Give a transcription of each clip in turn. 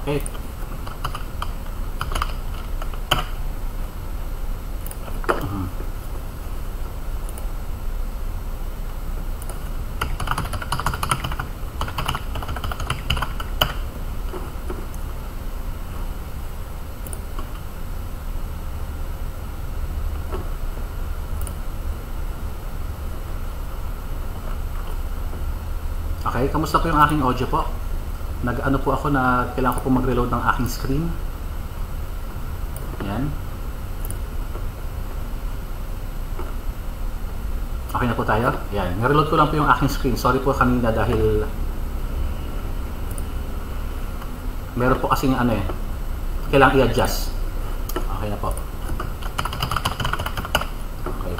Okay. Okay, kamusta po yung aking audio po? Nag-ano po ako na kailangan ko po mag-reload ng aking screen. Yan. Okay na po tayo? Yan. Nag-reload ko lang po yung aking screen. Sorry po kanina dahil meron po kasing ano eh kailangan i-adjust. Okay na po. Okay.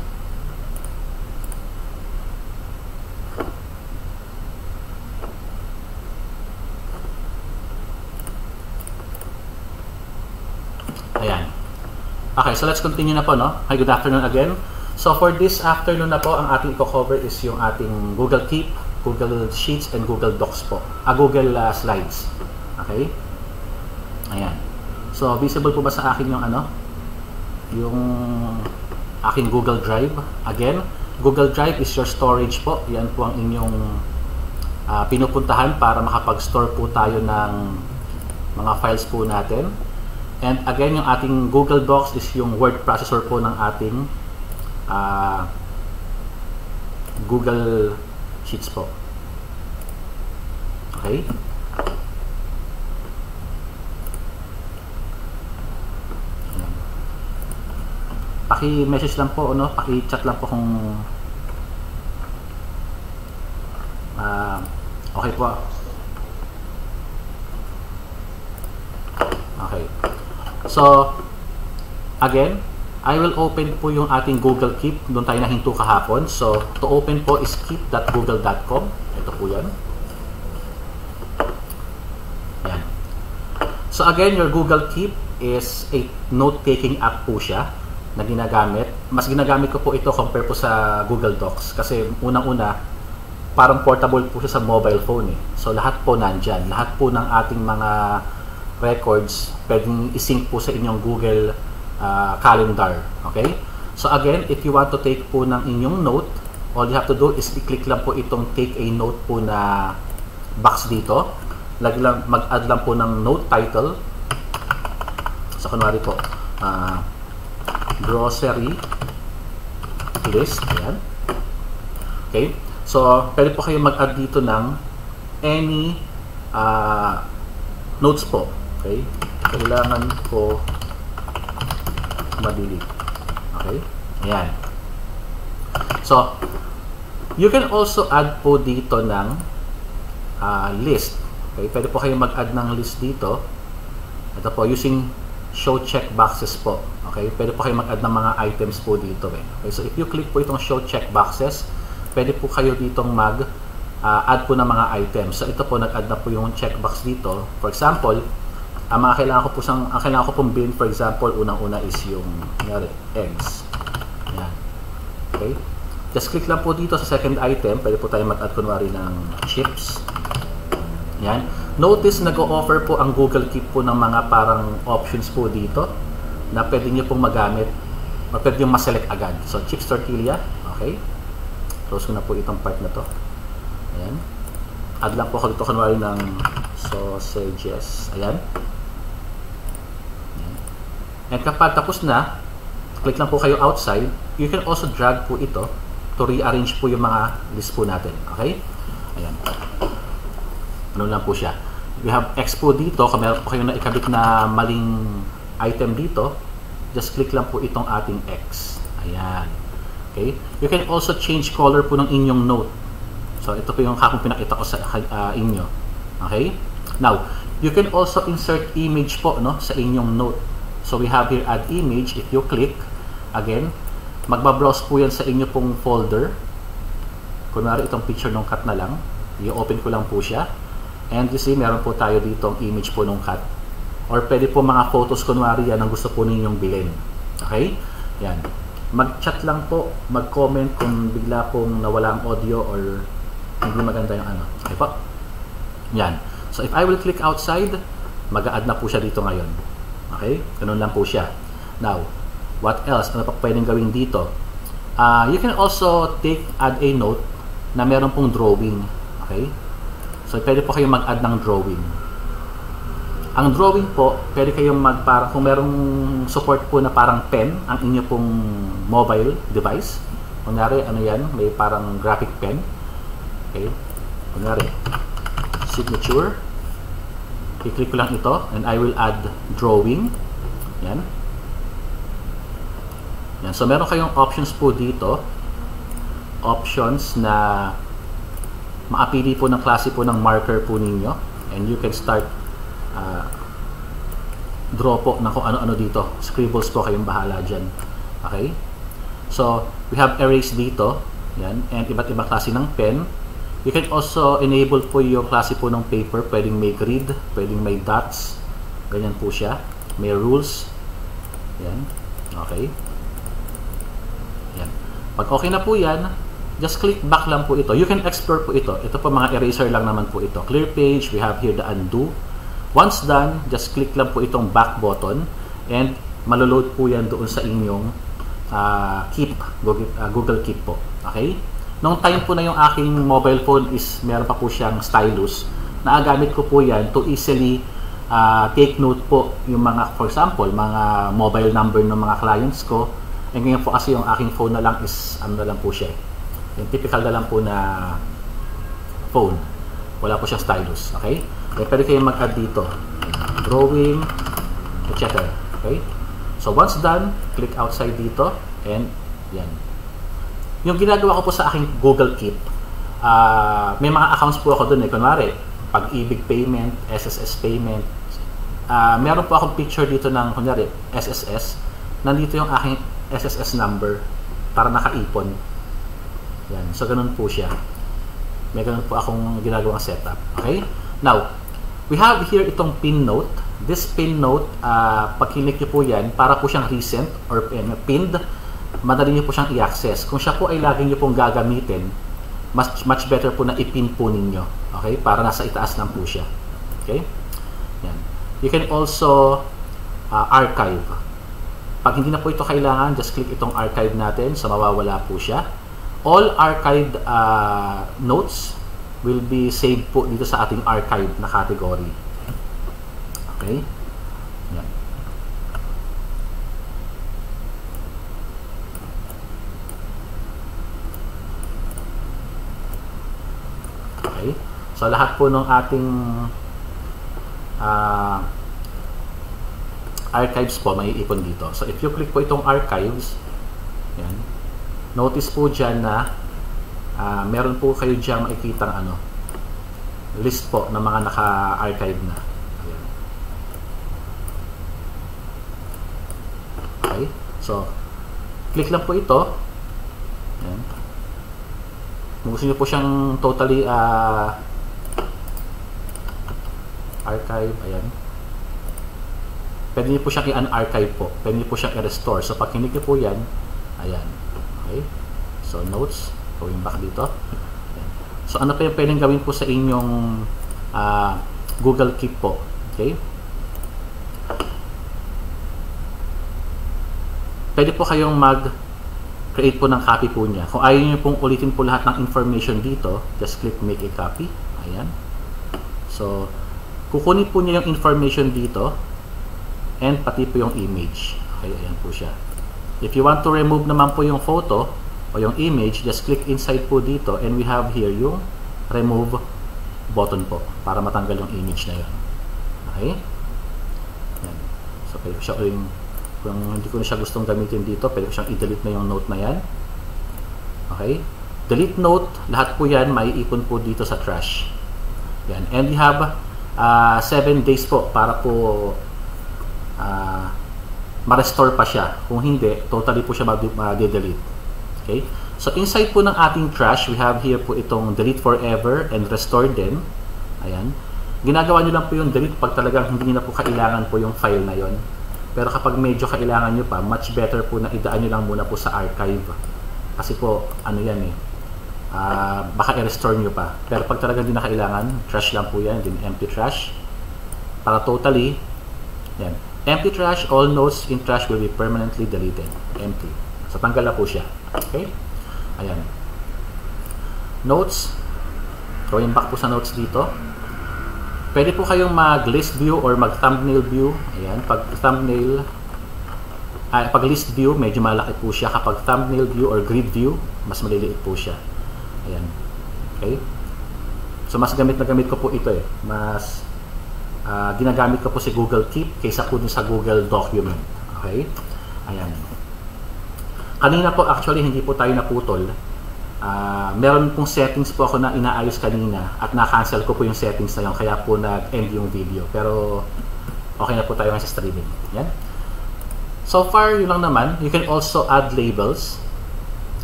Ayan. Okay, so let's continue na po, no? Hi, good afternoon again. So for this afternoon na po, ang ating i-cover is yung ating Google Keep, Google Sheets, and Google Docs po. Ah, Google uh, Slides. Okay? Ayan. So, visible po ba sa akin yung ano? Yung aking Google Drive. Again, Google Drive is your storage po. Yan po ang inyong ah, pinupuntahan para makapag-store po tayo ng mga files po natin. And again, yung ating Google Docs is yung word processor po ng ating ah, Google Sheets po. Okay? Paki-message lang po, no? Paki-chat lang po kung ah, okay po. Okay. So, again, I will open po yung ating Google Keep. Doon tayo nahinto kahapon. So, to open po is keep.google.com. Ito po yan. Yan. So, again, your Google Keep is a note-taking app po siya na ginagamit. Mas ginagamit ko po ito compare po sa Google Docs. Kasi unang-una, parang portable po siya sa mobile phone eh. So, lahat po nandyan. Lahat po ng ating mga records, pwedeng isync po sa inyong Google uh, Calendar. Okay? So again, if you want to take po ng inyong note, all you have to do is i-click lang po itong take a note po na box dito. Lang, mag-add lang po ng note title. So kunwari po, uh, grocery list. Ayan. Okay? So, pwede po kayo mag-add dito ng any uh, notes po. Okay? Kailangan ko ma-delete. Okay? Ayan. So, you can also add po dito ng uh, list. Okay? Pwede po kayo mag-add ng list dito. Ito po, using show check boxes po. Okay? Pwede po kayo mag-add ng mga items po dito. Eh. Okay? So, if you click po itong show check boxes, pwede po kayo ditong mag uh, add po ng mga items. So, ito po, nag-add na po yung checkbox dito. For example, ang mga kailangan ko po sang ang kailangan ko pong bin for example unang-una is yung kunyari eggs. Yan okay? Just click lang po dito sa second item. Pwede po tayo mag-add kunwari ng chips. Yan notice nag-o-offer po ang Google Keep po ng mga parang options po dito na pwede nyo pong magamit o pwede nyo maselect agad. So chips tortilla. Okay? Close ko na po itong part na to. Ayan. Add lang po ako dito kunwari ng sausages. Ayan And kapag tapos na, click lang po kayo outside, you can also drag po ito to rearrange po yung mga list po natin. Okay? Ayan. Ano lang po siya. We have X po dito. Kung meron po kayo na ikabit na maling item dito, just click lang po itong ating X. Ayan. Okay? You can also change color po ng inyong note. So, ito po yung kakong pinakita ko sa uh, inyo. Okay? Now, you can also insert image po no, sa inyong note. So we have here add image. If you click, again, magbabrowse po yan sa inyo pong folder. Kunwari itong picture ng cat na lang. I-open ko lang po siya. And you see, meron po tayo dito ang image po ng cat. Or pwede po mga photos kunwari yan ang gusto po ninyong bilhin. Okay? Yan. Mag-chat lang po, mag-comment kung bigla pong nawala ang audio or hindi maganda yung ano. Okay po? Yan. So if I will click outside, mag-add na po siya dito ngayon. Okay? Ganun lang po siya. Now, what else? Ano pa pwedeng gawin dito? Uh, you can also take, add a note na meron pong drawing. Okay? So, pwede po kayong mag-add ng drawing. Ang drawing po, pwede kayong mag para kung merong support po na parang pen ang inyo pong mobile device. Kunyari, ano yan, may parang graphic pen. Okay. Kunyari, signature. I-click ko lang ito and I will add drawing. Yan. Yan. So, meron kayong options po dito. Options na maapili po ng klase po ng marker po ninyo. And you can start uh, draw po na kung ano-ano dito. Scribbles po kayong bahala dyan. Okay? So, we have erase dito. Yan. And iba't ibang klase ng pen. You can also enable po yung klase po ng paper. Pwedeng may grid, pwedeng may dots. Ganyan po siya. May rules. Yan. Okay. Yan. Pag okay na po yan, just click back lang po ito. You can explore po ito. Ito po mga eraser lang naman po ito. Clear page, we have here the undo. Once done, just click lang po itong back button and maloload po yan doon sa inyong uh, Keep, Google, uh, Google Keep po. Okay? Nung time po na yung aking mobile phone is meron pa po siyang stylus, naagamit ko po yan to easily uh, take note po yung mga, for example, mga mobile number ng mga clients ko. And ngayon po kasi yung aking phone na lang is, ano na lang po siya. Yung typical na lang po na phone. Wala po siyang stylus. Okay? Okay, pwede kayong mag-add dito. Drawing, etc. Okay? So, once done, click outside dito, and yan. Yung ginagawa ko po sa aking Google Keep, uh, may mga accounts po ako doon eh. Kunwari, pag-ibig payment, SSS payment, uh, meron po akong picture dito ng, kunyari, SSS. Nandito yung aking SSS number para nakaipon. Yan. So, ganun po siya. May ganun po akong ginagawang setup. Okay? Now, we have here itong pin note. This pin note, uh, pag click nyo po yan, para po siyang recent or uh, pinned, madali nyo po siyang i-access. Kung siya po ay lagi nyo pong gagamitin, much, much better po na ipin po ninyo. Okay? Para nasa itaas lang po siya. Okay? Yan. You can also uh, archive. Pag hindi na po ito kailangan, just click itong archive natin. So, mawawala po siya. All archived uh, notes will be saved po dito sa ating archive na category. Okay? Yan. Okay? So, lahat po ng ating uh, archives po may ipon dito. So, if you click po itong archives, yan, notice po dyan na uh, meron po kayo dyan makikita ano, list po ng mga naka-archive na. Ayan. Okay. So, click lang po ito. Ayan. Kung gusto nyo po siyang totally uh, archive, ayan. Pwede nyo po siyang i-unarchive po. Pwede nyo po siyang i-restore. So, pag kinig nyo po yan, ayan. Okay. So, notes. Going back dito. So, ano pa yung pwedeng gawin po sa inyong uh, Google Keep po? Okay? Pwede po kayong mag-create po ng copy po niya. Kung ayaw niyo pong ulitin po lahat ng information dito, just click make a copy. Ayan. So, kukunin po niya yung information dito and pati po yung image. Okay, ayan po siya. If you want to remove naman po yung photo, o yung image, just click inside po dito and we have here yung remove button po para matanggal yung image na yun. Okay? Yan. So, pwede ko siya uling, kung hindi ko siya gustong gamitin dito, pwede ko siyang i-delete na yung note na yan. Okay? Delete note, lahat po yan maiipon po dito sa trash. Yan. And we have 7 uh, days po para po uh, ma-restore pa siya. Kung hindi, totally po siya ma-delete. Okay? So, inside po ng ating trash, we have here po itong delete forever and restore then. Ayan. Ginagawa nyo lang po yung delete pag talagang hindi na po kailangan po yung file na yon. Pero kapag medyo kailangan nyo pa, much better po na idaan nyo lang muna po sa archive. Kasi po, ano yan eh, uh, baka i-restore nyo pa. Pero pag talagang hindi na kailangan, trash lang po yan, din empty trash. para totally. Yan. Empty trash, all notes in trash will be permanently deleted. Empty. So, tanggal na po siya. Okay? Ayan. Notes. Going back po sa notes dito. Pwede po kayong mag-list view or mag-thumbnail view. Ayan. Pag thumbnail, ay, pag list view, medyo malaki po siya. Kapag thumbnail view or grid view, mas maliliit po siya. Ayan. Okay? So, mas gamit na gamit ko po ito eh. Mas uh, ginagamit ko po si Google Keep kaysa po sa Google Document. Okay? Ayan. Kanina po, actually, hindi po tayo naputol. Uh, meron pong settings po ako na inaayos kanina at na-cancel ko po yung settings na yun kaya po nag-end yung video. Pero, okay na po tayo sa streaming. Yan. So far, yun lang naman. You can also add labels.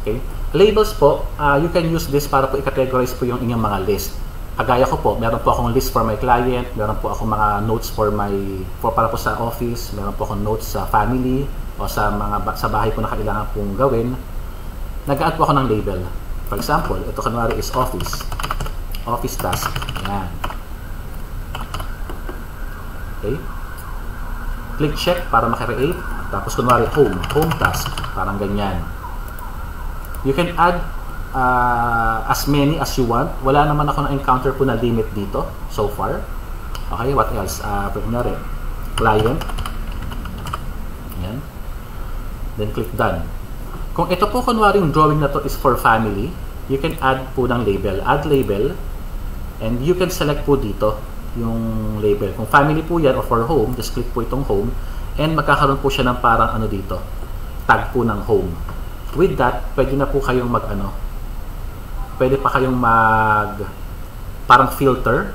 Okay? Labels po, uh, you can use this para po i-categorize po yung inyong mga list. Kagaya ko po, meron po akong list for my client, meron po akong mga notes for my for para po sa office, meron po akong notes sa family o sa mga sa bahay po na kailangan pong gawin. Nag-add po ako ng label. For example, ito kunwari is office. Office task. Yan. Okay. Click check para makreate. Tapos kunwari home, home task, parang ganyan. You can add uh, as many as you want. Wala naman ako na-encounter po na limit dito so far. Okay, what else? Uh, kunwari, client. Yan. Then click done. Kung ito po kunwari yung drawing na to is for family, you can add po ng label. Add label. And you can select po dito yung label. Kung family po yan or for home, just click po itong home and magkakaroon po siya ng parang ano dito, tag po ng home. With that, pwede na po kayong mag ano, pwede pa kayong mag parang filter.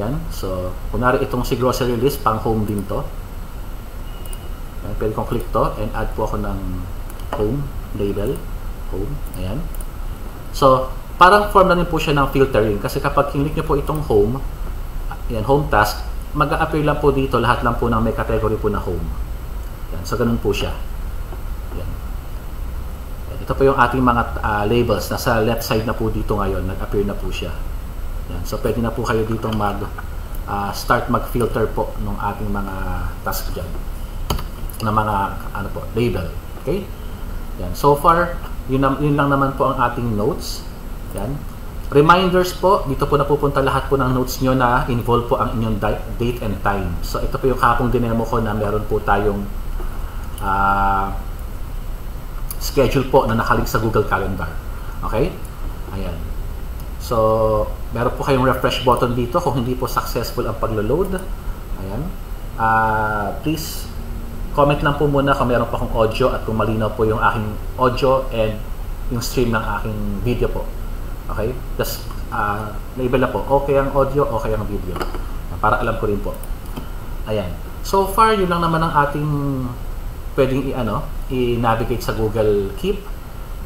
Yan. So, kunwari itong si grocery list, pang home din to. Yan, pwede kong click to and add po ako ng home label. Home. Ayan. So, parang form na rin po siya ng filtering kasi kapag click nyo po itong home, yan, home task, mag-a-appear lang po dito lahat lang po ng may category po na home. Yan, so ganun po siya. Yan. Yan. Ito po yung ating mga uh, labels. Nasa left side na po dito ngayon. Nag-appear na po siya. Yan. So pwede na po kayo dito mag uh, start mag-filter po ng ating mga task dyan. ng mga ano po, label. Okay? Yan. So far, yun, yun lang naman po ang ating notes. Yan. Reminders po, dito po napupunta lahat po ng notes nyo na involve po ang inyong date and time. So ito po yung kapong dinemo ko na meron po tayong uh, schedule po na nakalink sa Google Calendar. Okay? Ayan. So, meron po kayong refresh button dito kung hindi po successful ang paglo-load. Ayan. Uh, please, comment lang po muna kung meron pa akong audio at kung malinaw po yung aking audio and yung stream ng aking video po. Okay? Just uh, label na po. Okay ang audio, okay ang video. Para alam ko rin po. Ayan. So far, yun lang naman ang ating pwedeng i-ano, i-navigate sa Google Keep.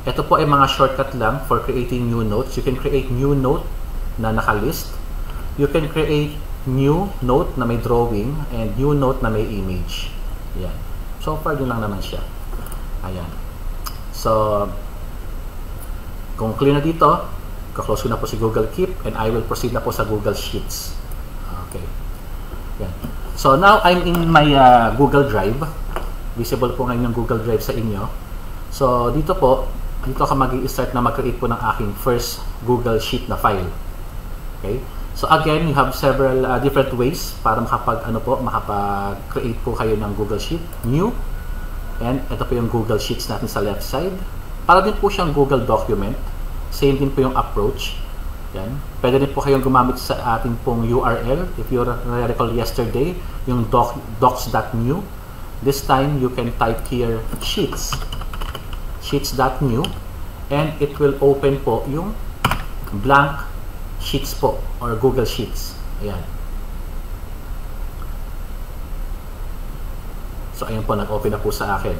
Ito po ay mga shortcut lang for creating new notes. You can create new note na nakalist. You can create new note na may drawing and new note na may image. Ayan. So far, yun lang naman siya. Ayan. So, kung clear na dito, Kaklose ko na po si Google Keep and I will proceed na po sa Google Sheets. Okay. Yan. So now I'm in my uh, Google Drive. Visible po ngayon yung Google Drive sa inyo. So dito po, dito ka mag-i-start na mag-create po ng aking first Google Sheet na file. Okay? So again, you have several uh, different ways para makapag ano po, makapag-create po kayo ng Google Sheet, new. And ito po yung Google Sheets natin sa left side. Para din po siyang Google document Same din po yung approach. Yan. Pwede rin po kayong gumamit sa ating pong URL. If you recall yesterday, yung doc, docs.new. This time, you can type here sheets. Sheets.new. And it will open po yung blank sheets po or Google Sheets. Ayan. So, ayan po, nag-open na po sa akin.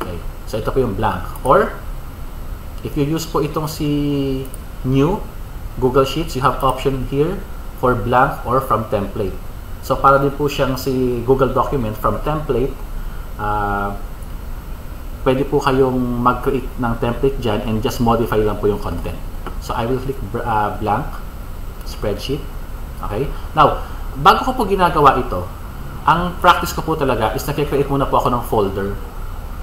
Okay. So, ito po yung blank. Or, If you use po itong si new Google Sheets, you have option here for blank or from template. So para din po siyang si Google Document from template, uh, pwede po kayong mag-create ng template dyan and just modify lang po yung content. So I will click uh, blank spreadsheet. Okay? Now, bago ko po ginagawa ito, ang practice ko po talaga is nag-create muna po ako ng folder.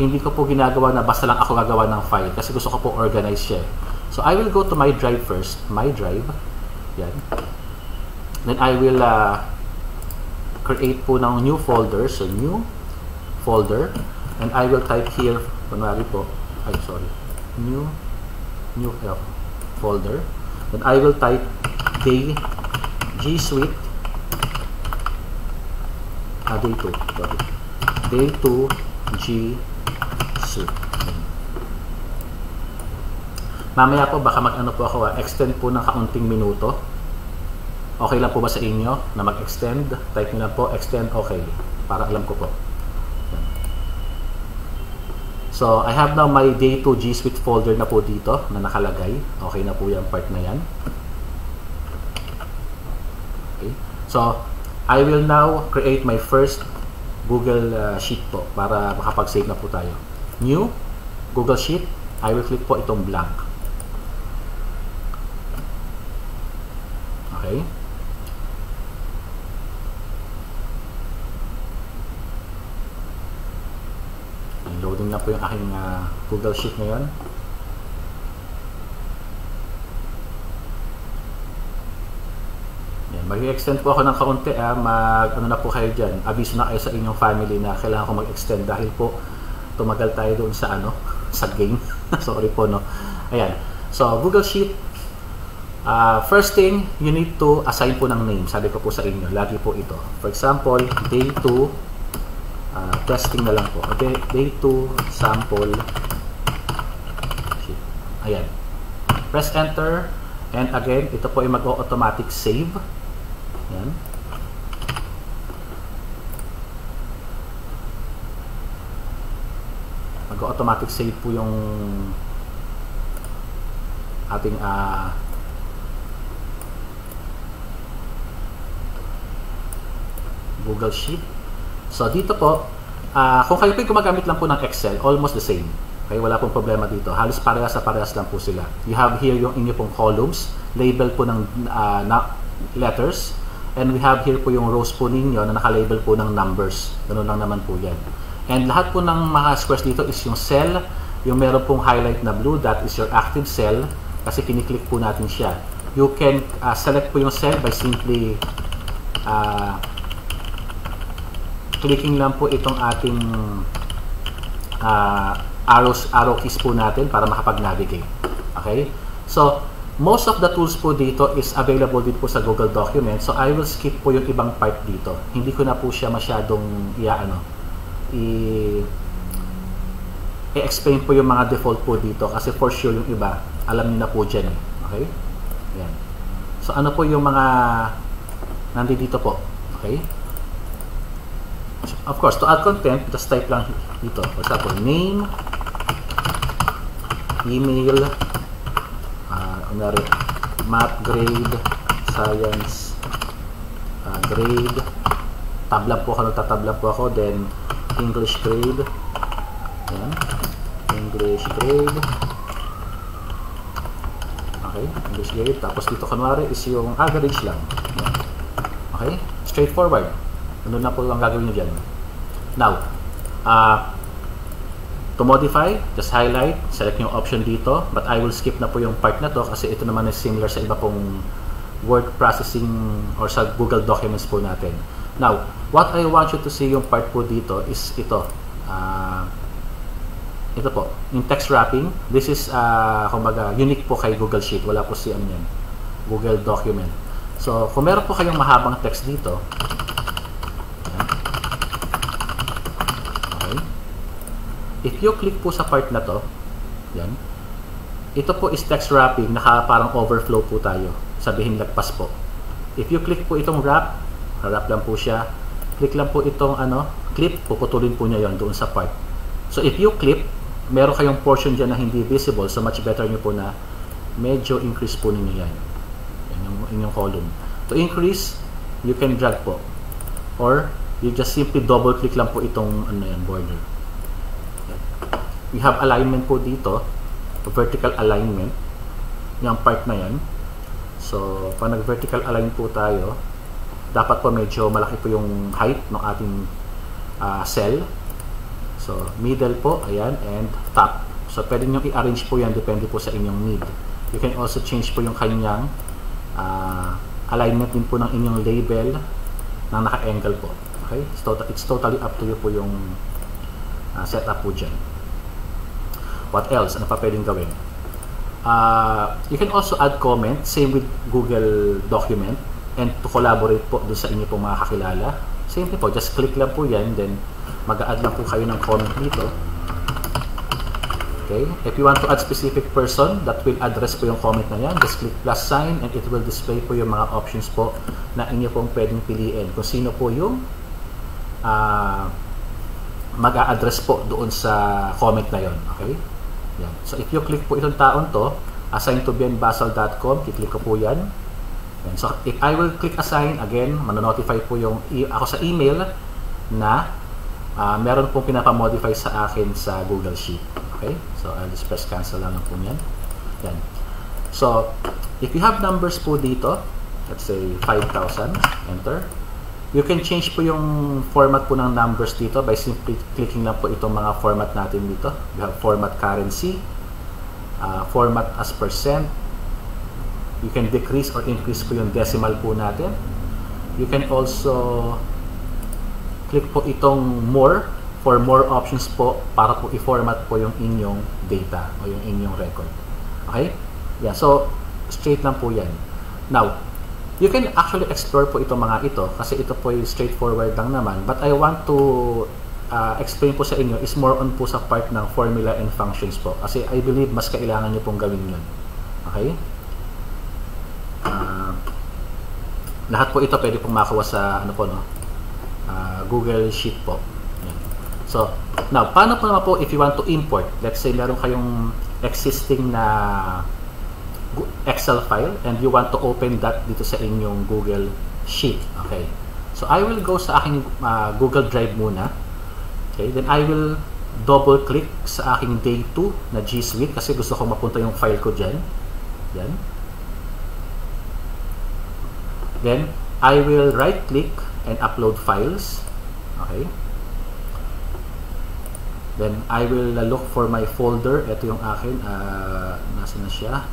Hindi ko po ginagawa na basta lang ako gagawa ng file kasi gusto ko po organize siya. So I will go to my drive first, my drive. Yan. Then I will uh, create po ng new folder. So new folder. And I will type here, kunwari po, ay sorry, new, new uh, folder. Then I will type day G Suite ah, day 2 sorry day 2 G Suite mamaya po baka mag ano po ako ah, extend po ng kaunting minuto. Okay lang po ba sa inyo na mag-extend? Type nyo lang po extend okay. Para alam ko po. So, I have now my day 2 G Suite folder na po dito na nakalagay. Okay na po yung part na yan. Okay. So, I will now create my first Google uh, Sheet po para makapag-save na po tayo. New, Google Sheet. I will click po itong blank. Okay. Loading na po yung aking uh, Google Sheet ngayon. Mag-extend po ako ng kaunti ah, mag ano na po kayo diyan. Abiso na kayo sa inyong family na kailangan ko mag-extend dahil po tumagal tayo doon sa ano, sa game. Sorry po no. Ayan. So, Google Sheet uh, first thing, you need to assign po ng name. Sabi ko po sa inyo, lagi po ito. For example, day 2 uh, testing na lang po. Day, day 2 sample sheet. Ayan. Press enter and again, ito po ay mag-automatic save. Yan. Mag-automatic save po yung ating uh, Google Sheet. So, dito po, uh, kung kayo po gumagamit lang po ng Excel, almost the same. Okay, wala pong problema dito. Halos parehas sa parehas lang po sila. You have here yung inyo pong columns, label po ng uh, letters, And we have here po yung rows po ninyo na nakalabel po ng numbers. Ganun lang naman po yan. And lahat po ng mga squares dito is yung cell, yung meron pong highlight na blue, that is your active cell kasi kiniklik po natin siya. You can uh, select po yung cell by simply uh, clicking lang po itong ating uh, arrows, arrow keys po natin para makapag-navigate. Okay? So, Most of the tools po dito is available din po sa Google Document. So I will skip po yung ibang part dito. Hindi ko na po siya masyadong iaano i-explain po yung mga default po dito kasi for sure yung iba alam niyo na po dyan. Okay? Yan. So ano po yung mga nandito po. Okay? Of course, to add content, just type lang dito. For example, name, email, kunwari math grade science uh, grade tabla po ako nagtatabla po ako then English grade yan English grade okay English grade tapos dito kunwari is yung average lang. Yan. okay straightforward. Ano na po ang gagawin nyo dyan? Now uh, To modify, just highlight, select yung option dito, but I will skip na po yung part na to kasi ito naman is similar sa iba pong word processing or sa Google Documents po natin. Now, what I want you to see yung part po dito is ito. Uh, ito po, yung text wrapping. This is, uh, kumbaga, unique po kay Google Sheet. Wala po si ano yan. Google Document. So, kung meron po kayong mahabang text dito, If you click po sa part na to, yan, ito po is text wrapping, naka parang overflow po tayo. Sabihin lagpas po. If you click po itong wrap, wrap lang po siya. Click lang po itong ano, clip, puputulin po niya yon doon sa part. So if you clip, meron kayong portion dyan na hindi visible, so much better nyo po na medyo increase po ninyo yan. Yan yung inyong column. To increase, you can drag po. Or, you just simply double click lang po itong ano yan, border we have alignment po dito vertical alignment yung part na yan so pag nag vertical align po tayo dapat po medyo malaki po yung height ng ating uh, cell. So, middle po, ayan, and top. So, pwede nyo i-arrange po yan, depende po sa inyong need. You can also change po yung kanyang uh, alignment din po ng inyong label ng naka-angle po. Okay? It's, total, it's totally up to you po yung uh, setup po dyan. What else? Ano pa pwedeng gawin? Uh, you can also add comment, same with Google document, and to collaborate po doon sa inyo pong mga kakilala. Simple po, just click lang po yan, then mag-add lang po kayo ng comment dito. Okay? If you want to add specific person that will address po yung comment na yan, just click plus sign and it will display po yung mga options po na inyo pong pwedeng piliin. Kung sino po yung uh, mag-a-address po doon sa comment na yon. Okay? Yan. So if you click po itong taon to, assign to bienbasel.com, kiklik ko po yan. Yan. So if I will click assign, again, manonotify po yung e ako sa email na uh, meron pong pinapamodify sa akin sa Google Sheet. Okay? So I'll just press cancel lang po yan. Yan. So, if you have numbers po dito, let's say 5,000, enter. You can change po yung format po ng numbers dito by simply clicking lang po itong mga format natin dito. We have format currency, uh, format as percent. You can decrease or increase po yung decimal po natin. You can also click po itong more for more options po para po i-format po yung inyong data o yung inyong record. Okay? Yeah, so straight lang po yan. Now, you can actually explore po itong mga ito kasi ito po yung straightforward lang naman but I want to uh, explain po sa inyo is more on po sa part ng formula and functions po kasi I believe mas kailangan nyo pong gawin yun okay uh, lahat po ito pwede pong makuha sa ano po no uh, Google Sheet po so now paano po naman po if you want to import let's say meron kayong existing na Excel file and you want to open that dito sa inyong Google Sheet. Okay. So I will go sa aking uh, Google Drive muna. Okay, then I will double click sa aking day 2 na G Suite kasi gusto ko mapunta yung file ko diyan. Yan. Then I will right click and upload files. Okay. Then I will uh, look for my folder. Ito yung akin. Uh, nasa na siya?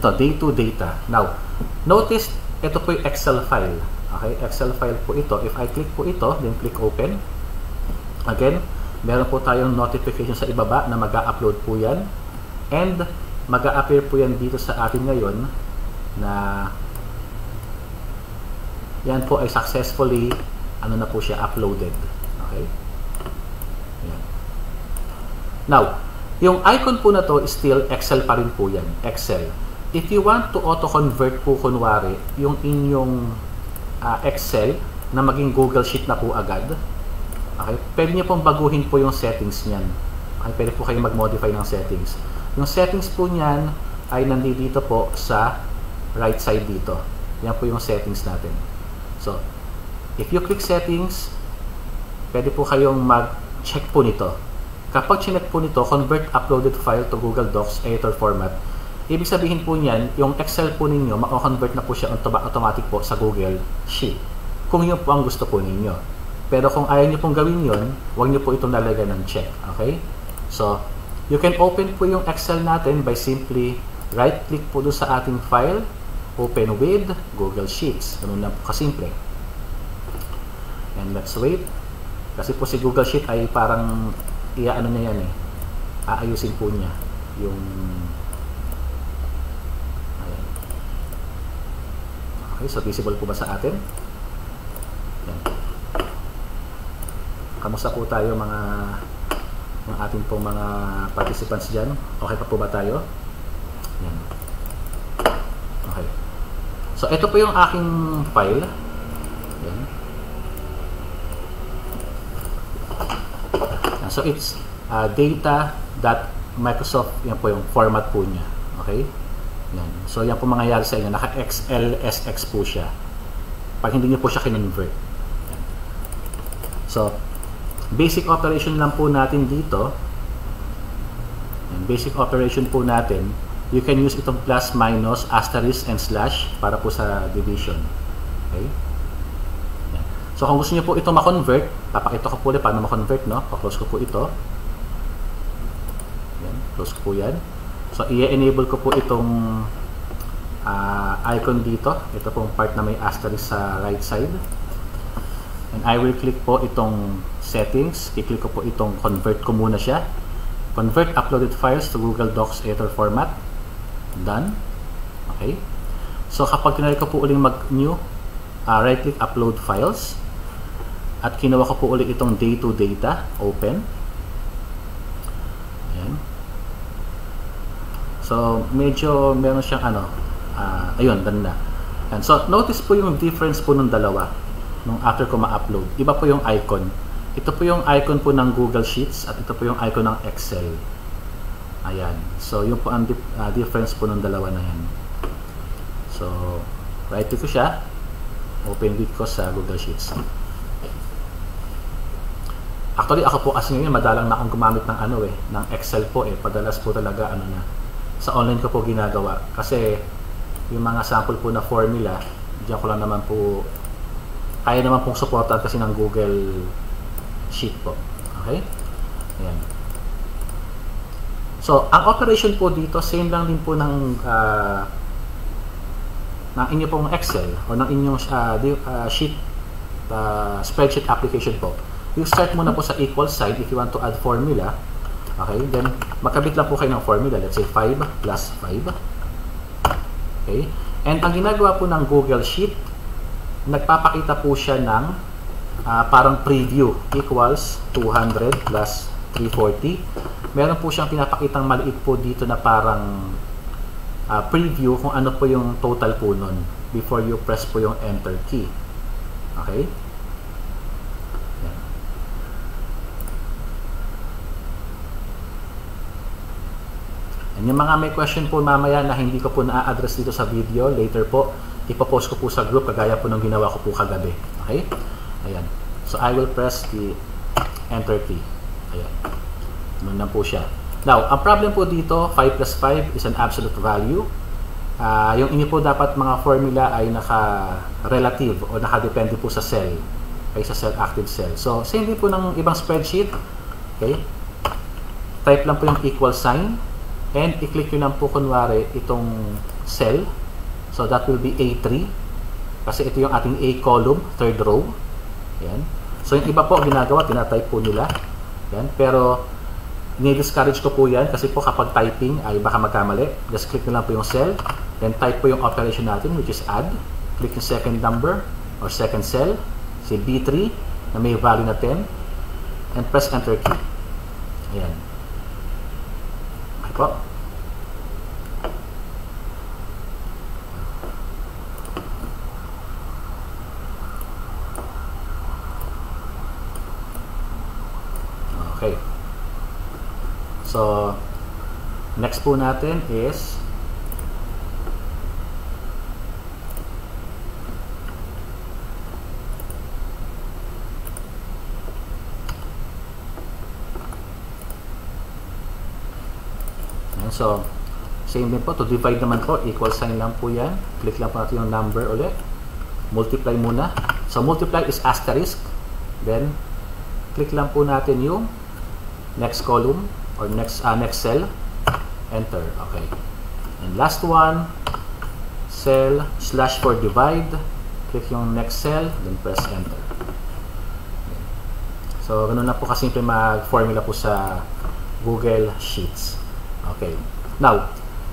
ito, day 2 data. Now, notice, ito po yung Excel file. Okay, Excel file po ito. If I click po ito, then click open. Again, meron po tayong notification sa ibaba na mag upload po yan. And, mag appear po yan dito sa atin ngayon na yan po ay successfully ano na po siya uploaded. Okay? Yan. Now, yung icon po na to is still Excel pa rin po yan. Excel if you want to auto-convert po kunwari yung inyong uh, Excel na maging Google Sheet na po agad, okay, pwede niyo pong baguhin po yung settings niyan. Okay, pwede po kayo mag-modify ng settings. Yung settings po niyan ay nandito po sa right side dito. Yan po yung settings natin. So, if you click settings, pwede po kayong mag-check po nito. Kapag chinek po nito, convert uploaded file to Google Docs editor format, Ibig sabihin po niyan, yung Excel po ninyo, mako-convert na po siya automatic po sa Google Sheet. Kung yun po ang gusto po ninyo. Pero kung ayaw niyo pong gawin yun, huwag niyo po itong lalagyan ng check. Okay? So, you can open po yung Excel natin by simply right-click po doon sa ating file, open with Google Sheets. Ganun lang po kasimple. And let's wait. Kasi po si Google Sheet ay parang iaano niya yan eh. Aayusin po niya yung Okay, so visible po ba sa atin? Yan. Kamusta po tayo mga ng ating pong mga participants dyan? Okay pa po ba tayo? Yan. Okay. So, ito po yung aking file. Yan. So, it's uh, data.microsoft. Yan po yung format po niya. Okay? Yan. So, yan po mangyayari sa inyo. Naka-XLSX po siya. Pag hindi nyo po siya kinonvert. So, basic operation lang po natin dito. Yan. Basic operation po natin you can use itong plus, minus, asterisk, and slash para po sa division. Okay? Yan. So kung gusto niyo po ito ma-convert, papakita ko po ulit paano ma-convert, no? Pa-close ko po ito. Yan, close ko po yan. So i-enable ko po itong uh, icon dito. Ito pong part na may asterisk sa right side. And I will click po itong settings. I-click ko po itong convert ko muna siya. Convert uploaded files to Google Docs editor format. Done. Okay. So kapag kinari ko po uling mag-new, uh, right click upload files. At kinuha ko po ulit itong day to data. Open. Ayan. So medyo meron siyang ano, uh, ayun, done na. And so notice po yung difference po ng dalawa nung after ko ma-upload. Iba po yung icon. Ito po yung icon po ng Google Sheets at ito po yung icon ng Excel. Ayan. So, yun po ang dif uh, difference po ng dalawa na yan. So, right click ko siya. Open with ko sa Google Sheets. Actually, ako po kasi ngayon madalang na akong gumamit ng ano eh, ng Excel po eh. Padalas po talaga ano na. Sa online ko po ginagawa. Kasi, yung mga sample po na formula, diyan ko lang naman po kaya naman pong supportan kasi ng Google Sheet po. Okay? Ayan. So, ang operation po dito, same lang din po ng uh, ng inyo pong Excel o ng inyong uh, uh, sheet uh, spreadsheet application po. You start muna po sa equal sign if you want to add formula. Okay? Then, makabit lang po kayo ng formula. Let's say 5 plus 5. Okay? And ang ginagawa po ng Google Sheet, nagpapakita po siya ng uh, parang preview equals 200 plus 340. Meron po siyang pinapakitang maliit po dito na parang uh, preview kung ano po yung total po nun before you press po yung enter key. Okay? Yan. And yung mga may question po mamaya na hindi ko po na-address dito sa video, later po, ipopost ko po sa group kagaya po ng ginawa ko po kagabi. Okay? Ayan. So, I will press the enter key. Ayan. Noon na po siya. Now, ang problem po dito, 5 plus 5 is an absolute value. Uh, yung inyo po dapat mga formula ay naka-relative o nakadepende po sa cell. Okay, sa cell active cell. So, same din po ng ibang spreadsheet. Okay? Type lang po yung equal sign and i-click nyo lang po kunwari itong cell So that will be A3 kasi ito yung ating A column, third row. Yan. So yung iba po ginagawa, tinatype po nila. Yan. Pero ni-discourage ko po yan kasi po kapag typing ay baka magkamali. Just click na lang po yung cell. Then type po yung operation natin which is add. Click yung second number or second cell. Si B3 na may value na 10. And press enter key. Ayan. Okay po. Okay. So, next po natin is So, same din po. To divide naman po, equal sign lang po yan. Click lang po natin yung number ulit. Multiply muna. So, multiply is asterisk. Then, click lang po natin yung next column or next uh, next cell enter. Okay. And last one cell slash for divide. Click yung next cell then press enter. So ganun na po kasimple mag formula po sa Google Sheets. Okay. Now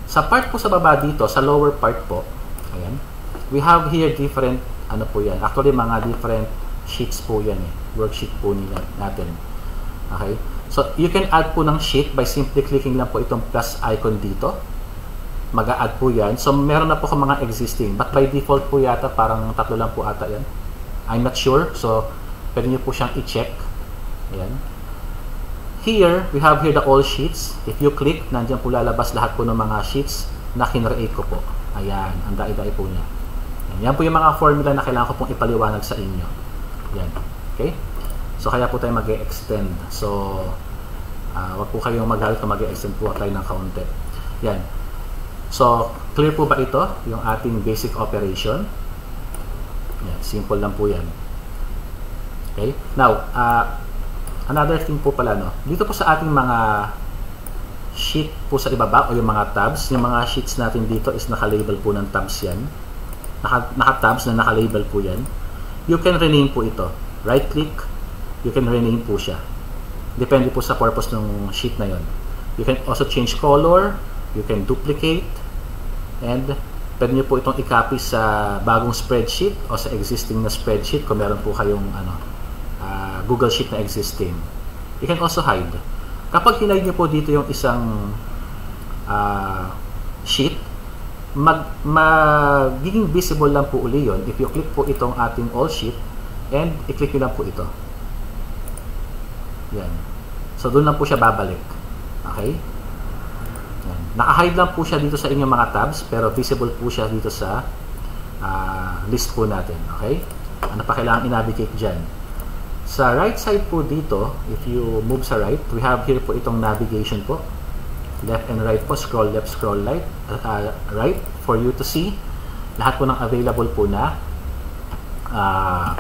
sa part po sa baba dito sa lower part po ayan we have here different ano po yan actually mga different sheets po yan eh worksheet po nila natin. Okay So, you can add po ng sheet by simply clicking lang po itong plus icon dito. Mag-add po yan. So, meron na po kung mga existing. But by default po yata, parang tatlo lang po ata yan. I'm not sure. So, pwede nyo po siyang i-check. Ayan. Here, we have here the all sheets. If you click, nandiyan po lalabas lahat po ng mga sheets na kinreate ko po. Ayan, ang dai-dai po niya. Ayan, yan po yung mga formula na kailangan ko pong ipaliwanag sa inyo. Yan. Okay? So, kaya po tayo mag extend So, uh, wag po kayong magalit kung mag extend po tayo ng kaunti. Yan. So, clear po ba ito? Yung ating basic operation? Yan, simple lang po yan. Okay? Now, uh, another thing po pala, no? Dito po sa ating mga sheet po sa ibaba o yung mga tabs, yung mga sheets natin dito is naka-label po ng tabs yan. Naka, naka-tabs na naka-label po yan. You can rename po ito. Right-click, you can rename po siya. Depende po sa purpose ng sheet na yon. You can also change color, you can duplicate and pwede nyo po itong i-copy sa bagong spreadsheet o sa existing na spreadsheet kung meron po kayong ano, uh, Google Sheet na existing. You can also hide. Kapag hinide nyo po dito yung isang uh, sheet, mag, magiging visible lang po uli yon if you click po itong ating all sheet and i-click nyo lang po ito. Yan. So, doon lang po siya babalik. Okay? Naka-hide lang po siya dito sa inyong mga tabs pero visible po siya dito sa uh, list po natin. Okay? Ano pa kailangan i-navigate dyan? Sa right side po dito, if you move sa right, we have here po itong navigation po. Left and right po, scroll left, scroll right, uh, right for you to see lahat po ng available po na uh,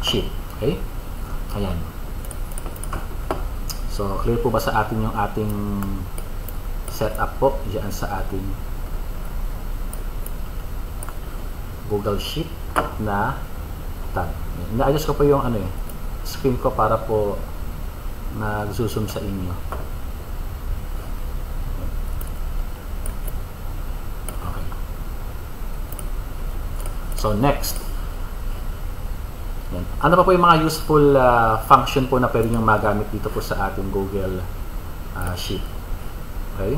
sheet. Okay? Ayan. So, clear po ba sa atin yung ating setup po dyan sa ating Google Sheet na tab. Inaayos ko po yung ano eh, screen ko para po nag-zoom sa inyo. Okay. So next, yan. ano pa po yung mga useful uh, function po na pwede nyo magamit dito po sa ating Google uh, Sheet? Okay?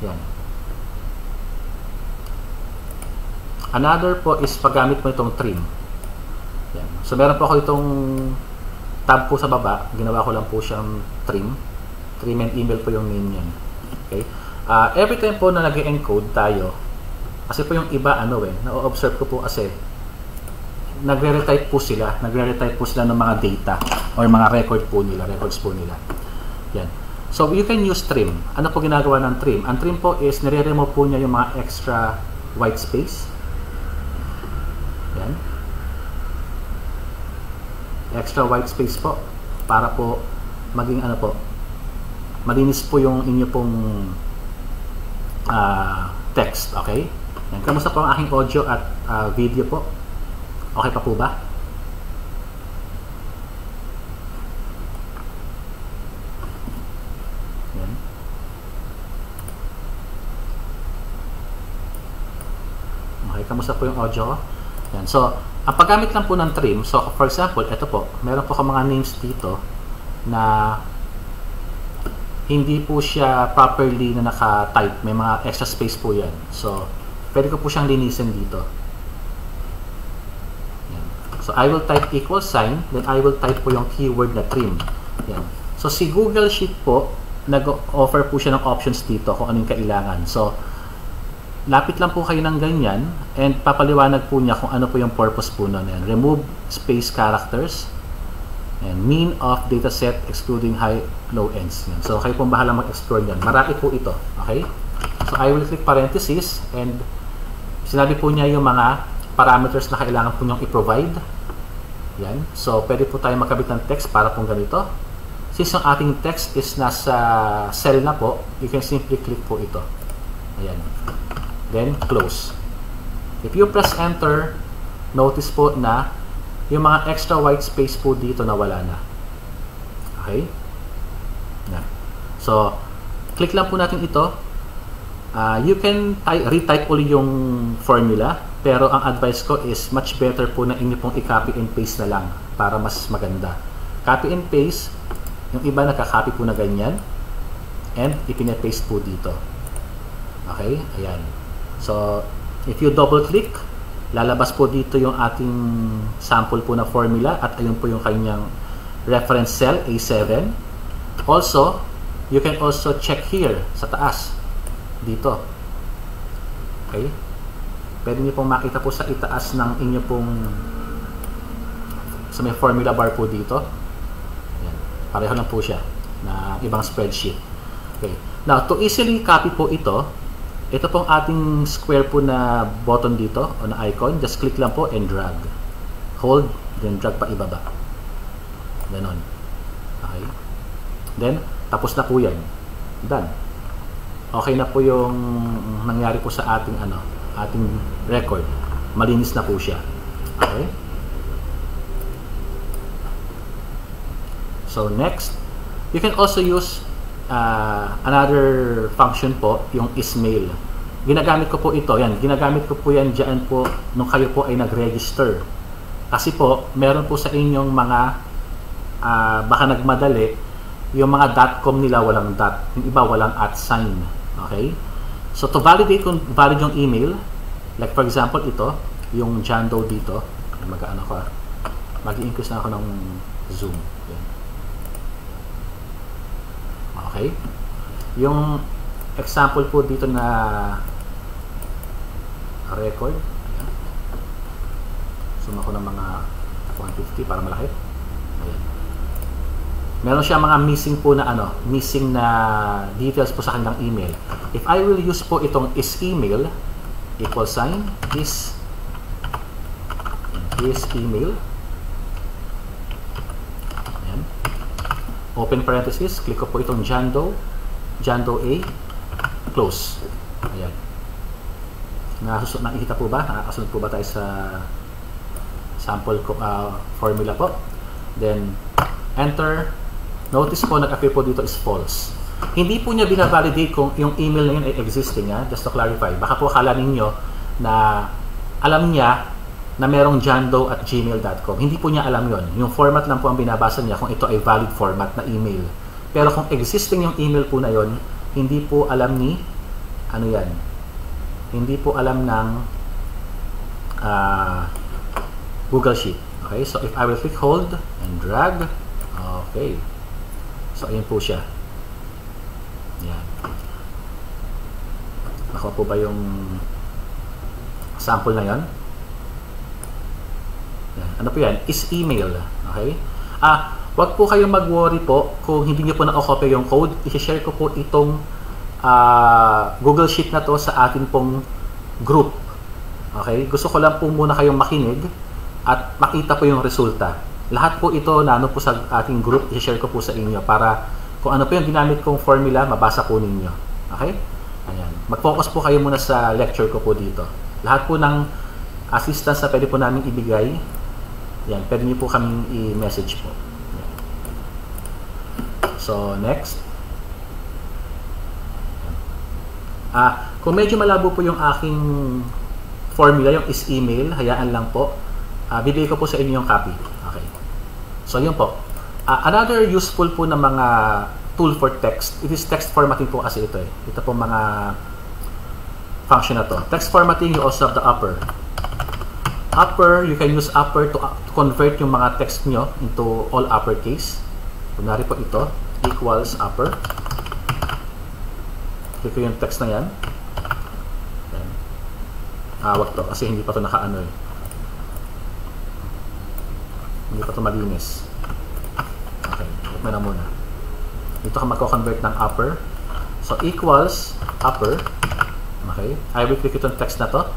Yan. Another po is paggamit mo itong trim. Yan. So, meron po ako itong tab po sa baba. Ginawa ko lang po siyang trim. Trim and email po yung name niyan. Okay? Uh, every time po na nag encode tayo, kasi po yung iba, ano eh, na-observe ko po kasi, nagre-retype po sila, nagre-retype po sila ng mga data or mga record po nila, records po nila. Yan. So, you can use trim. Ano po ginagawa ng trim? Ang trim po is nire-remove po niya yung mga extra white space. Yan. Extra white space po para po maging ano po malinis po yung inyo pong uh, text. Okay? Yan. Kamusta po ang aking audio at uh, video po? Okay pa po ba? Yan. Okay, kamusta po yung audio ko? Yan. So, ang paggamit lang po ng trim, so for example, ito po, meron po ka mga names dito na hindi po siya properly na naka-type. May mga extra space po yan. So, pwede ko po siyang linisin dito. So, I will type equal sign, then I will type po yung keyword na trim. Yan. So, si Google Sheet po, nag-offer po siya ng options dito kung anong kailangan. So, lapit lang po kayo ng ganyan and papaliwanag po niya kung ano po yung purpose po nun. Yan. Remove space characters and mean of dataset excluding high low ends. Yan. So, kayo pong bahala mag-explore yan. Marami po ito. Okay? So, I will click parenthesis and sinabi po niya yung mga parameters na kailangan po niyong i-provide yan. So, pwede po tayo magkabit ng text para pong ganito. Since ang ating text is nasa cell na po, you can simply click po ito. Ayan. Then, close. If you press enter, notice po na yung mga extra white space po dito nawala na. Okay? Yan. So, click lang po natin ito. Uh, you can retype ulit yung formula pero ang advice ko is much better po na inyo pong i-copy and paste na lang para mas maganda. Copy and paste, yung iba nakaka-copy po na ganyan and ipine-paste po dito. Okay? Ayan. So, if you double click, lalabas po dito yung ating sample po na formula at ayun po yung kanyang reference cell A7. Also, you can also check here sa taas. Dito. Okay? pwede niyo pong makita po sa itaas ng inyo pong sa may formula bar po dito. Yan. Pareho lang po siya na ibang spreadsheet. Okay. Now, to easily copy po ito, ito pong ating square po na button dito, o na icon, just click lang po and drag. Hold, then drag pa ibaba. Ganon. Okay. Then, tapos na po yan. Done. Okay na po yung nangyari po sa ating ano, ating record. Malinis na po siya. Okay? So next, you can also use uh, another function po, yung ismail. Ginagamit ko po ito, yan, ginagamit ko po yan dyan po nung kayo po ay nag-register. Kasi po, meron po sa inyong mga, uh, baka nagmadali, yung mga .com nila walang dot, yung iba walang at sign. Okay? So to validate kung valid yung email, like for example ito, yung John Doe dito, mag-ano ko, mag-increase na ako ng zoom. Yan. Okay? Yung example po dito na record, ayan. zoom ako ng mga 150 para malaki. Meron siya mga missing po na ano, missing na details po sa kanilang email. If I will use po itong is email equal sign is is email Ayan. open parenthesis click ko po itong Jando Jando A close Ayan. Nasusunod, nakikita po ba? Nakakasunod po ba tayo sa sample uh, formula po? Then, enter. Notice po, nag-appear po dito is false. Hindi po niya binavalidate kung yung email na yun ay existing, ha? just to clarify. Baka po akala ninyo na alam niya na merong jando at gmail.com. Hindi po niya alam yon. Yung format lang po ang binabasa niya kung ito ay valid format na email. Pero kung existing yung email po na yon, hindi po alam ni ano yan. Hindi po alam ng uh, Google Sheet. Okay, so if I will click hold and drag, okay. So ayan po siya. Yan. Nakuha po ba yung sample na? Yan. Ano po yan? Is email. Okay? Ah, wag po kayong mag-worry po kung hindi niyo po na-copy yung code. I-share ko po itong uh, Google Sheet na to sa atin pong group. Okay? Gusto ko lang po muna kayong makinig at makita po yung resulta. Lahat po ito na ano po sa ating group, i-share ko po sa inyo para kung ano po yung ginamit kong formula, mabasa po ninyo. Okay? Ayan. Mag-focus po kayo muna sa lecture ko po dito. Lahat po ng assistance na pwede po namin ibigay, yan, pwede niyo po kaming i-message po. So, next. Ah, kung medyo malabo po yung aking formula, yung is email, hayaan lang po. Ah, bibigay ko po sa inyo yung copy. So, yun po. Ah, another useful po na mga tool for text, it is text formatting po kasi ito eh. Ito po mga function na to. Text formatting, you also have the upper. Upper, you can use upper to, uh, convert yung mga text nyo into all uppercase. Kunwari po ito, equals upper. Click ko yung text na yan. yan. Ah, to, kasi hindi pa to nakaano eh. Hindi pa to malinis. Okay, wag na muna. Dito ka magko-convert ng upper. So, equals upper. Okay, I will click itong text na to.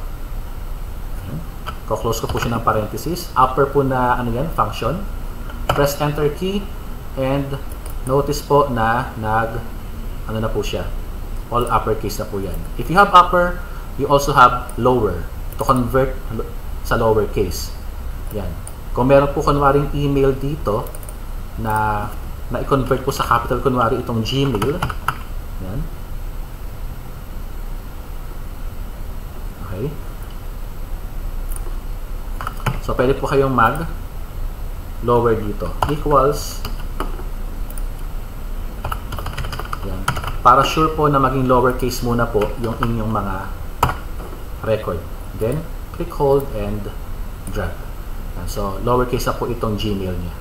Ko-close ko po siya ng parenthesis. Upper po na ano yan, function. Press enter key and notice po na nag ano na po siya. All uppercase na po yan. If you have upper, you also have lower to convert sa lower case. Yan. Kung meron po kunwaring email dito na na-convert po sa capital kunwari itong Gmail. Yan. Okay. So, pwede po kayong mag lower dito. Equals yan. Para sure po na maging lowercase muna po yung inyong mga record. Then, click hold and drag. So, lowercase na po itong Gmail niya.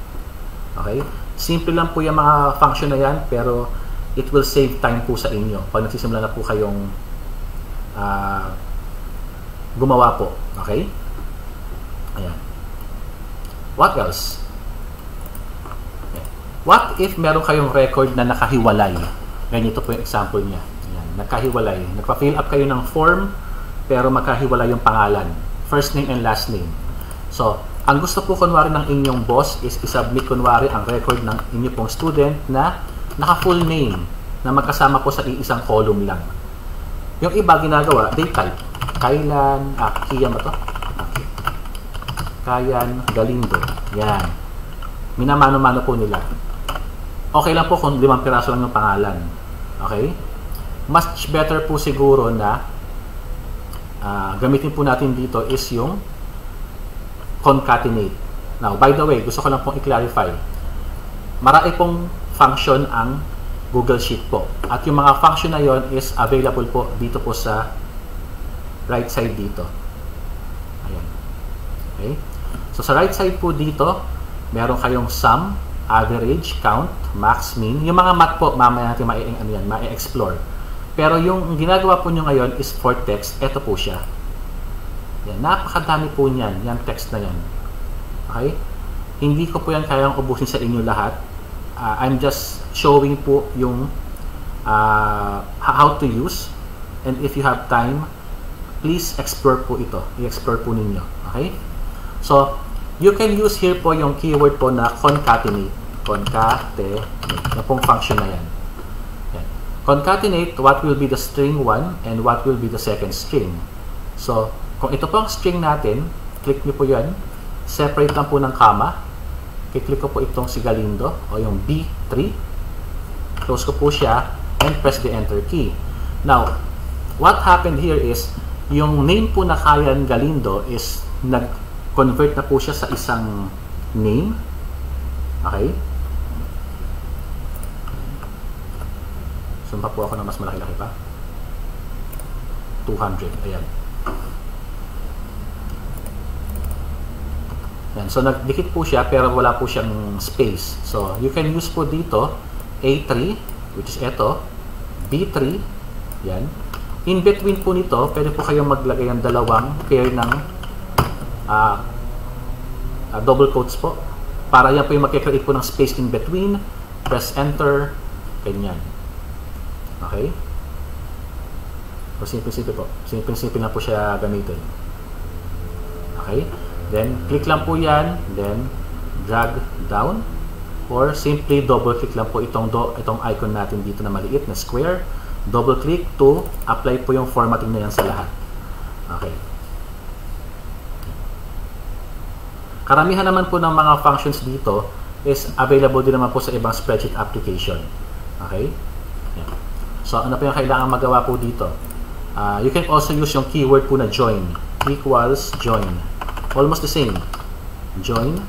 Okay? Simple lang po yung mga function na yan, pero it will save time po sa inyo pag nagsisimula na po kayong uh, gumawa po. Okay? Ayan. What else? What if meron kayong record na nakahiwalay? Ganito po yung example niya. Ayan, nagkahiwalay. Nagpa-fill up kayo ng form, pero magkahiwalay yung pangalan. First name and last name. So, ang gusto po kunwari ng inyong boss is isubmit kunwari ang record ng inyo pong student na naka-full name na magkasama po sa iisang column lang. Yung iba ginagawa, they type. Kailan, ah, Kian ba to? Okay. Kayan Galindo. Yan. Minamano-mano po nila. Okay lang po kung limang piraso lang yung pangalan. Okay? Much better po siguro na uh, gamitin po natin dito is yung concatenate. Now, by the way, gusto ko lang pong i-clarify. Marami pong function ang Google Sheet po. At yung mga function na yon is available po dito po sa right side dito. Ayan. Okay? So sa right side po dito, meron kayong sum, average, count, max, mean. Yung mga math po, mamaya natin ma ano yan, ma-explore. Pero yung ginagawa po nyo ngayon is for text. Ito po siya. Yan, napakadami po niyan. Yan text na yan. Okay? Hindi ko po yan kayang ubusin sa inyo lahat. Uh, I'm just showing po yung uh, how to use. And if you have time please explore po ito. I-explore po ninyo. Okay? So you can use here po yung keyword po na concatenate. Concatenate. Na pong function na yan. Yan. Concatenate what will be the string 1 and what will be the second string? So kung ito po ang string natin click nyo po yan separate lang po ng comma. Kiklik ko po itong si Galindo o yung B3 close ko po siya and press the enter key. Now what happened here is yung name po na Kayan Galindo is nag-convert na po siya sa isang name. Okay? Sumpa po ako na mas malaki-laki pa. 200 ayan Yan. So, nagdikit po siya pero wala po siyang space. So, you can use po dito A3, which is ito, B3, yan. In between po nito, pwede po kayong maglagay ng dalawang pair ng uh, uh, double quotes po. Para yan po yung mag-create po ng space in between. Press enter, ganyan. Okay? So, simple-simple po. Simple-simple na po siya gamitin. Okay? Then, click lang po yan. Then, drag down. Or simply double click lang po itong, do, itong icon natin dito na maliit na square. Double click to apply po yung formatting na yan sa lahat. Okay. Karamihan naman po ng mga functions dito is available din naman po sa ibang spreadsheet application. Okay? Yan. So, ano po yung kailangan magawa po dito? Uh, you can also use yung keyword po na join. Equals join almost the same. Join.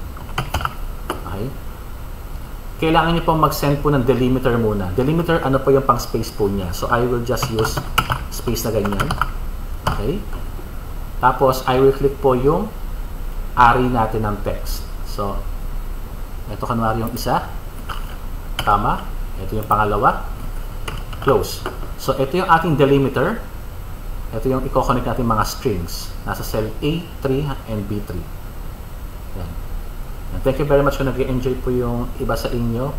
Okay. Kailangan niyo pong mag-send po ng delimiter muna. Delimiter, ano po yung pang space po niya. So, I will just use space na ganyan. Okay. Tapos, I will click po yung array natin ng text. So, ito kanwari yung isa. Tama. Ito yung pangalawa. Close. So, ito yung ating delimiter. Ito yung i-connect natin mga strings. Nasa cell A3 and B3. Yan. Thank you very much kung nag-enjoy po yung iba sa inyo.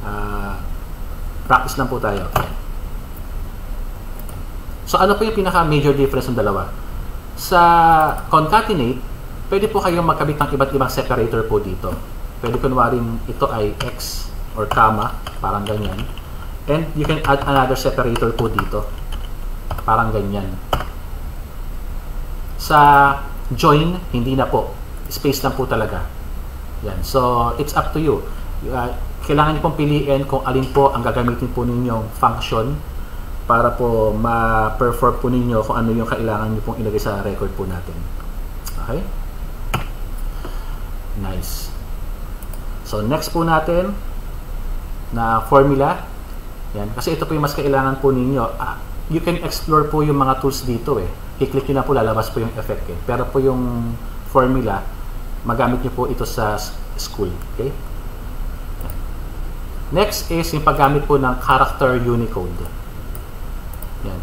Uh, practice lang po tayo. So ano po yung pinaka-major difference ng dalawa? Sa concatenate, pwede po kayong magkabit ng iba't ibang separator po dito. Pwede kunwaring ito ay X or comma, parang ganyan. And you can add another separator po dito Parang ganyan. Sa join, hindi na po. Space lang po talaga. Yan. So, it's up to you. Uh, kailangan niyo pong piliin kung alin po ang gagamitin po ninyong function para po ma-perform po ninyo kung ano yung kailangan niyo pong ilagay sa record po natin. Okay? Nice. So, next po natin na formula. Yan. Kasi ito po yung mas kailangan po ninyo. Ah, you can explore po yung mga tools dito eh. I-click nyo na po, lalabas po yung effect eh. Pero po yung formula, magamit nyo po ito sa school. Okay? Next is yung paggamit po ng character Unicode. Yan.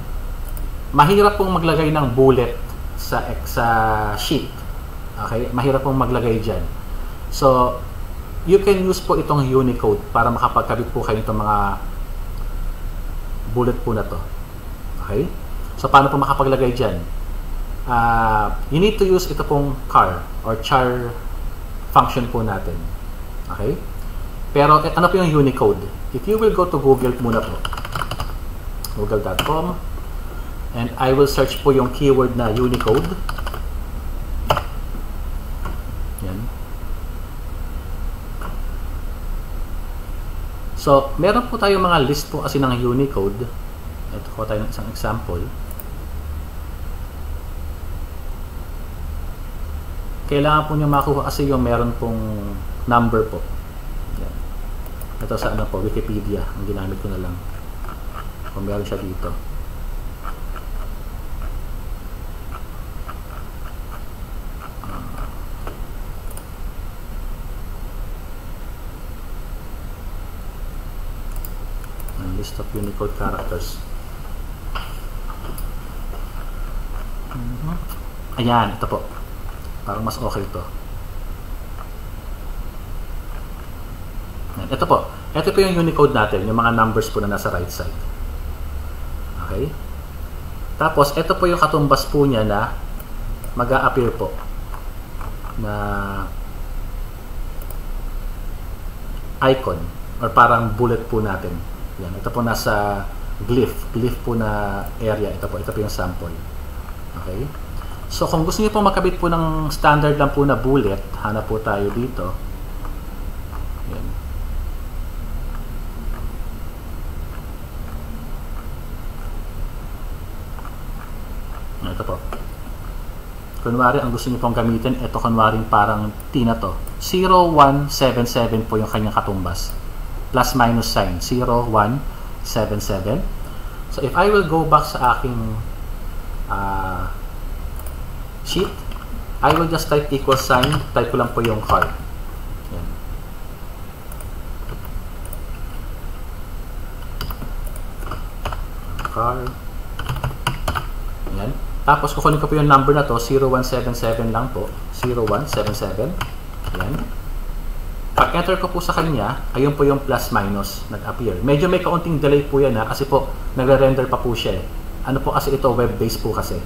Mahirap pong maglagay ng bullet sa, sa sheet. Okay? Mahirap pong maglagay dyan. So, you can use po itong Unicode para makapagkabit po kayo itong mga bullet po na to. Okay? So, paano po makapaglagay dyan? Uh, you need to use ito pong car or char function po natin. Okay? Pero, eh, ano po yung Unicode? If you will go to Google muna po, google.com, and I will search po yung keyword na Unicode. Yan. So, meron po tayong mga list po kasi ng Unicode. Ko tayo ng isang example. Kailangan po nyo makuha kasi yung meron pong number po. Yan. Ito sa ano po, Wikipedia. Ang ginamit ko na lang. Kung meron siya dito. list of Unicode characters. Ayan, ito po. Parang mas okay ito. Ayan, ito po. Ito po yung Unicode natin, yung mga numbers po na nasa right side. Okay? Tapos, ito po yung katumbas po niya na mag appear po na icon or parang bullet po natin. Yan, ito po nasa glyph, glyph po na area. Ito po, ito po yung sample. Okay? So, kung gusto niyo po makabit po ng standard lang po na bullet, hanap po tayo dito. Yan. Ito po. Kunwari, ang gusto niyo pong gamitin, ito kunwari parang T na to. 0177 po yung kanyang katumbas plus minus sign 0, 1, 7, 7 so if I will go back sa aking uh, sheet I will just type equal sign. Type ko lang po yung card. Yan. card. Tapos kukunin ko po yung number na to. 0177 lang po. 0177 yan. Pag-enter ko po sa kanya, ayun po yung plus minus nag-appear. Medyo may kaunting delay po yan ha, kasi po nagre-render pa po siya eh. Ano po kasi ito, web-based po kasi.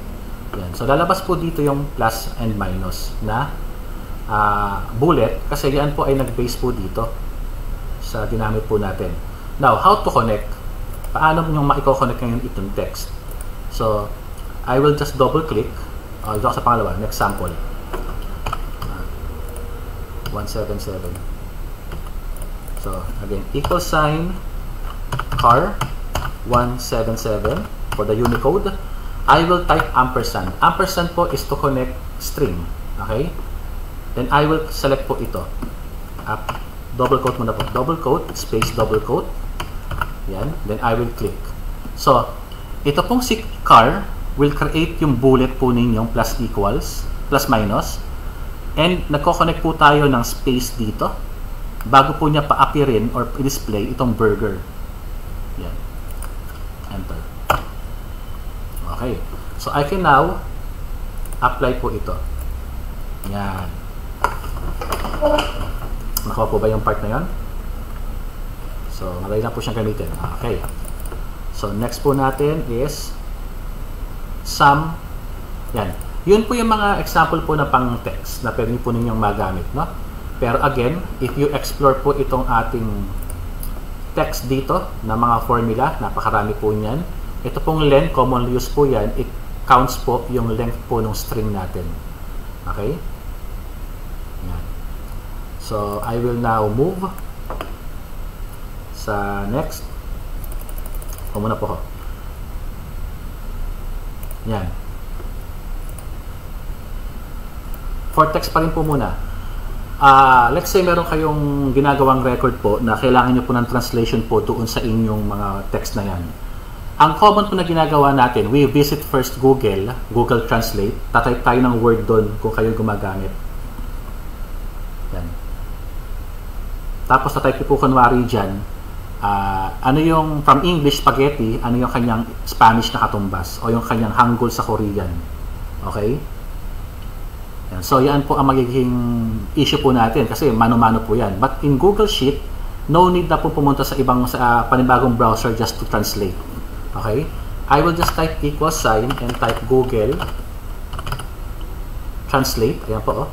Yan. So lalabas po dito yung plus and minus na uh, bullet kasi yan po ay nag-base po dito sa ginamit po natin. Now, how to connect? Paano nyo maiko-connect ngayon itong text? So, I will just double click. Uh, dito sa pangalawa, next sample. Uh, 177. So, again, equal sign car 177 for the Unicode. I will type ampersand. Ampersand po is to connect string. Okay? Then I will select po ito. Up, double quote muna po. Double quote, space double quote. Yan. Then I will click. So, ito pong si car will create yung bullet po ninyong plus equals, plus minus. And nagko-connect po tayo ng space dito bago po niya pa-appearin or display itong burger. Yan. Enter. Okay. So, I can now apply po ito. Yan. Nakuha po ba yung part na yan? So, madali na po siyang gamitin. Okay. So, next po natin is sum. Yan. Yun po yung mga example po na pang text na pwede po ninyong magamit. No? Pero again, if you explore po itong ating text dito na mga formula, napakarami po niyan. Ito pong length, commonly used po yan, it counts po yung length po ng string natin. Okay? Yan. So, I will now move sa next. O muna po ko. Yan. For text pa rin po muna uh, let's say meron kayong ginagawang record po na kailangan nyo po ng translation po doon sa inyong mga text na yan. Ang common po na ginagawa natin, we visit first Google, Google Translate, tatype tayo ng word doon kung kayo gumagamit. Yan. Tapos tatype po kunwari dyan, uh, ano yung from English spaghetti, ano yung kanyang Spanish na katumbas o yung kanyang Hangul sa Korean. Okay? Yan. So, yan po ang magiging issue po natin kasi mano-mano po yan. But in Google Sheet, no need na po pumunta sa ibang sa uh, panibagong browser just to translate. Okay? I will just type equal sign and type Google translate. Ayan po, oh.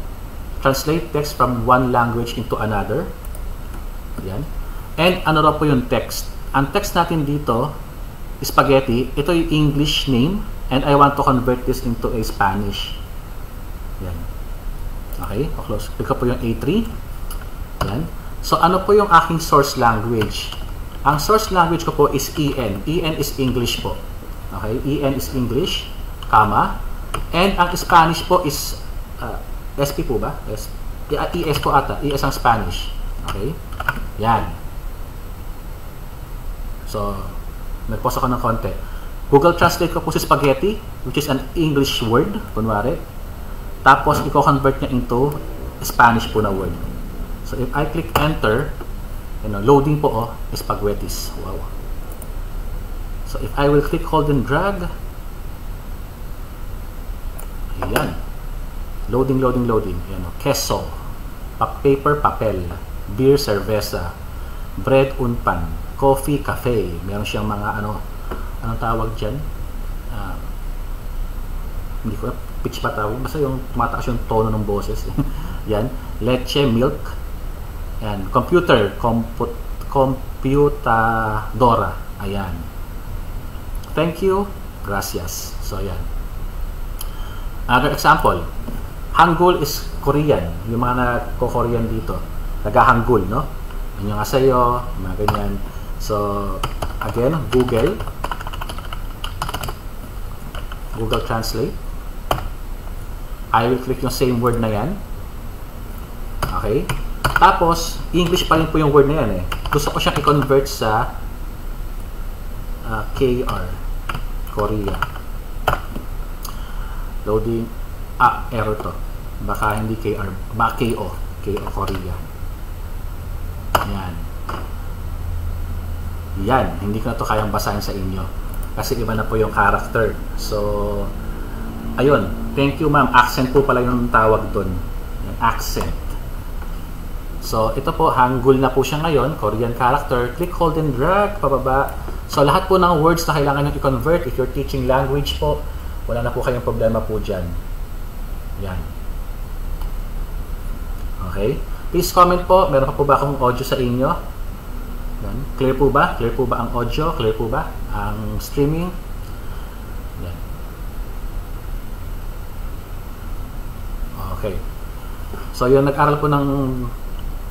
Translate text from one language into another. Ayan. And ano raw po yung text? Ang text natin dito, spaghetti, ito yung English name and I want to convert this into a Spanish. Ayan. Okay, close. Click po yung A3. Ayan. So, ano po yung aking source language? Ang source language ko po is EN. EN is English po. Okay, EN is English, comma. And ang Spanish po is uh, SP po ba? S, ES po ata. ES ang Spanish. Okay? Yan. So, nagpost ako ng konti. Google Translate ko po si spaghetti, which is an English word, kunwari. Tapos, i-convert niya into Spanish po na word. So, if I click enter, know, loading po, oh, spaghettis. Wow. So, if I will click, hold, and drag, ayan. Loading, loading, loading. Ayan, oh, queso, pa paper, papel, beer, cerveza, bread, unpan, coffee, cafe. Meron siyang mga ano, anong tawag dyan? Uh, hindi ko pitch pa tawag. Basta yung tumataas yung tono ng boses. Yan. Leche, milk. Yan. Computer, comput, computadora. Ayan. Thank you. Gracias. So, yan. Another example. Hangul is Korean. Yung mga nagko-Korean dito. Nag-Hangul, no? Yun yung asayo, mga ganyan. So, again, Google. Google Translate. I will click yung same word na yan. Okay? Tapos, English pa rin po yung word na yan eh. Gusto ko siyang i-convert sa uh, KR. Korea. Loading. Ah, error to. Baka hindi KR. Baka KO. KO Korea. Yan. Yan. Hindi ko na to kayang basahin sa inyo. Kasi iba na po yung character. So, ayun. Thank you ma'am. Accent po pala yung tawag doon. Accent. So, ito po, Hangul na po siya ngayon. Korean character. Click, hold, and drag. Pababa. So, lahat po ng words na kailangan nyo i-convert. If you're teaching language po, wala na po kayong problema po dyan. Yan. Okay? Please comment po, meron pa po ba akong audio sa inyo? Yan. Clear po ba? Clear po ba ang audio? Clear po ba ang streaming? Yan. Okay. So, yung nag-aral po ng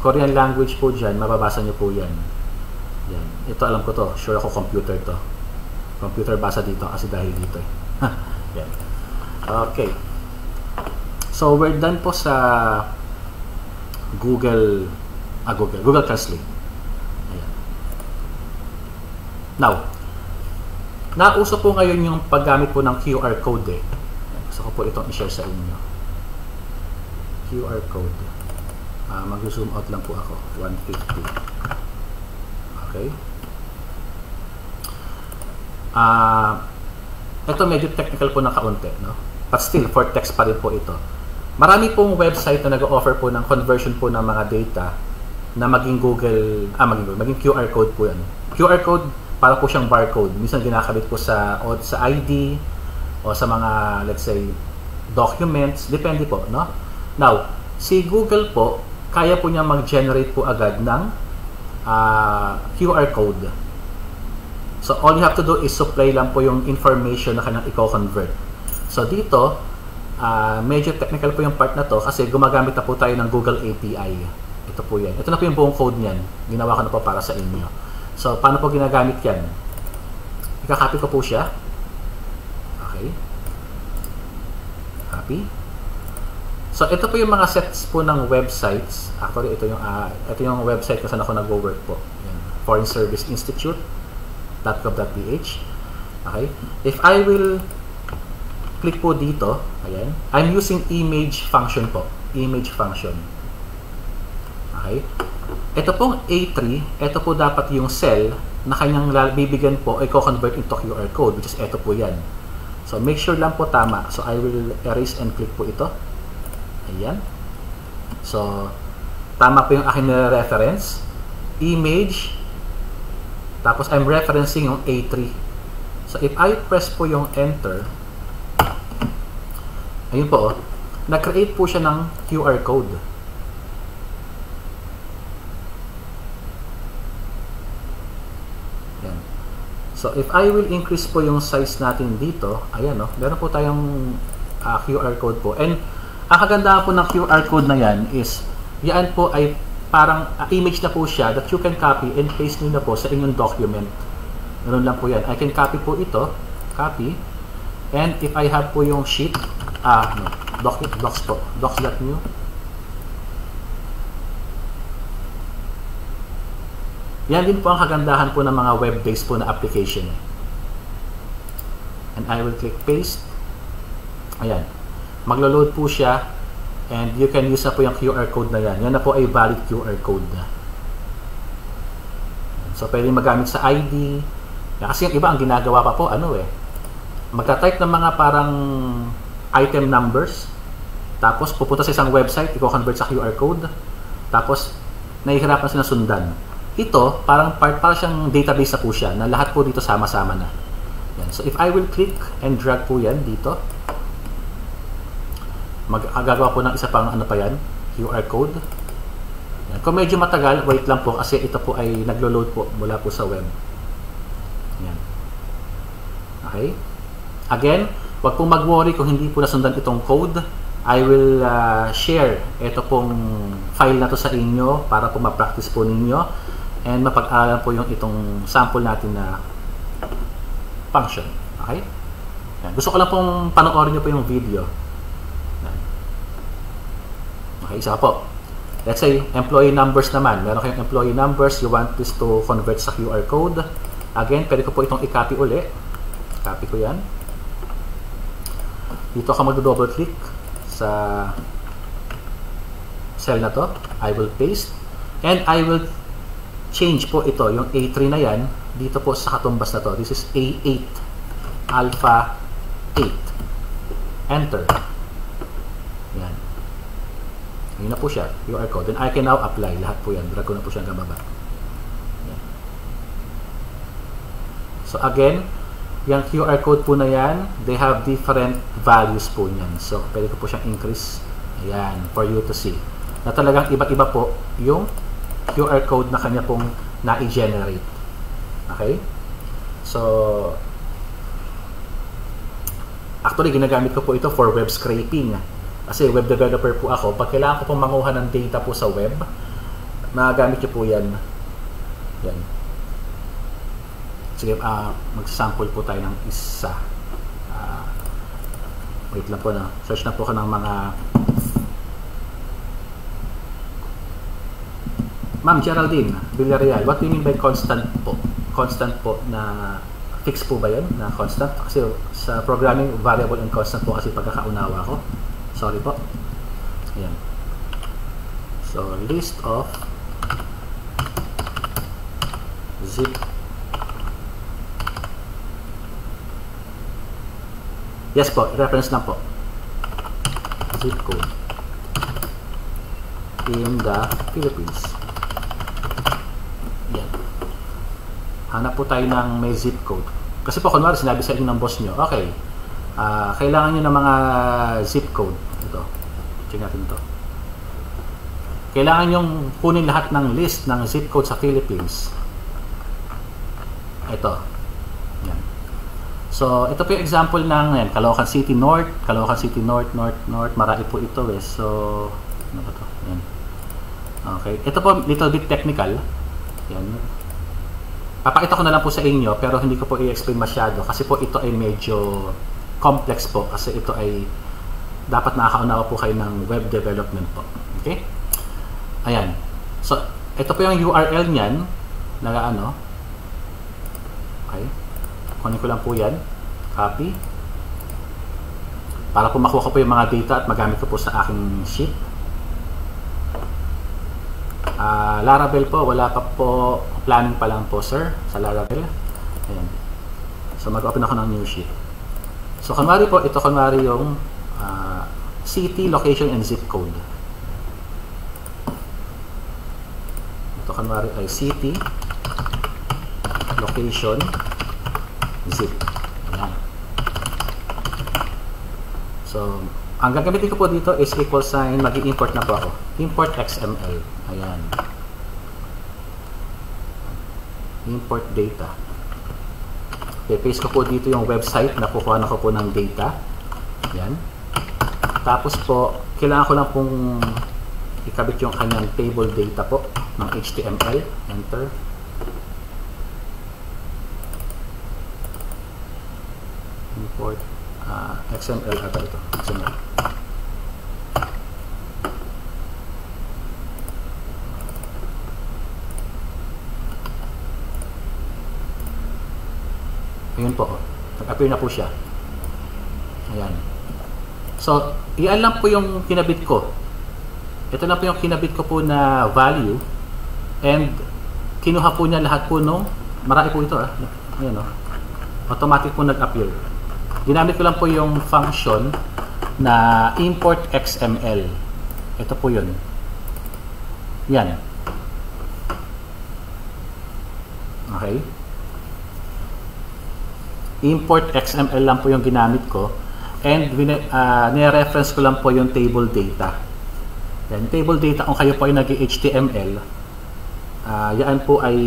Korean language po dyan, mababasa nyo po yan. Yan. Ito alam ko to. Sure ako computer to. Computer basa dito kasi dahil dito eh. yan. Okay. So, we're done po sa Google ah, Google, Google Translate. Ayan. Now, nauso po ngayon yung paggamit po ng QR code eh. Gusto ko po itong i-share sa inyo. QR code. Uh, Mag-zoom out lang po ako. 150. Okay. Ah, uh, ito medyo technical po na kaunti, no? But still, for text pa rin po ito. Marami pong website na nag-offer po ng conversion po ng mga data na maging Google, ah maging Google, maging QR code po yan. QR code, para po siyang barcode. Minsan ginakabit po sa, o sa ID, o sa mga, let's say, documents, depende po, no? Now, si Google po, kaya po niya mag-generate po agad ng uh, ah, QR code. So, all you have to do is supply lang po yung information na kanyang i-convert. So, dito, uh, medyo technical po yung part na to kasi gumagamit na po tayo ng Google API. Ito po yan. Ito na po yung buong code niyan. Ginawa ko na po para sa inyo. So, paano po ginagamit yan? Ikakopy ko po siya. Okay. Copy. So, ito po yung mga sets po ng websites. Actually, ito yung, uh, ito yung website kung saan ako nag-work po. Yan. Foreign Service Institute.gov.ph Okay. If I will click po dito, ayan, I'm using image function po. Image function. Okay? Ito pong A3, ito po dapat yung cell na kanyang bibigyan po ay ko-convert into QR code, which is ito po yan. So, make sure lang po tama. So, I will erase and click po ito. Ayan. So, tama po yung aking reference. Image. Tapos, I'm referencing yung A3. So, if I press po yung enter, ayun po, oh, nag-create po siya ng QR code. Yan. So, if I will increase po yung size natin dito, ayan, no, meron po tayong uh, QR code po. And, ang kagandahan po ng QR code na yan is, yan po ay parang uh, image na po siya that you can copy and paste nyo na po sa inyong document. Meron lang po yan. I can copy po ito, copy, and if I have po yung sheet, ah, no, doc, docs po, docs.new, Yan din po ang kagandahan po ng mga web-based po na application. And I will click paste. Ayan. Maglo-load po siya and you can use na po yung QR code na yan. Yan na po ay valid QR code na. So, pwede magamit sa ID. Kasi yung iba ang ginagawa pa po, ano eh, magta-type ng mga parang item numbers, tapos pupunta sa isang website, i-convert sa QR code, tapos nahihirapan sila sundan ito, parang part, parang siyang database na po siya na lahat po dito sama-sama na. Yan. So, if I will click and drag po yan dito, magagawa po ng isa pang ano pa yan, QR code. Yan. Kung medyo matagal, wait lang po kasi ito po ay naglo-load po mula po sa web. Yan. Okay? Again, wag pong mag-worry kung hindi po nasundan itong code. I will uh, share ito pong file na to sa inyo para po ma-practice po ninyo and mapag-aralan po yung itong sample natin na function. Okay? Yan. Gusto ko lang pong panoorin nyo po yung video. Isa po. Let's say, employee numbers naman. Meron kayong employee numbers. You want this to convert sa QR code. Again, pwede ko po itong i-copy uli. Copy ko yan. Dito ako mag-double click sa cell na to. I will paste. And I will change po ito, yung A3 na yan, dito po sa katumbas na to. This is A8, alpha 8. Enter. Yun na po siya, QR code. Then I can now apply. Lahat po yan. Drag ko na po siya hanggang baba. So again, yung QR code po na yan, they have different values po niyan. So, pwede ko po siyang increase. Ayan, for you to see. Na talagang iba-iba po yung QR code na kanya pong na-generate. Okay? So, actually, ginagamit ko po ito for web scraping. Kasi web developer po ako. Pag kailangan ko pong manguha ng data po sa web, magagamit ko po yan. Yan. Sige, uh, mag-sample po tayo ng isa. Uh, wait lang po na. Search na po ko ng mga Ma'am Geraldine Villarreal, what do you mean by constant po? Constant po na fix po ba yan na constant? Kasi sa programming, variable and constant po kasi pagkakaunawa ko. Sorry po. Ayan. So, list of zip Yes po, reference lang po. Zip code in the Philippines. hanap po tayo ng may zip code. Kasi po, kunwari, sinabi sa inyo ng boss nyo, okay, uh, kailangan nyo ng mga zip code. Ito, check natin ito. Kailangan nyo kunin lahat ng list ng zip code sa Philippines. Ito. Yan. So, ito po yung example ng yan, Caloocan City North, Caloocan City North, North, North, marami po ito eh. So, ano ba ito? Yan. Okay. Ito po, little bit technical. Yan. Papakita ko na lang po sa inyo pero hindi ko po i-explain masyado kasi po ito ay medyo complex po kasi ito ay dapat nakakaunawa po kayo ng web development po. Okay? Ayan. So, ito po yung URL niyan na ano. Okay. Kunin ko lang po yan. Copy. Para po makuha ko po yung mga data at magamit ko po sa aking sheet. Uh, Laravel po, wala pa po, planning pa lang po sir sa Laravel. Ayan. So mag-open ako ng new sheet. So, kunwari po, ito kunwari yung uh, city, location, and zip code. Ito kunwari ay city, location, zip. Ayan. So, ang gagamitin ko po dito is equal sign, mag-import na po ako. Import XML. Ayan. Import data. I-paste ko po dito yung website na kukuha na ko po ng data. Ayan. Tapos po, kailangan ko lang pong ikabit yung kanyang table data po ng HTML. Enter. Import uh, XML ata ito. XML. Ayun po. Nag-appear na po siya. Ayan. So, iyan lang po yung kinabit ko. Ito lang po yung kinabit ko po na value. And, kinuha po niya lahat po nung, marami po ito ah. Ayan o. Oh. Automatic po nag-appear. Ginamit ko lang po yung function na import XML. Ito po yun. Yan. Okay import XML lang po yung ginamit ko and uh, nire-reference ko lang po yung table data. Yan, table data kung kayo po ay nag-HTML, uh, yan po ay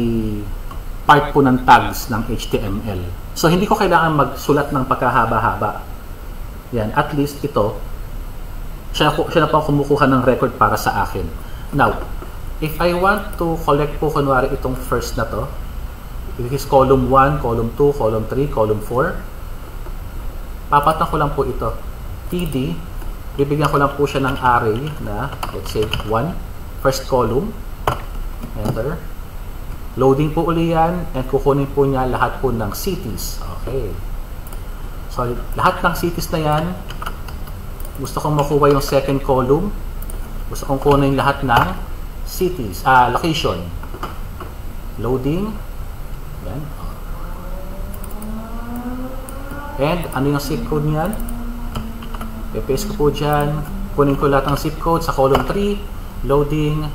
part po ng tags ng HTML. So, hindi ko kailangan magsulat ng pagkahaba-haba. Yan, at least ito, siya, siya na po kumukuha ng record para sa akin. Now, if I want to collect po kunwari itong first na to, This is column 1, column 2, column 3, column 4. Papatan ko lang po ito. TD, bibigyan ko lang po siya ng array na, let's say, 1. First column. Enter. Loading po uli yan and kukunin po niya lahat po ng cities. Okay. So, lahat ng cities na yan, gusto kong makuha yung second column. Gusto kong kunin lahat ng cities, ah, location. Loading. Yan. And, ano yung zip code niyan? I-paste ko po dyan. Kunin ko lahat ng zip code sa column 3. Loading.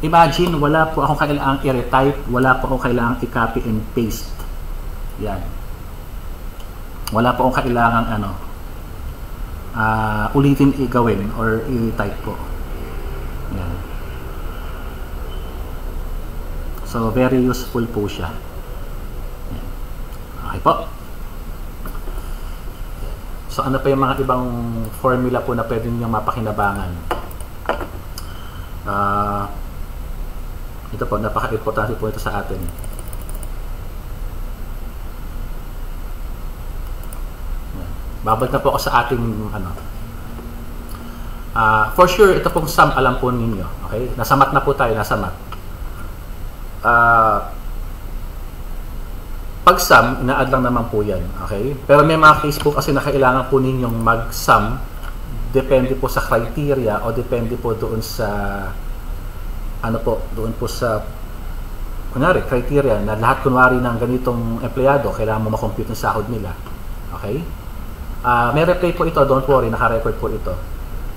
Imagine, wala po akong kailangang i-retype. Wala po akong kailangang i-copy and paste. Yan. Wala po akong kailangang ano, uh, ulitin i-gawin or i-type po. Yan. So, very useful po siya. Okay po. So ano pa yung mga ibang formula po na pwede niyo mapakinabangan? Uh, ito po, napaka-importante po ito sa atin. Babalik na po ako sa ating ano. Uh, for sure, ito pong sum alam po ninyo. Okay? Nasa mat na po tayo, nasa mat. Uh, pag sum, ina-add lang naman po yan. Okay? Pero may mga case po kasi na kailangan po ninyong mag-sum depende po sa criteria o depende po doon sa ano po, doon po sa kunwari, criteria na lahat kunwari ng ganitong empleyado kailangan mo makompute yung sahod nila. Okay? Uh, may replay po ito, don't worry, naka-record po ito.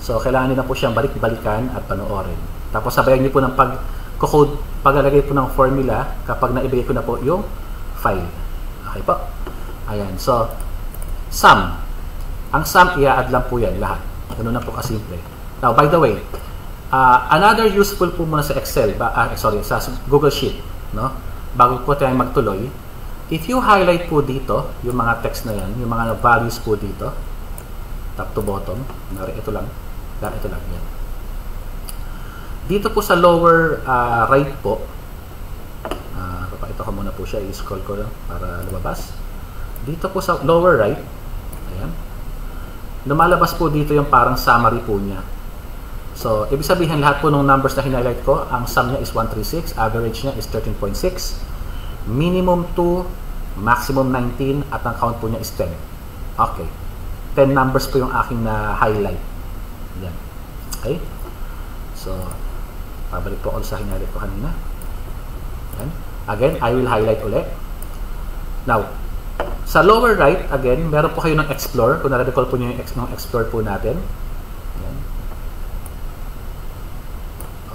So, kailangan nila po siyang balik-balikan at panoorin. Tapos sabayan niyo po ng pag code paglalagay po ng formula kapag naibigay ko na po yung file. Okay po. Ayan. So, sum. Ang sum, i-add lang po yan lahat. Ganun na po kasimple. Now, by the way, uh, another useful po muna sa Excel, ba, uh, sorry, sa Google Sheet, no? bago po tayo magtuloy, if you highlight po dito, yung mga text na yan, yung mga values po dito, top to bottom, ito lang, ito lang, yan. Dito po sa lower uh, right po, ito ko muna po siya, i-scroll ko para lumabas. Dito po sa lower right, ayan, lumalabas po dito yung parang summary po niya. So, ibig sabihin lahat po ng numbers na hinighlight ko, ang sum niya is 136, average niya is 13.6, minimum 2, maximum 19, at ang count po niya is 10. Okay. 10 numbers po yung aking na-highlight. Yan. Okay? So, pabalik po ako sa hinighlight ko kanina. Yan. Again, I will highlight ulit. Now, sa lower right, again, meron po kayo ng explore. Kung na-recall po nyo yung explore po natin. Yan.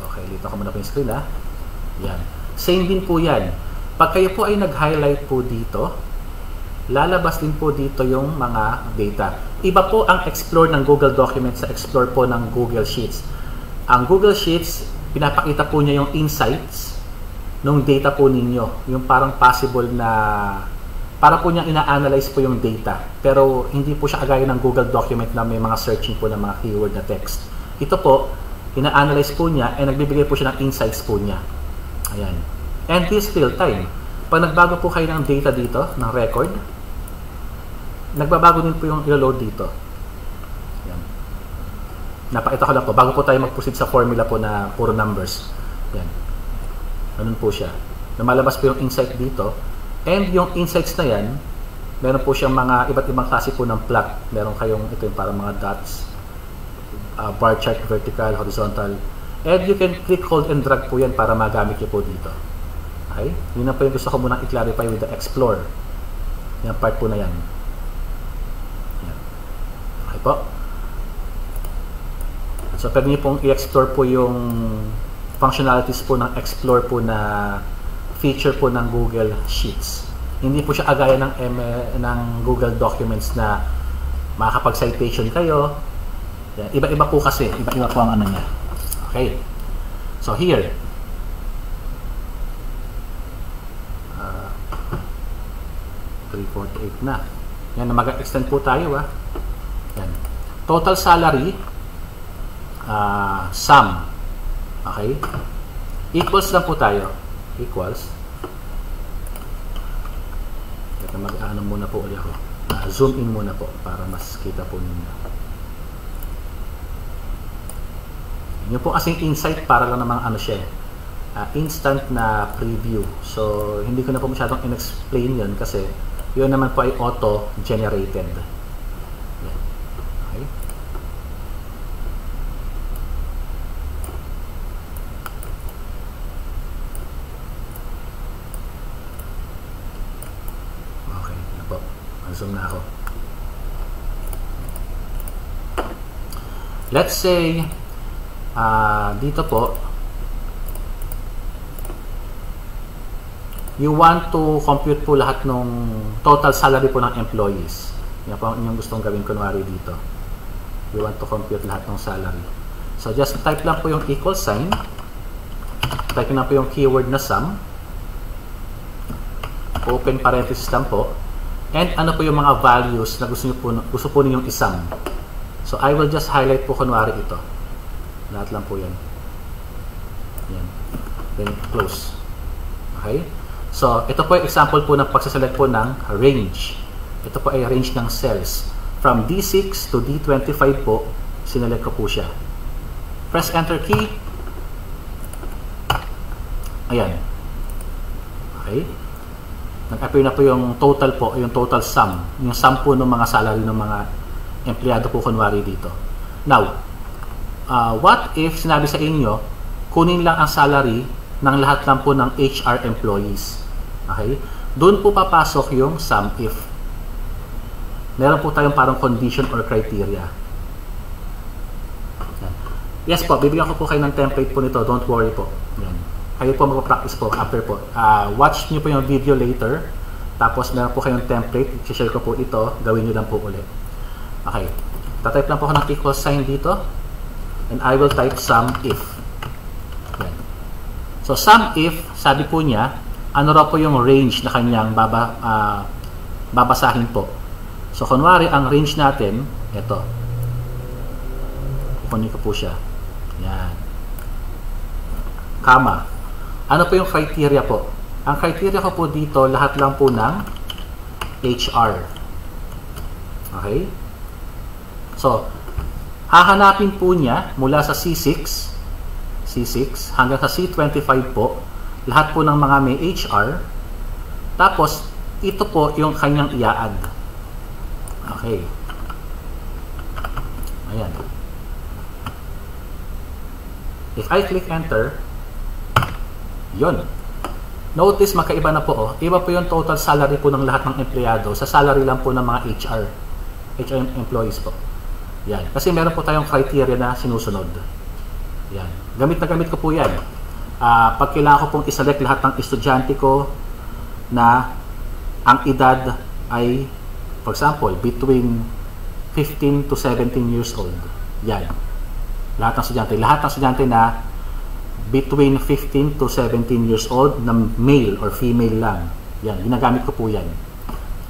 Okay, dito ko muna po yung screen ha. Yan. Same din po yan. Pag kayo po ay nag-highlight po dito, lalabas din po dito yung mga data. Iba po ang explore ng Google Documents sa explore po ng Google Sheets. Ang Google Sheets, pinapakita po niya yung insights ng data po ninyo. Yung parang possible na para po niyang ina-analyze po yung data. Pero hindi po siya kagaya ng Google document na may mga searching po ng mga keyword na text. Ito po, ina-analyze po niya and nagbibigay po siya ng insights po niya. Ayan. And this real time. Pag nagbago po kayo ng data dito, ng record, nagbabago din po yung ilo-load dito. Yan. Napakita ko lang po, bago po tayo mag-proceed sa formula po na puro numbers. Yan. Ganun po siya. Lumalabas po yung insight dito. And yung insights na yan, meron po siyang mga iba't ibang klase po ng plot. Meron kayong, ito yung parang mga dots, uh, bar chart, vertical, horizontal. And you can click, hold, and drag po yan para magamit niyo po dito. Okay? Yun na po yung gusto ko munang i-clarify with the explore. Yung part po na yan. yan. Okay po. So, pwede niyo pong i-explore po yung functionalities po ng explore po na feature po ng Google Sheets. Hindi po siya agaya ng, M ng Google Documents na makakapag-citation kayo. Iba-iba po kasi. Iba-iba po ang ano niya. Okay. So, here, 348 na. Yan, mag-extend po tayo ah. Yan. Total salary, uh, sum. Okay? Equals lang po tayo. Equals. Ito mag-ano muna po ulit ako. Uh, zoom in muna po para mas kita po ninyo. Yun po kasing insight para lang namang ano siya uh, instant na preview. So, hindi ko na po masyadong in-explain yun kasi yun naman po ay auto-generated. Okay. Okay, na po. Zoom na. Let's say, uh, dito po, you want to compute po lahat ng total salary po ng employees. Yan po inyong gustong gawin kunwari dito. You want to compute lahat ng salary. So just type lang po yung equal sign. Type lang po yung keyword na sum. Open parenthesis lang po. And ano po yung mga values na gusto niyo po gusto po ninyong isum. So I will just highlight po kunwari ito. Lahat lang po yan. Yan. Then close. Okay? So, ito po yung example po ng pagsaselect po ng range. Ito po ay range ng cells. From D6 to D25 po, sinelect ko po siya. Press enter key. Ayan. Okay. Nag-appear na po yung total po, yung total sum. Yung sum po ng mga salary ng mga empleyado po kunwari dito. Now, uh, what if sinabi sa inyo, kunin lang ang salary ng lahat lang po ng HR employees. Okay? Doon po papasok yung sum if. Meron po tayong parang condition or criteria. Yes po, bibigyan ko po kayo ng template po nito. Don't worry po. Kayo po magpa-practice po after po. Uh, watch nyo po yung video later. Tapos meron po kayong template. I-share ko po ito. Gawin nyo lang po ulit. Okay. Tatype lang po ako ng equal sign dito. And I will type sum if. Yan. So sum if, sabi po niya, ano raw po yung range na kanyang baba, uh, babasahin po. So, kunwari, ang range natin, ito. Kukunin ko po siya. Yan. Kama. Ano po yung criteria po? Ang criteria ko po dito, lahat lang po ng HR. Okay? So, hahanapin po niya mula sa C6, C6 hanggang sa C25 po lahat po ng mga may HR. Tapos, ito po yung kanyang i-add. Okay. Ayan. If I click enter, yon. Notice, makaiba na po. Oh. Iba po yung total salary po ng lahat ng empleyado sa salary lang po ng mga HR. HR employees po. Yan. Kasi meron po tayong criteria na sinusunod. Yan. Gamit na gamit ko po yan uh, pag kailangan ko pong iselect lahat ng estudyante ko na ang edad ay, for example, between 15 to 17 years old. Yan. Lahat ng estudyante. Lahat ng estudyante na between 15 to 17 years old na male or female lang. Yan. Ginagamit ko po yan.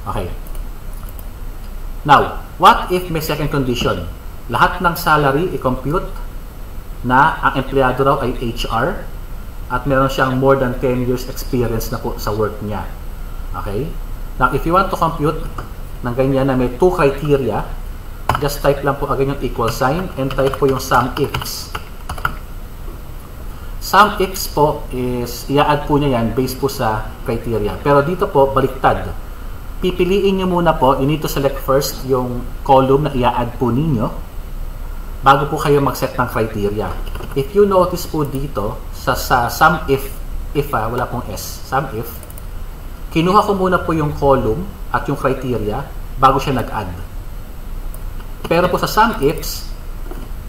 Okay. Now, what if may second condition? Lahat ng salary i-compute na ang empleyado raw ay HR at meron siyang more than 10 years experience na po sa work niya. Okay? Now, if you want to compute ng ganyan na may two criteria, just type lang po agad yung equal sign and type po yung sum ifs. Sum ifs po is, i-add po niya yan based po sa criteria. Pero dito po, baliktad. Pipiliin nyo muna po, you need to select first yung column na i-add po ninyo bago po kayo mag-set ng criteria. If you notice po dito, sa, sa sum if, if ah, wala pong S, sum if, kinuha ko muna po yung column at yung criteria bago siya nag-add. Pero po sa sum ifs,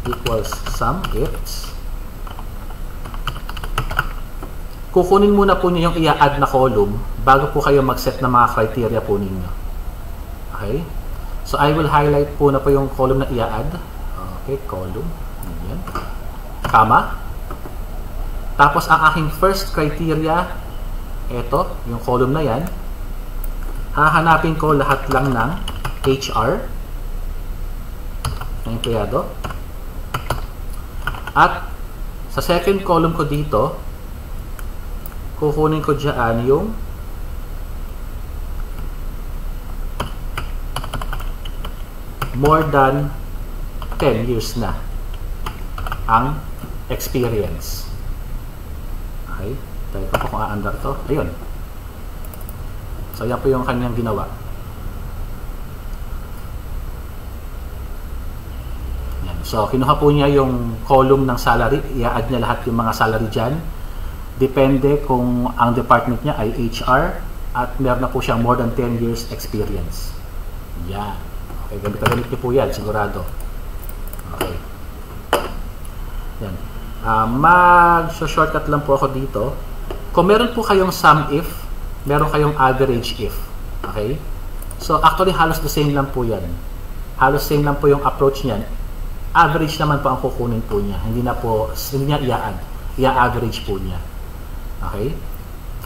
equals sum ifs, kukunin muna po niyo yung i-add na column bago po kayo mag-set ng mga criteria po ninyo. Okay? So, I will highlight po na po yung column na i-add. Okay, column. Ayan. Kama. Tapos, ang aking first criteria, ito, yung column na yan, hahanapin ko lahat lang ng HR ng empleyado. At sa second column ko dito, kukunin ko dyan yung more than 10 years na ang experience. Okay? Tayo pa po kung aandar to. Ayun. So, yan po yung kanyang ginawa. Yan. So, kinuha po niya yung column ng salary. I-add niya lahat yung mga salary dyan. Depende kung ang department niya ay HR at meron na po siyang more than 10 years experience. Yan. Okay, gamit na niyo po yan, sigurado. Okay. Yan. Uh, Mag-shortcut lang po ako dito. Kung meron po kayong sum if, meron kayong average if. Okay? So, actually, halos the same lang po yan. Halos same lang po yung approach niyan. Average naman po ang kukunin po niya. Hindi na po, hindi niya i-add. I-average po niya. Okay?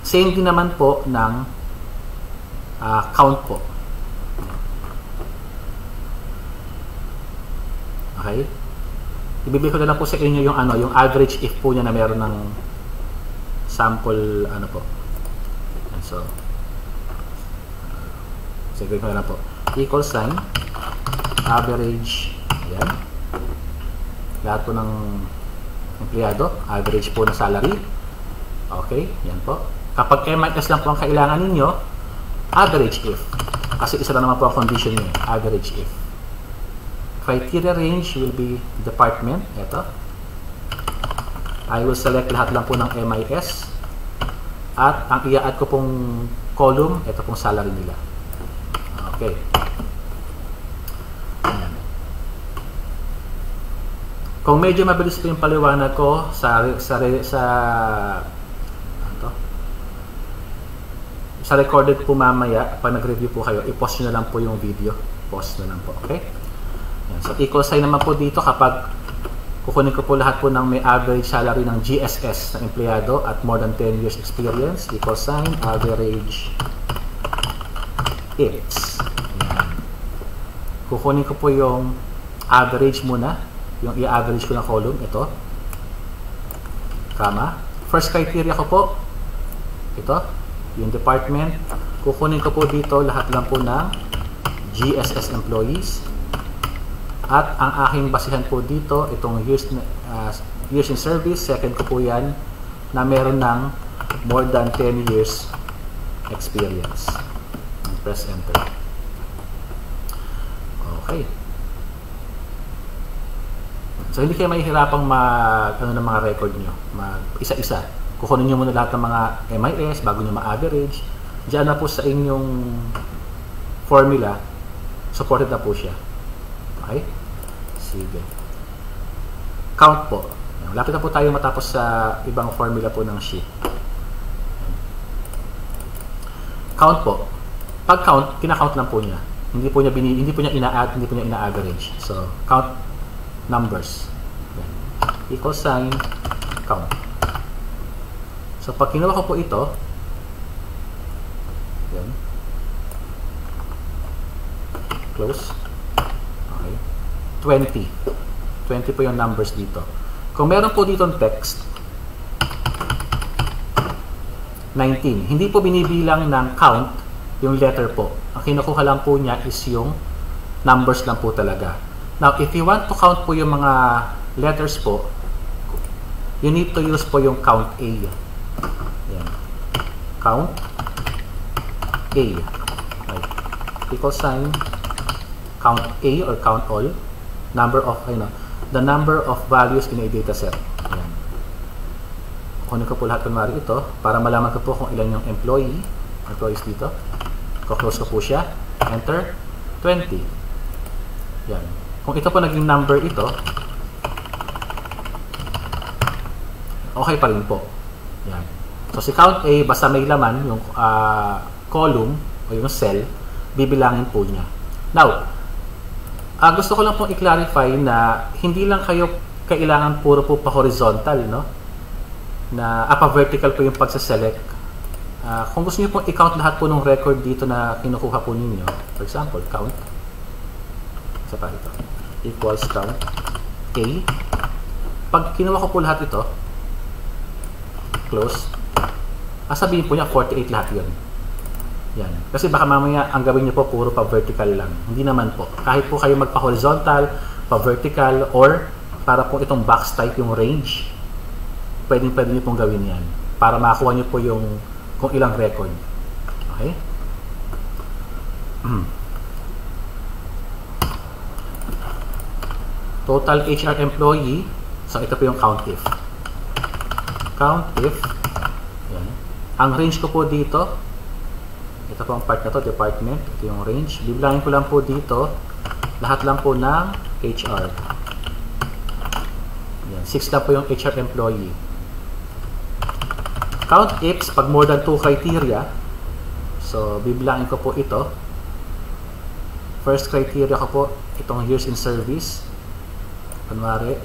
Same din naman po ng uh, count po. Okay? Ibibigay ko na lang po sa inyo yung ano, yung average if po niya na meron ng sample ano po. And so sige ko na po. Equal sign average yan. Lahat po ng empleyado, average po na salary. Okay, yan po. Kapag MIS lang po ang kailangan ninyo, average if. Kasi isa lang naman po ang condition niyo, average if. Criteria range will be department. Ito. I will select lahat lang po ng MIS. At ang i-add ko pong column, ito pong salary nila. Okay. Ayan. Kung medyo mabilis po yung paliwanag ko sa sa sa ano to? Sa recorded po mamaya, pag nag-review po kayo, i-post nyo na lang po yung video. Post na lang po, okay? Yan. So, equal sign naman po dito kapag kukunin ko po lahat po ng may average salary ng GSS na empleyado at more than 10 years experience. Equal sign, average. Yan. Kukunin ko po yung average muna. Yung i-average ko na column. Ito. Kama. First criteria ko po. Ito. Yung department. Kukunin ko po dito lahat lang po ng GSS employees. At ang aking basihan po dito, itong years, uh, years in service, second ko po yan, na meron ng more than 10 years experience. Press enter. Okay. So, hindi kayo mahihirapang mag, ano ng mga record nyo. Mag, isa-isa. Kukunin nyo muna lahat ng mga MIS bago nyo ma-average. Diyan na po sa inyong formula, supported na po siya. Okay? Sige. Count po. Lapit na po tayo matapos sa ibang formula po ng sheet. Count po. pag count, kina-count lang po niya. Hindi po niya bini, hindi po niya ina-add, hindi po niya ina-average. So, count numbers. Yan. Equal sign, count. So, pag kinuha ko po ito, yan. Close. Okay. 20. 20 po yung numbers dito. Kung meron po dito text, 19. Hindi po binibilang ng count yung letter po. Ang kinukuha lang po niya is yung numbers lang po talaga. Now, if you want to count po yung mga letters po, you need to use po yung count A. Count A. Right. Equal sign count A or count all number of you know, the number of values in a data set. Ayan. Kunin ko po lahat kunwari ito para malaman ko po kung ilan yung employee employees dito. Ko-close ko po siya. Enter. 20. Yan. Kung ito po naging number ito, okay pa rin po. Yan. So si count A, basta may laman, yung uh, column o yung cell, bibilangin po niya. Now, uh, gusto ko lang pong i-clarify na hindi lang kayo kailangan puro po pa horizontal, no? Na apa ah, vertical po yung pagsa-select. Uh, kung gusto niyo pong i-count lahat po ng record dito na kinukuha po ninyo, for example, count sa pa ito equals count A pag kinuha ko po lahat ito close ah, sabihin po niya 48 lahat yun yan. Kasi baka mamaya ang gawin niyo po puro pa vertical lang. Hindi naman po. Kahit po kayo magpa horizontal, pa vertical or para po itong box type yung range, pwedeng pwede niyo pong gawin yan para makakuha niyo po yung kung ilang record. Okay? Total HR employee. So, ito po yung count if. Count if. Ang range ko po dito, ito po ang part na to, department. Ito yung range. Bibilangin ko lang po dito. Lahat lang po ng HR. Yan. 6 na po yung HR employee. Count ifs pag more than 2 criteria. So, bibilangin ko po ito. First criteria ko po, itong years in service. Kunwari,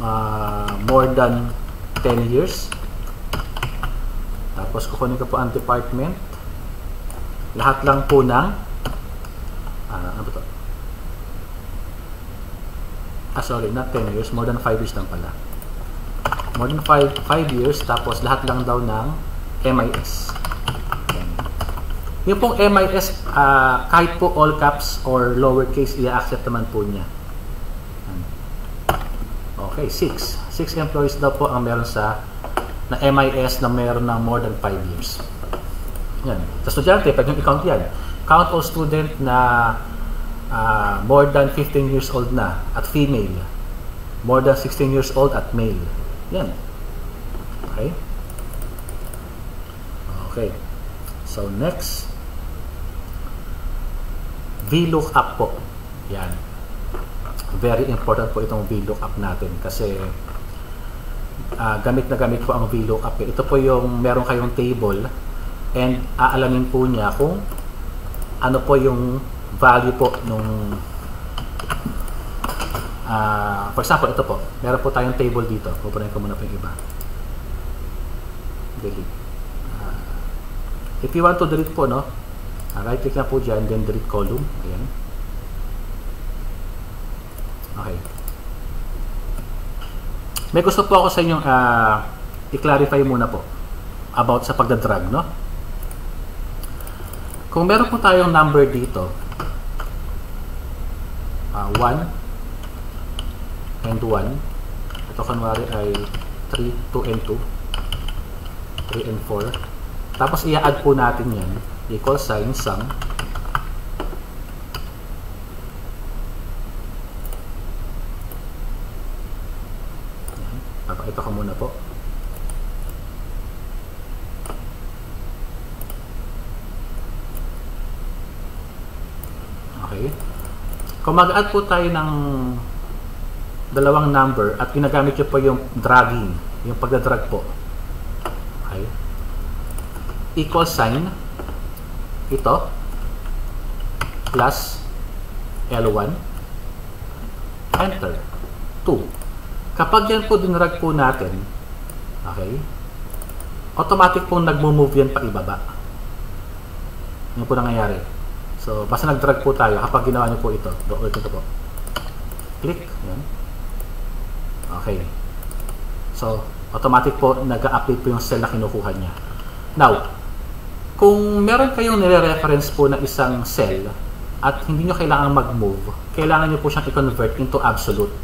uh, more than 10 years. Tapos kukunin ko po ang department. Lahat lang po ng uh, ano ba to? Ah, sorry, not 10 years, more than 5 years lang pala. More than 5, 5 years, tapos lahat lang daw ng MIS. Yung pong MIS, uh, ah, kahit po all caps or lowercase, i-accept naman po niya. Okay, 6. 6 employees daw po ang meron sa na MIS na meron ng more than 5 years. Yan. Sa estudyante, pwede nyo i-count yan. Count all student na uh, more than 15 years old na at female. More than 16 years old at male. Yan. Okay? Okay. So, next. VLOOKUP po. Yan. Very important po itong VLOOKUP natin kasi uh, gamit na gamit po ang VLOOKUP. Ito po yung meron kayong table and aalamin po niya kung ano po yung value po nung uh, for example, ito po. Meron po tayong table dito. Pupunin ko muna po yung iba. Delete. Uh, if you want to delete po, no? Uh, right click na po dyan, then delete column. Ayan. Okay. May gusto po ako sa inyong uh, i-clarify muna po about sa pagdadrag, no? Kung meron po tayong number dito, uh, 1 and 1, ito kanwari ay 3, 2 and 2, 3 and 4, tapos i-add po natin yan, equal sign sum, Papakita ko muna po. Okay. Kung mag-add po tayo ng dalawang number at ginagamit nyo po yung dragging, yung pagdadrag po. Okay. equal sign ito plus L1 enter 2 kapag yan po dinrag po natin okay automatic pong nagmo-move yan pa ibaba yan po nangyayari. So basta nag-drag po tayo kapag ginawa nyo po ito ulit ito po. Click yan. Okay. So automatic po nag-update po yung cell na kinukuha niya. Now kung meron kayong nire-reference po na isang cell at hindi nyo kailangan mag-move, kailangan nyo po siyang i-convert into absolute.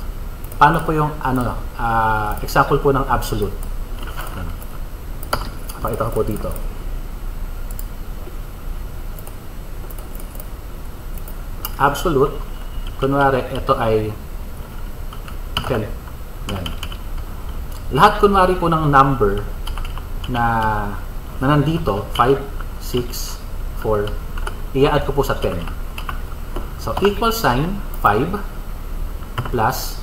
Paano po yung ano, uh, example po ng absolute? Pakita ko po dito. Absolute, kunwari, ito ay 10. Yan. Lahat kunwari po ng number na na nandito, 5, 6, 4. I-add ko po sa 10. So, equal sign, 5 plus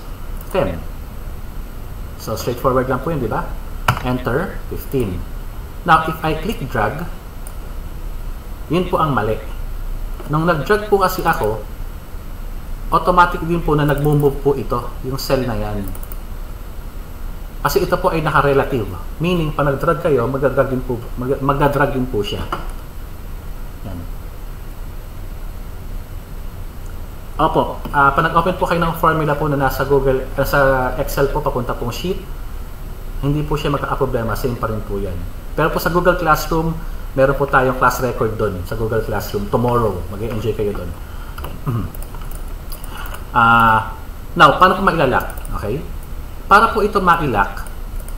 10. So, straightforward lang po yun, di ba? Enter, 15. Now, if I click drag, yun po ang mali. Nung nag-drag po kasi ako, automatic din po na nag-move po ito, yung cell na yan. Kasi ito po ay naka-relative. Meaning, pag nag-drag kayo, mag-drag din po, mag-drag din po siya. Yan. Opo, uh, pag nag-open po kayo ng formula po na nasa Google, uh, sa Excel po, papunta pong sheet, hindi po siya magkakaproblema, same pa rin po yan. Pero po sa Google Classroom, meron po tayong class record doon sa Google Classroom tomorrow. Mag-enjoy kayo doon. uh, now, paano po mailalock? Okay? Para po ito mailock,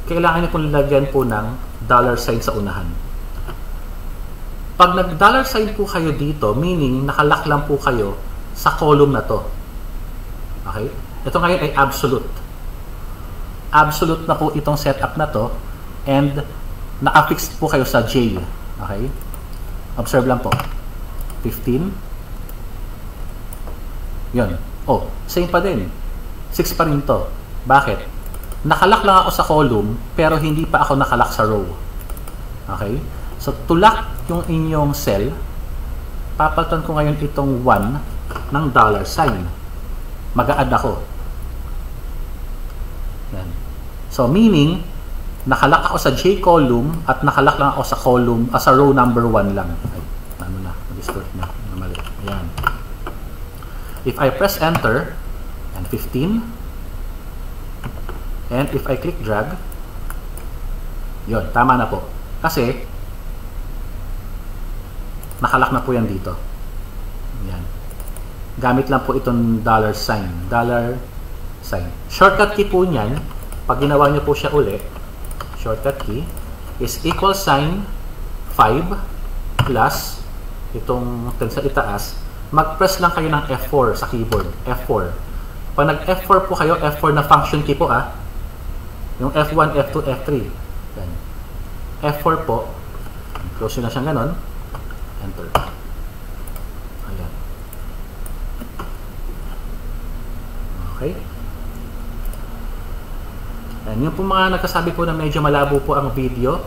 kailangan niyo pong lagyan po ng dollar sign sa unahan. Pag nag-dollar sign po kayo dito, meaning nakalock lang po kayo sa column na to. Okay? Ito ngayon ay absolute. Absolute na po itong setup na to and naka-fix po kayo sa J. Okay? Observe lang po. 15. Yun. Oh, same pa din. 6 pa rin to. Bakit? Nakalock lang ako sa column pero hindi pa ako nakalock sa row. Okay? So, to lock yung inyong cell, papalitan ko ngayon itong 1 ng dollar sign. Mag-a-add ako. Yan. So, meaning, nakalock ako sa J column at nakalock lang ako sa column, uh, sa row number 1 lang. Ay, ano na, distort na. Mali. Ayan. If I press enter, and 15, and if I click drag, yon tama na po. Kasi, nakalak na po yan dito. Yan. Gamit lang po itong dollar sign. Dollar sign. Shortcut key po niyan, pag ginawa niyo po siya uli, shortcut key is equal sign 5 plus itong sa itaas, mag-press lang kayo ng F4 sa keyboard. F4. Pag nag-F4 po kayo, F4 na function key po ah, yung F1, F2, F3. Yan. F4 po, close na siyang ganon. Enter. Ayan. Okay. Ayan. Yung po mga nagkasabi po na medyo malabo po ang video,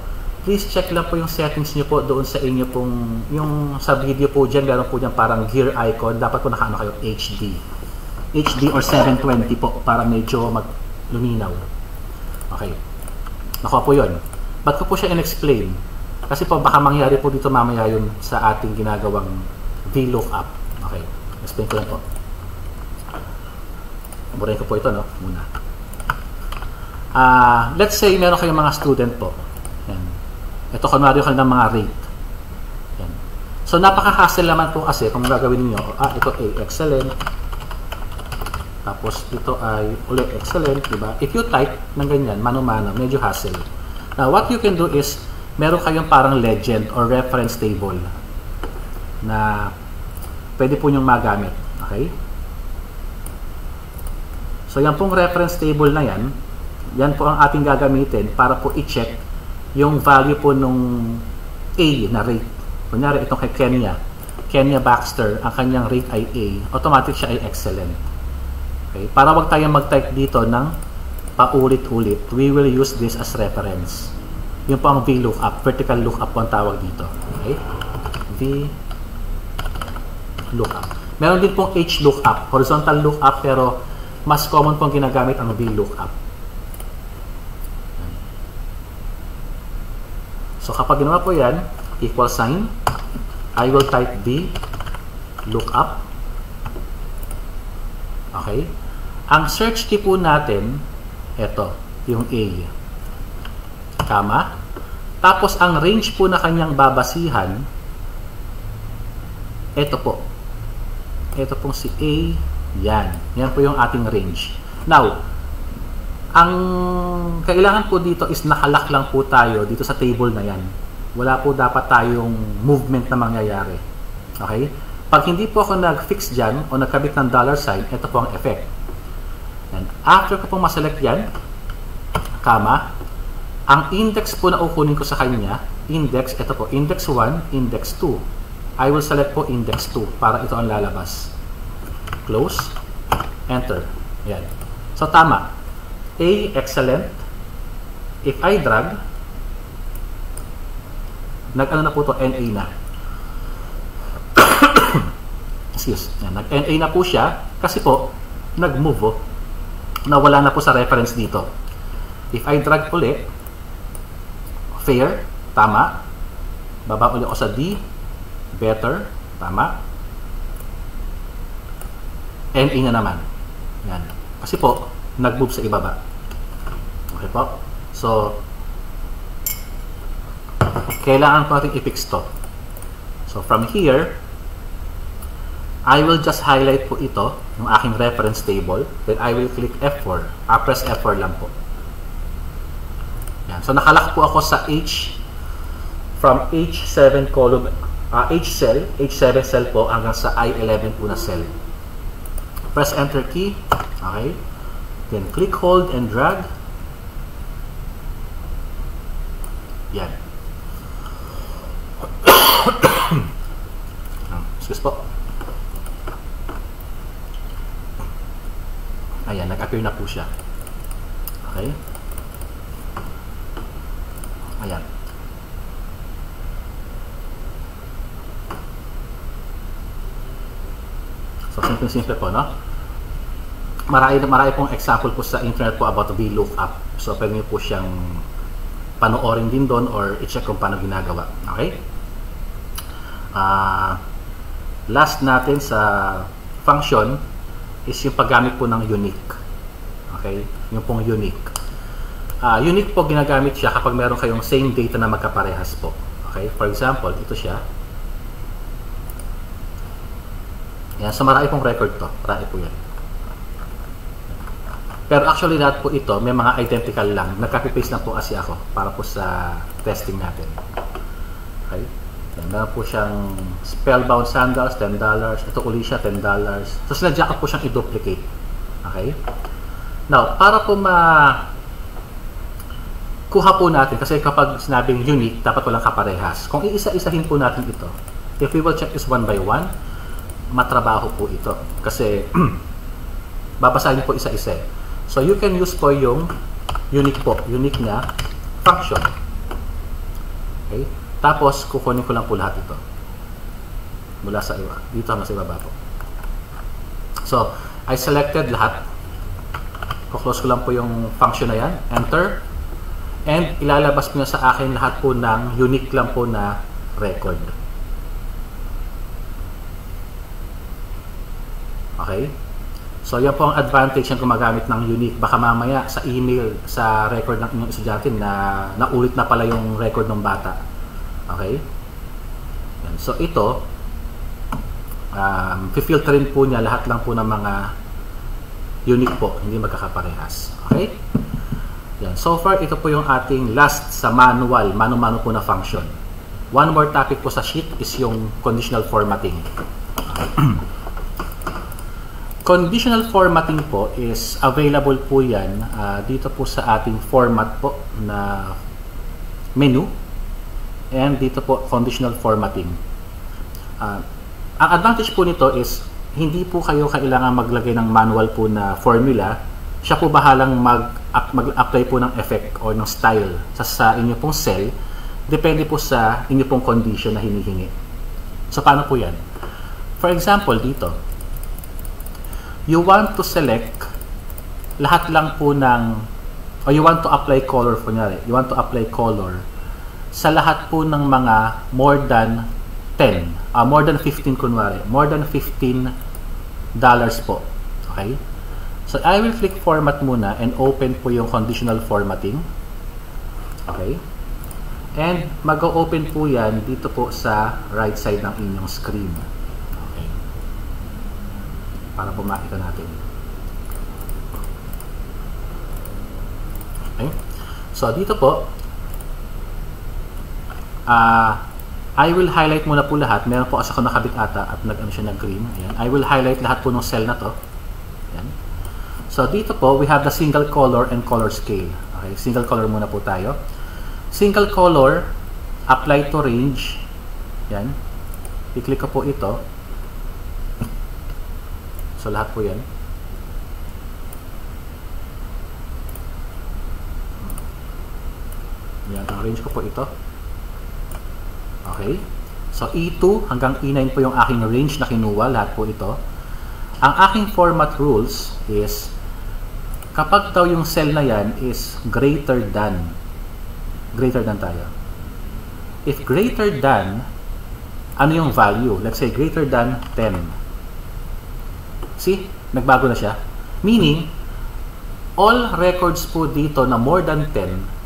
please check lang po yung settings nyo po doon sa inyo pong, yung sa video po dyan, meron po dyan parang gear icon, dapat po nakaano kayo HD. HD or 720 po para medyo mag luminaw. Okay. Nakuha po yun. Ba't ko po siya in-explain? Kasi po baka mangyari po dito mamaya yun sa ating ginagawang VLOOKUP. Okay. Explain ko lang po. Burahin ko po ito, no? Muna. Uh, let's say meron kayong mga student po. Yan. Ito kunwari ko ng mga rate. Yan. So napaka-hassle naman po kasi kung gagawin niyo, ah, ito A, excellent. Tapos ito ay ulit excellent, di ba? If you type ng ganyan, mano-mano, medyo hassle. Now, what you can do is meron kayong parang legend or reference table na pwede po nyong magamit. Okay? So, yan pong reference table na yan, yan po ang ating gagamitin para po i-check yung value po nung A na rate. Kunyari, itong kay Kenya. Kenya Baxter, ang kanyang rate ay A. Automatic siya ay excellent. Okay? Para wag tayong mag-type dito ng paulit-ulit, we will use this as reference. Yung po ang VLOOKUP. Vertical lookup po ang tawag dito. Okay? VLOOKUP. Meron din pong HLOOKUP. Horizontal lookup pero mas common pong ginagamit ang VLOOKUP. So kapag ginawa po yan, equal sign, I will type V lookup. Okay? Ang search key po natin, ito, yung A. Tama? Tapos ang range po na kanyang babasihan, ito po. Ito pong si A, yan. Yan po yung ating range. Now, ang kailangan po dito is nakalak lang po tayo dito sa table na yan. Wala po dapat tayong movement na mangyayari. Okay? Pag hindi po ako nag-fix dyan o nagkabit ng dollar sign, ito po ang effect. And after ko pong maselect yan, kama, ang index po na ukunin ko sa kanya, index, ito po, index 1, index 2. I will select po index 2 para ito ang lalabas. Close, enter. Yan. So, tama. A, excellent. If I drag, nag-ano na po to, NA na. Excuse. Nag-NA na po siya kasi po, nag-move oh, nawala na po sa reference dito. If I drag ulit, fair, tama. Baba ulit ako sa D, better, tama. NA na naman. Yan. Kasi po, nag-move sa ibaba. Okay po? So, kailangan po natin i-fix to. So, from here, I will just highlight po ito, yung aking reference table. Then, I will click F4. Ah, press F4 lang po. Yan. So, nakalak po ako sa H from H7 column, uh, H cell, H7 cell po hanggang sa I11 po na cell. Press Enter key. Okay. Then, click, hold, and drag. Yan. Excuse po. Ayan, nag-appear na po siya. Okay? Ayan. So, simple-simple po, no? Marami, marami pong example po sa internet po about VLOOKUP. So, pwede nyo po siyang panoorin din doon or i-check kung paano ginagawa. Okay? Uh, last natin sa function is yung paggamit po ng unique. Okay? Yung pong unique. Uh, unique po ginagamit siya kapag meron kayong same data na magkaparehas po. Okay? For example, ito siya. Yan, so marami pong record to. Marami po yan. Pero actually lahat po ito, may mga identical lang. Nag-copy-paste lang po kasi ako para po sa testing natin. Okay? Yan, meron po siyang spellbound sandals, $10. Ito uli siya, $10. So sinadya ko po siyang i-duplicate. Okay? Now, para po ma kuha po natin, kasi kapag sinabing unique, dapat walang kaparehas. Kung iisa-isahin po natin ito, if we will check this one by one, matrabaho po ito. Kasi, babasahin po isa-isa. So, you can use po yung unique po, unique na function. Okay? Tapos, kukunin ko lang po lahat ito. Mula sa iba. Dito hanggang sa ibaba po. So, I selected lahat. Kuklose ko lang po yung function na yan. Enter. And ilalabas po niya sa akin lahat po ng unique lang po na record. Okay? So, yan po ang advantage ng gumagamit ng unique. Baka mamaya sa email, sa record ng inyong estudyante na naulit na pala yung record ng bata. Okay? Yan. So, ito, um, filterin po niya lahat lang po ng mga unique po, hindi magkakaparehas. Okay? Yan. So far, ito po yung ating last sa manual, mano-mano po na function. One more topic po sa sheet is yung conditional formatting. Conditional formatting po is available po yan uh, dito po sa ating format po na menu and dito po conditional formatting. Uh, ang advantage po nito is hindi po kayo kailangan maglagay ng manual po na formula. Siya po bahalang mag mag-apply po ng effect or ng style sa, sa inyo pong cell, depende po sa inyo pong condition na hinihingi. So, paano po yan? For example, dito, you want to select lahat lang po ng or you want to apply color, kunyari, you want to apply color sa lahat po ng mga more than 10, uh, more than 15 kunwari, more than 15 dollars po. Okay? So, I will click format muna and open po yung conditional formatting. Okay? And mag-open po yan dito po sa right side ng inyong screen. Para po makita natin. Okay? So, dito po, uh, I will highlight muna po lahat. Meron po kasi ako nakabit ata at nag, ano siya, nag-green. Ayan. I will highlight lahat po ng cell na to. Ayan. So, dito po, we have the single color and color scale. Okay, single color muna po tayo. Single color, apply to range. Yan. I-click ko po ito. So, lahat po yan. Yan, ang range ko po ito. Okay? So, E2 hanggang E9 po yung aking range na kinuha. Lahat po ito. Ang aking format rules is kapag daw yung cell na yan is greater than greater than tayo. If greater than ano yung value? Let's say greater than 10. See? Nagbago na siya. Meaning, all records po dito na more than 10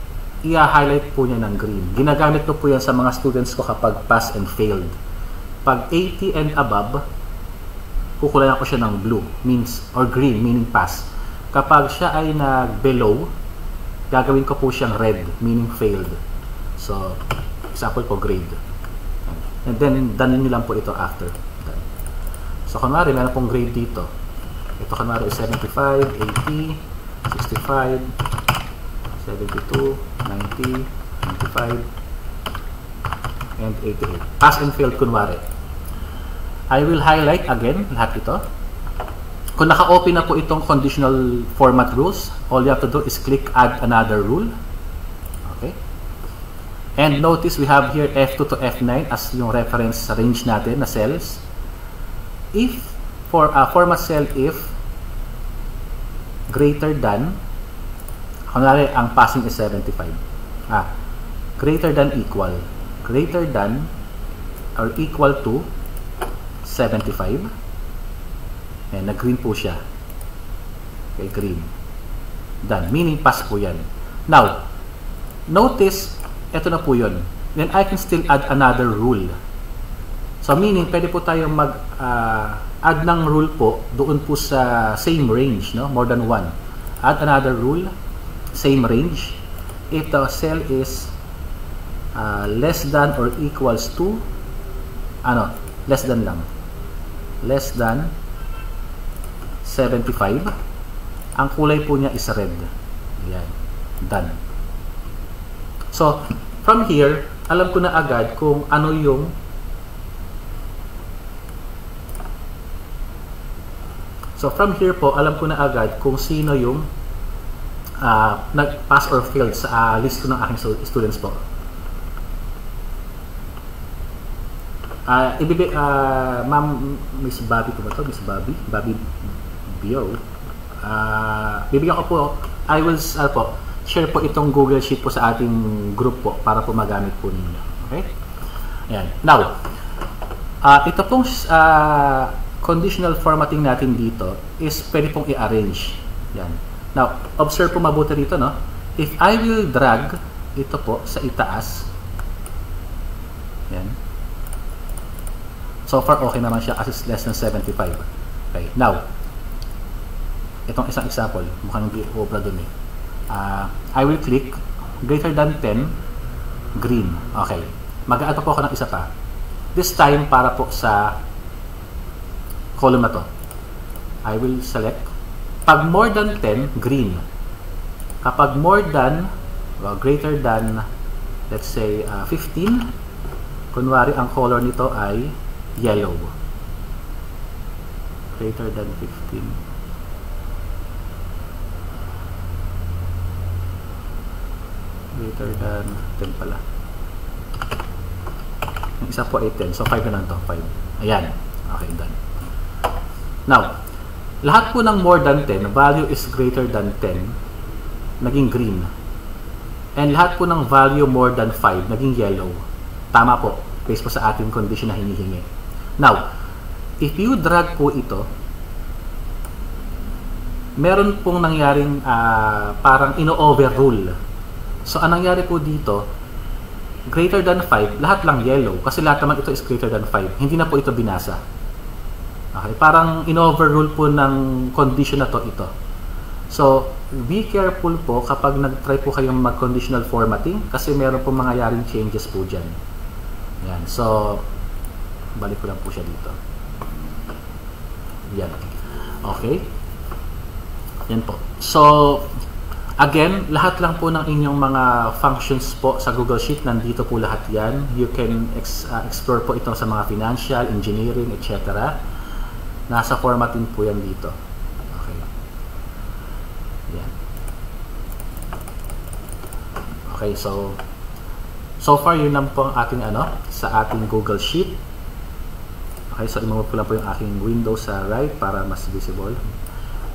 i-highlight po niya ng green. Ginagamit ko po yan sa mga students ko kapag pass and failed. Pag 80 and above, kukulayan ko siya ng blue, means, or green, meaning pass. Kapag siya ay nag-below, gagawin ko po siyang red, meaning failed. So, example po, grade. And then, danin nyo lang po ito after. So, kunwari, meron pong grade dito. Ito kunwari is 75, 80, 65, 72, 90, 95, and 88. Pass and failed kunwari. I will highlight again lahat ito. Kung naka-open na po itong conditional format rules, all you have to do is click add another rule. Okay? And notice we have here F2 to F9 as yung reference range natin na cells. If for a uh, format cell if greater than Kunwari, ang passing is 75. Ah, greater than equal. Greater than or equal to 75. Eh, nag-green po siya. Okay, green. Done. Meaning, pass po yan. Now, notice, ito na po yun. Then, I can still add another rule. So, meaning, pwede po tayong mag uh, add ng rule po doon po sa same range, no? More than one. Add another rule same range. If the cell is uh, less than or equals to ano less than lang. Less than 75 ang kulay po niya is red. Ayan. Done. So from here alam ko na agad kung ano yung so from here po alam ko na agad kung sino yung uh, nag-pass or failed sa uh, list ko ng aking students po. Uh, ibibi, uh, ma'am, Miss Bobby po ba ito? Miss Bobby? Bobby Bio. Uh, bibigyan ko po, I will, uh, po, share po itong Google Sheet po sa ating group po para po magamit po ninyo. Okay? Ayan. Now, uh, ito pong uh, conditional formatting natin dito is pwede pong i-arrange. Yan. Now, observe po mabuti dito, no? If I will drag ito po sa itaas, yan. So far, okay naman siya kasi less than 75. Okay, now, itong isang example, mukhang nag-obra dun eh. Uh, I will click greater than 10, green. Okay. Mag-add po ako ng isa pa. This time, para po sa column na to. I will select pag more than 10, green. Kapag more than, well, greater than, let's say, uh, 15, kunwari ang color nito ay yellow. Greater than 15. greater than 10 pala. Yung isa po ay 10. So, 5 na lang to. 5. Ayan. Okay, done. Now, lahat po ng more than 10, value is greater than 10, naging green. And lahat po ng value more than 5, naging yellow. Tama po, based po sa ating condition na hinihingi. Now, if you drag po ito, meron pong nangyaring uh, parang ino-overrule. So, anong nangyari po dito, greater than 5, lahat lang yellow. Kasi lahat naman ito is greater than 5. Hindi na po ito binasa. Okay, parang in-overrule po ng condition na to ito. So, be careful po kapag nag-try po kayong mag-conditional formatting kasi meron po mga yaring changes po dyan. Yan. So, balik ko lang po siya dito. Yan. Okay. Yan po. So, again, lahat lang po ng inyong mga functions po sa Google Sheet, nandito po lahat yan. You can ex uh, explore po ito sa mga financial, engineering, etc. Nasa formatting po yan dito. Okay. Yan. Okay, so so far yun lang po ang ating ano sa ating Google Sheet. Okay, so imamove ko lang po yung aking window sa right para mas visible.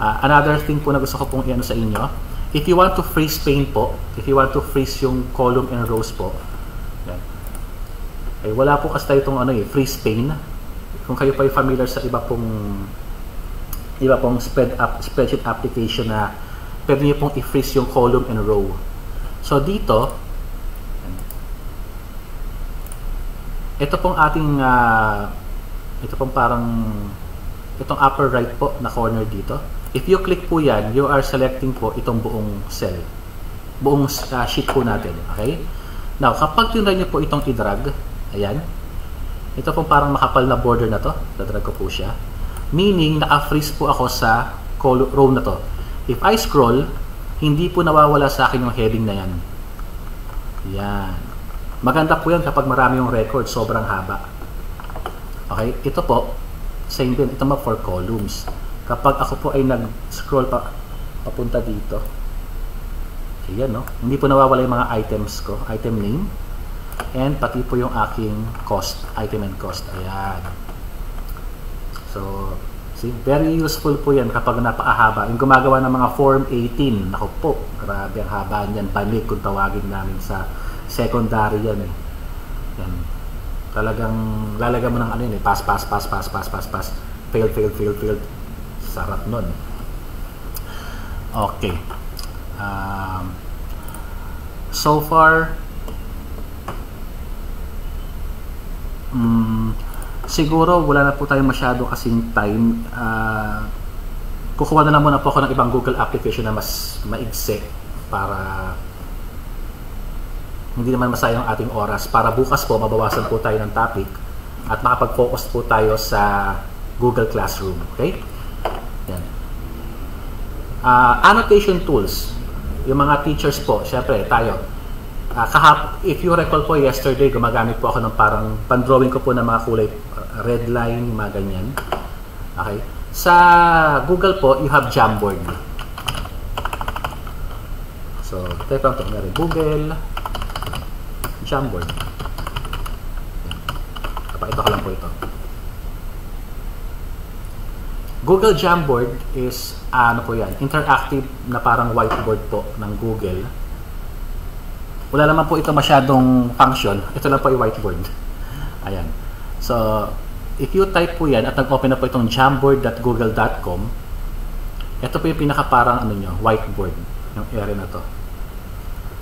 Uh, another thing po na gusto ko pong i-ano sa inyo, if you want to freeze pane po, if you want to freeze yung column and rows po, yan. Eh, wala po kasi tayo itong ano eh, freeze pane. Kung kayo pa familiar sa iba pong iba pong spread up, spreadsheet application na pwede nyo pong i-freeze yung column and row. So dito, ito pong ating uh, ito pong parang itong upper right po na corner dito If you click po yan, you are selecting po itong buong cell. Buong uh, sheet po natin. Okay? Now, kapag tinry nyo po itong i-drag, ayan, ito pong parang makapal na border na to. Dadrag ko po siya. Meaning, naka-freeze po ako sa row na to. If I scroll, hindi po nawawala sa akin yung heading na yan. Yan. Maganda po yan kapag marami yung record, sobrang haba. Okay? Ito po, same din. Ito mo for columns kapag ako po ay nag-scroll pa papunta dito ayan no hindi po nawawala yung mga items ko item name and pati po yung aking cost item and cost. Ayan. So see very useful po yan kapag napakahaba yung gumagawa ng mga form 18 ako po grabe ang haba niyan. Panig kung tawagin namin sa secondary yan eh. Yan. Talagang lalagyan mo ng ano yun eh pass pass pass pass pass pass pass. Fail fail fail fail. Sarap nun. Okay. Um, so far um, siguro wala na po tayo masyado kasing time uh, kukuha na lang muna po ako ng ibang Google application na mas maigse para hindi naman masayang ating oras para bukas po mabawasan po tayo ng topic at makapag-focus po tayo sa Google Classroom. Okay? Yan. Uh, annotation tools. Yung mga teachers po, syempre, tayo. Uh, kahap, if you recall po yesterday, gumagamit po ako ng parang pan-drawing ko po ng mga kulay uh, red line, mga ganyan. Okay? Sa Google po, you have Jamboard. So, type lang ito. Meron Google, Jamboard. Papakita ko lang po ito. Google Jamboard is ano po yan, interactive na parang whiteboard po ng Google. Wala naman po ito masyadong function. Ito lang po ay whiteboard. Ayan. So, if you type po yan at nag-open na po itong jamboard.google.com, ito po yung pinaka parang ano nyo, whiteboard, yung area na to.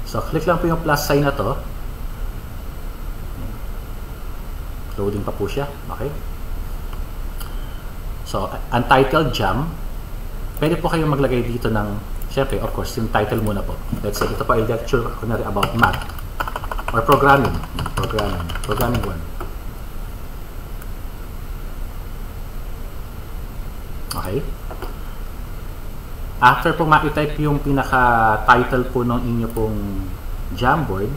So, click lang po yung plus sign na to. Loading pa po siya. Okay. So, untitled jam, pwede po kayong maglagay dito ng, syempre, of course, yung title muna po. Let's say, ito pa ay lecture, kunwari, about math or programming. Programming. Programming 1. Okay? After po ma-type yung pinaka-title po ng inyo pong Jamboard,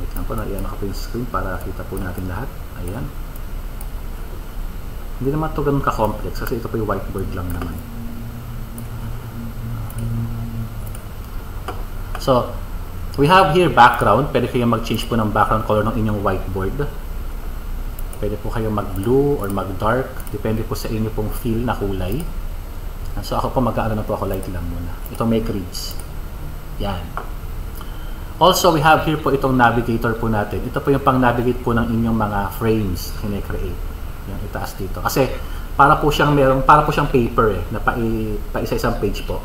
wait lang po, nariyan ako po yung screen para kita po natin lahat. Ayan. Hindi naman ito ganun ka-complex kasi ito po yung whiteboard lang naman. So, we have here background. Pwede kayong mag-change po ng background color ng inyong whiteboard. Pwede po kayong mag-blue or mag-dark. Depende po sa inyo pong feel na kulay. So, ako po mag-ano na po ako light lang muna. Ito make reads. Yan. Also, we have here po itong navigator po natin. Ito po yung pang-navigate po ng inyong mga frames na create Yan, itaas dito. Kasi, para po siyang merong, para po siyang paper eh, na pa isa-isang page po.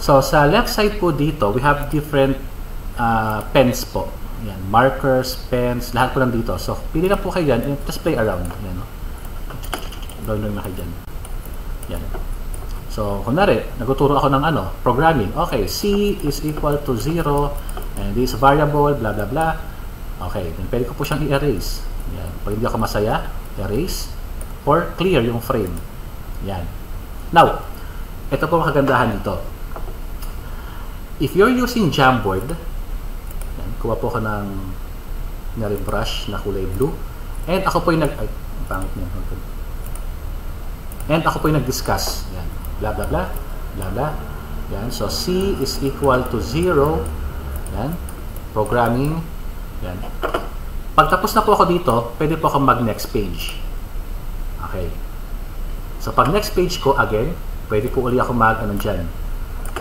So, sa left side po dito, we have different uh, pens po. Yan, markers, pens, lahat po nandito. So, pili lang po kayo dyan and just play around. Yan, no? Download na kayo dyan. Yan. So, kunwari, nagtuturo ako ng ano, programming. Okay, C is equal to 0 and this variable, blah, blah, blah. Okay, then pwede ko po siyang i-erase. Yan. Pag hindi ako masaya, erase or clear yung frame. Yan. Now, ito po ang kagandahan dito. If you're using Jamboard, yan, kuha po ako ng nari brush na kulay blue. And ako po yung nag... Ay, pangit niya. And ako po yung nag-discuss. Yan. Blah, blah, blah. Blah, blah. Yan. So, C is equal to 0. Yan. Programming. Yan. Pagtapos na po ako dito, pwede po ako mag-next page. Okay. So, pag next page ko, again, pwede po uli ako mag, ano dyan,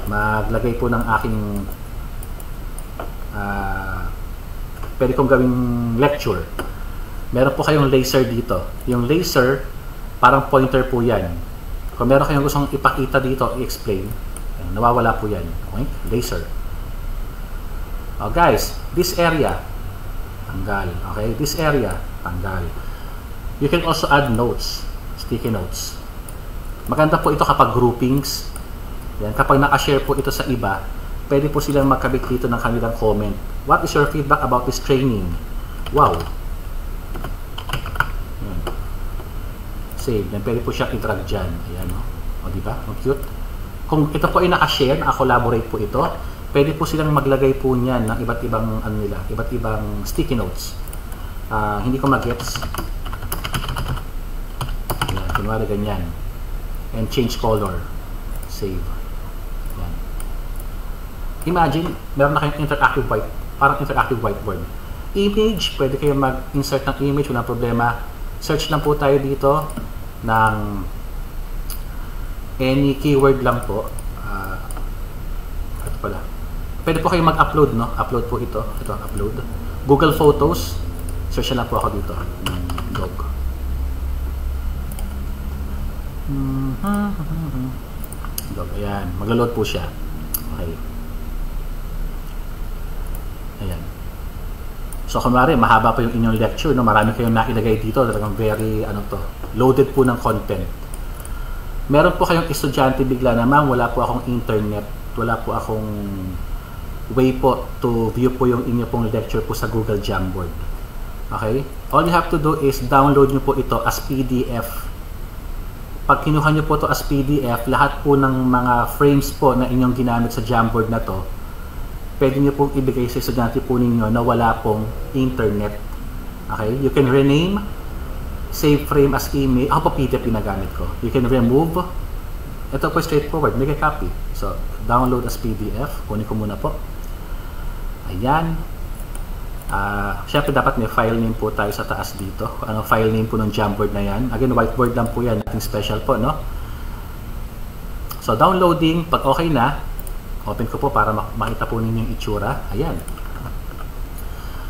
maglagay po ng aking uh, pwede kong gawing lecture. Meron po kayong laser dito. Yung laser, parang pointer po yan. Kung meron kayong gustong ipakita dito, i-explain, nawawala po yan. Okay? Laser. Oh, guys, this area, tanggal. Okay? This area, tanggal. You can also add notes, sticky notes. Maganda po ito kapag groupings. Yan, kapag naka-share po ito sa iba, pwede po silang magkabit dito ng kanilang comment. What is your feedback about this training? Wow! Yan. Save. Yan, pwede po siyang i-drag dyan. Ayan, no? O, di ba? Ang cute. Kung ito po ay naka-share, naka-collaborate po ito, pwede po silang maglagay po niyan ng iba't ibang ano nila, iba't ibang sticky notes. Uh, hindi ko magets. Yan, kunwari ganyan. And change color. Save. Yan. Imagine, meron na kayong interactive white, parang interactive whiteboard. Image, pwede kayo mag-insert ng image, walang problema. Search lang po tayo dito ng any keyword lang po. Uh, ito pala. Pwede po kayo mag-upload, no? Upload po ito. Ito, upload. Google Photos. Search lang po ako dito. Dog. Dog. Ayan. Maglo-load po siya. Okay. Ayan. So, kumari, mahaba pa yung inyong lecture, no? Marami kayong nailagay dito. Talagang very, ano to, loaded po ng content. Meron po kayong estudyante bigla na, ma'am, wala po akong internet. Wala po akong way po to view po yung inyo pong lecture po sa Google Jamboard. Okay? All you have to do is download nyo po ito as PDF. Pag kinuha nyo po ito as PDF, lahat po ng mga frames po na inyong ginamit sa Jamboard na to, pwede nyo pong ibigay sa estudyante po ninyo na wala pong internet. Okay? You can rename, save frame as email. Ako po PDF pinagamit ko. You can remove. Ito po straightforward. Make a copy. So, download as PDF. Kunin ko muna po. Ayan. Uh, Siyempre, dapat may file name po tayo sa taas dito. Ano file name po ng Jamboard na yan. Again, whiteboard lang po yan. Nothing special po, no? So, downloading. Pag okay na, open ko po para makita po ninyo yung itsura. Ayan.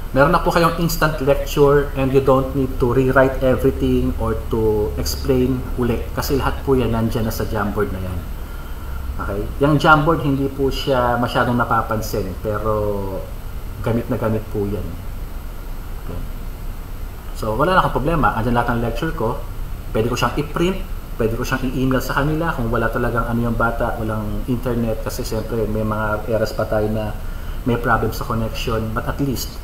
Meron na po kayong instant lecture and you don't need to rewrite everything or to explain uli. Kasi lahat po yan nandyan na sa Jamboard na yan. Okay? Yung Jamboard hindi po siya masyadong napapansin pero gamit na gamit po yan. So wala na akong problema. Andyan lahat ng lecture ko. Pwede ko siyang i-print. Pwede ko siyang i-email sa kanila kung wala talagang ano yung bata, walang internet kasi siyempre may mga eras pa tayo na may problem sa connection. But at least,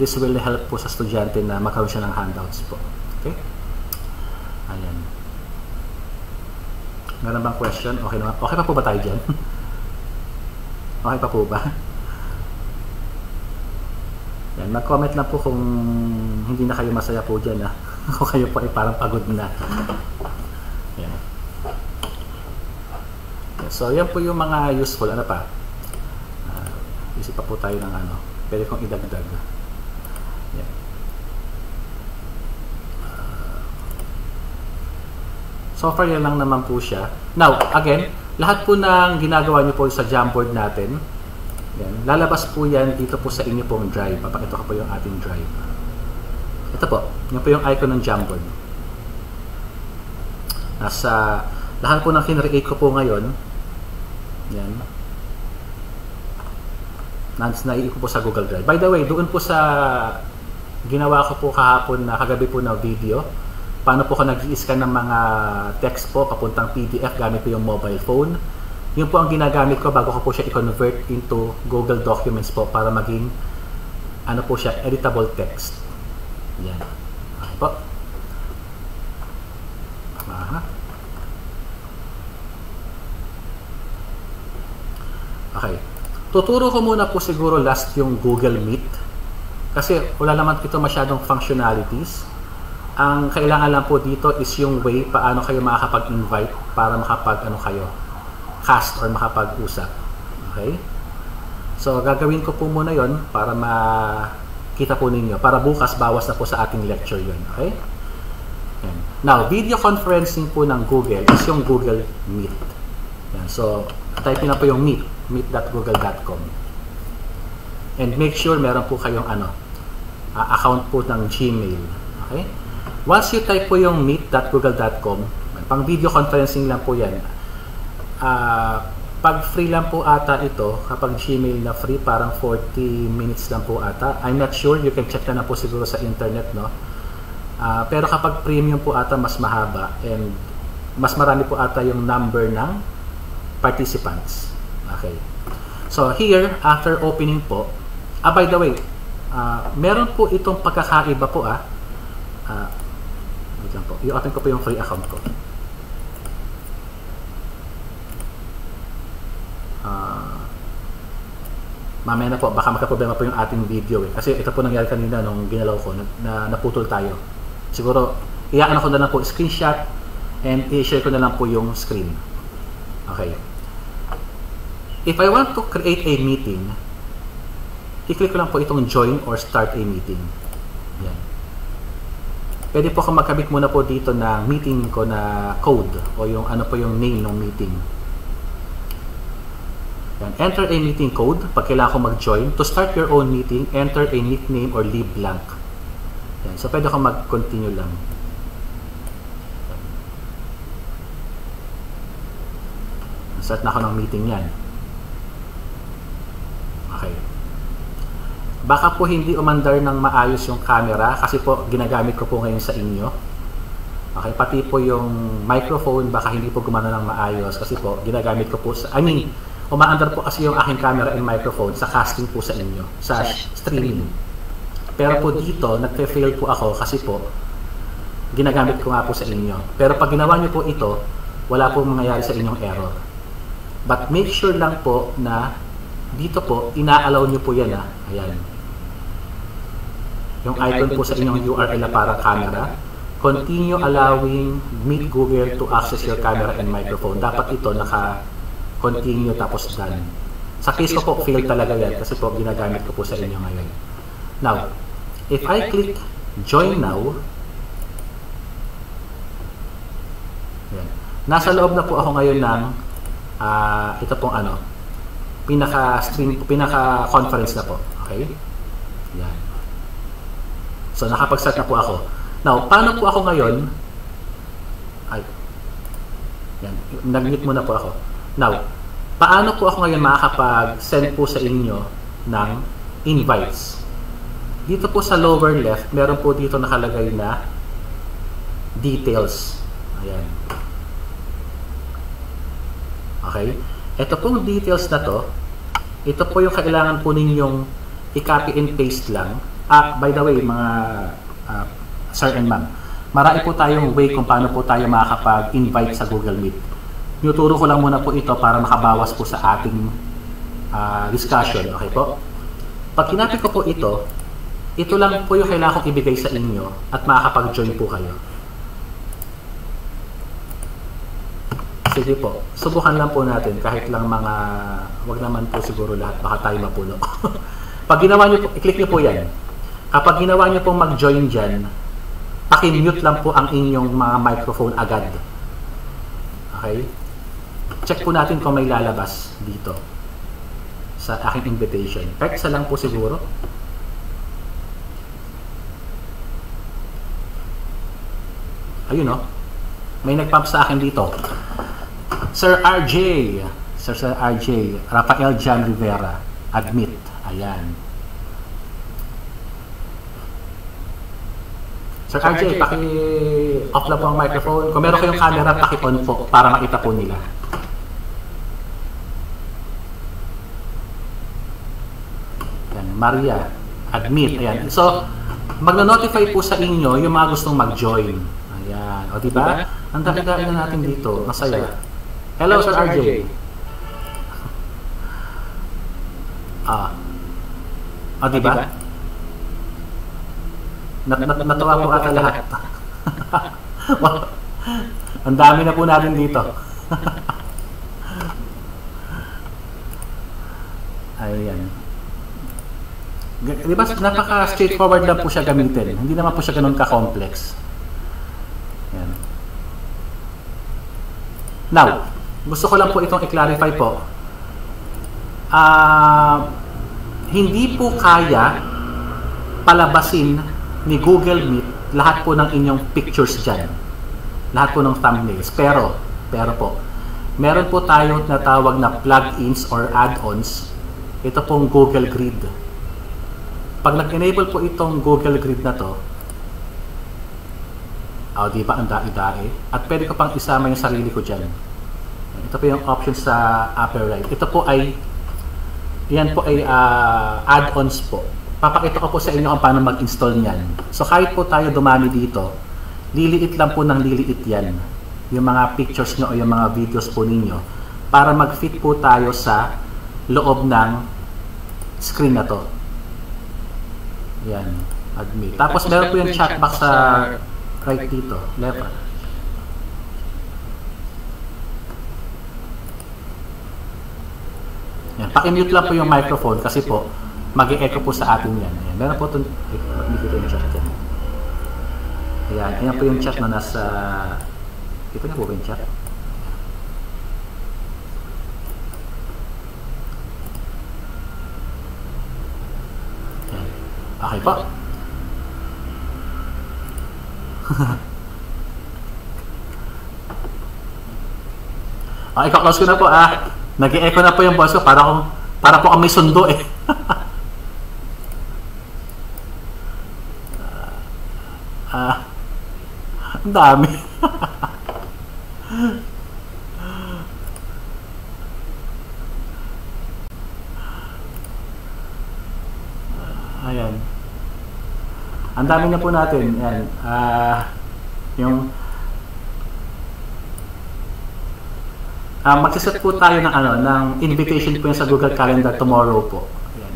this will help po sa estudyante na magkaroon siya ng handouts po. Okay? Ayan. Meron bang question? Okay naman. Okay pa po ba tayo dyan? okay pa po ba? Yan, mag-comment lang po kung hindi na kayo masaya po dyan. Ha? kung kayo po ay parang pagod na. Yan. So, yan po yung mga useful. Ano pa? Uh, isip pa po tayo ng ano. Pwede kong idagdag. Yan. Uh, so far, yan lang naman po siya. Now, again, lahat po ng ginagawa niyo po sa Jamboard natin, yan, lalabas po yan dito po sa inyo pong drive. Papakita ko po yung ating drive. Ito po, yan po yung icon ng Jamboard. Nasa lahat po ng kinreate ko po ngayon, yan, nais na ko po sa Google Drive. By the way, doon po sa ginawa ko po kahapon na kagabi po na video, paano po ko nag-i-scan ng mga text po papuntang PDF gamit po yung mobile phone. Yun po ang ginagamit ko bago ko po siya i-convert into Google Documents po para maging ano po siya, editable text. Yan. Okay po. Aha. Okay. Tuturo ko muna po siguro last yung Google Meet. Kasi wala naman ito masyadong functionalities. Ang kailangan lang po dito is yung way paano kayo makakapag-invite para makapag ano kayo cast or makapag-usap. Okay? So gagawin ko po muna 'yon para makita po ninyo para bukas bawas na po sa ating lecture 'yon. Okay? Yan. Now, video conferencing po ng Google is yung Google Meet. Yan. So, type na po yung Meet meet.google.com and make sure meron po kayong ano uh, account po ng Gmail okay once you type po yung meet.google.com pang video conferencing lang po yan uh, pag free lang po ata ito kapag Gmail na free parang 40 minutes lang po ata I'm not sure you can check na, na po siguro sa internet no uh, pero kapag premium po ata mas mahaba and mas marami po ata yung number ng participants Okay. So here, after opening po, ah by the way, uh, meron po itong pagkakaiba po ah. Uh, wait lang po. I-open ko po yung free account ko. Uh, mamaya na po, baka magka-problema po yung ating video eh. Kasi ito po nangyari kanina nung ginalaw ko, na, na naputol tayo. Siguro, iyaano ko na lang po screenshot and i-share ko na lang po yung screen. Okay. If I want to create a meeting, i-click ko lang po itong join or start a meeting. Yan. Pwede po akong magkabit muna po dito na meeting ko na code o yung ano po yung name ng meeting. Yan. Enter a meeting code pag kailangan ko mag-join. To start your own meeting, enter a nickname or leave blank. Yan. So, pwede akong mag-continue lang. Start na ako ng meeting yan. Okay. Baka po hindi umandar ng maayos yung camera kasi po ginagamit ko po ngayon sa inyo. Okay, pati po yung microphone baka hindi po gumana ng maayos kasi po ginagamit ko po sa I mean, umaandar po kasi yung aking camera and microphone sa casting po sa inyo, sa streaming. Pero po dito, nagfe-fail po ako kasi po ginagamit ko nga po sa inyo. Pero pag ginawa niyo po ito, wala po mangyayari sa inyong error. But make sure lang po na dito po, ina-allow nyo po yan ha. Ah. Ayan. Yung icon po sa inyong URL na parang camera. Continue allowing Meet Google to access your camera and microphone. Dapat ito naka-continue tapos done. Sa case ko po, fail talaga yan kasi po ginagamit ko po sa inyo ngayon. Now, if I click Join Now, yan. nasa loob na po ako ngayon ng uh, ito pong ano, pinaka-stream, pinaka-conference na po. Okay? Yan. So, nakapag-start na po ako. Now, paano po ako ngayon? Ay. Yan. Nag-mute muna po ako. Now, paano po ako ngayon makakapag-send po sa inyo ng invites? Dito po sa lower left, meron po dito nakalagay na details. Ayan. Okay? Ito pong details na to, ito po yung kailangan po ninyong i-copy and paste lang. Ah, by the way, mga uh, sir and ma'am, marami po tayong way kung paano po tayo makakapag-invite sa Google Meet. Tinuturo ko lang muna po ito para makabawas po sa ating uh, discussion. Okay po? Pag kinapit ko po ito, ito lang po yung kailangan kong ibigay sa inyo at makakapag-join po kayo. Sige po. Subukan lang po natin kahit lang mga wag naman po siguro lahat baka tayo mapuno. Pag ginawa niyo po, i-click niyo po 'yan. Kapag ginawa niyo pong mag-join diyan, paki-mute lang po ang inyong mga microphone agad. Okay? Check po natin kung may lalabas dito sa aking invitation. Kahit isa lang po siguro. Ayun no. May nag-pump sa akin dito. Sir RJ. Sir Sir RJ. Rafael Jan Rivera. Admit. Ayan. Sir RJ, paki-off lang po ang microphone. Kung meron kayong camera, paki-on po para makita po nila. Maria, admit. Ayan. So, magno-notify po sa inyo yung mga gustong mag-join. Ayan. O, di ba? Ang dami-dami na natin dito. Masaya. Hello, Sir RJ. Ah. O, di ba? Nat nat natuwa po ata lahat. Ang dami na po natin dito. Ayan. Di ba napaka straightforward lang po siya gamitin. Hindi naman po siya ganun ka-complex. Ayan. Now, gusto ko lang po itong i-clarify po. Ah, hindi po kaya palabasin ni Google Meet lahat po ng inyong pictures dyan. Lahat po ng thumbnails. Pero, pero po, meron po tayong natawag na plugins or add-ons. Ito pong Google Grid. Pag nag-enable po itong Google Grid na to, oh, di ba ang dai-dai? At pwede ko pang isama yung sarili ko dyan. Ito po yung option sa upper right. Ito po ay, yan po ay ah, add-ons po papakita ko po sa inyo kung paano mag-install niyan. So kahit po tayo dumami dito, liliit lang po ng liliit yan. Yung mga pictures nyo o yung mga videos po ninyo para mag-fit po tayo sa loob ng screen na to. Yan. Admit. Tapos meron po yung chat box sa right dito. Left. Yan. Paki-mute lang po yung microphone kasi po mag-e-echo po sa atin yan. Ayan. Meron po itong, hindi ko yung chat natin. Ayan, ayan po yung chat na nasa, ito na po ba yung chat? Ayan. Okay po. Okay, close ko na po ah. Nag-e-echo na po yung boss ko para kung para po kami sundo eh. ah, ang dami. Ayan. Ang dami na po natin. Ayan. Ah, yung Ah, magsiset po tayo ng ano, ng invitation po sa Google Calendar tomorrow po. Ayan.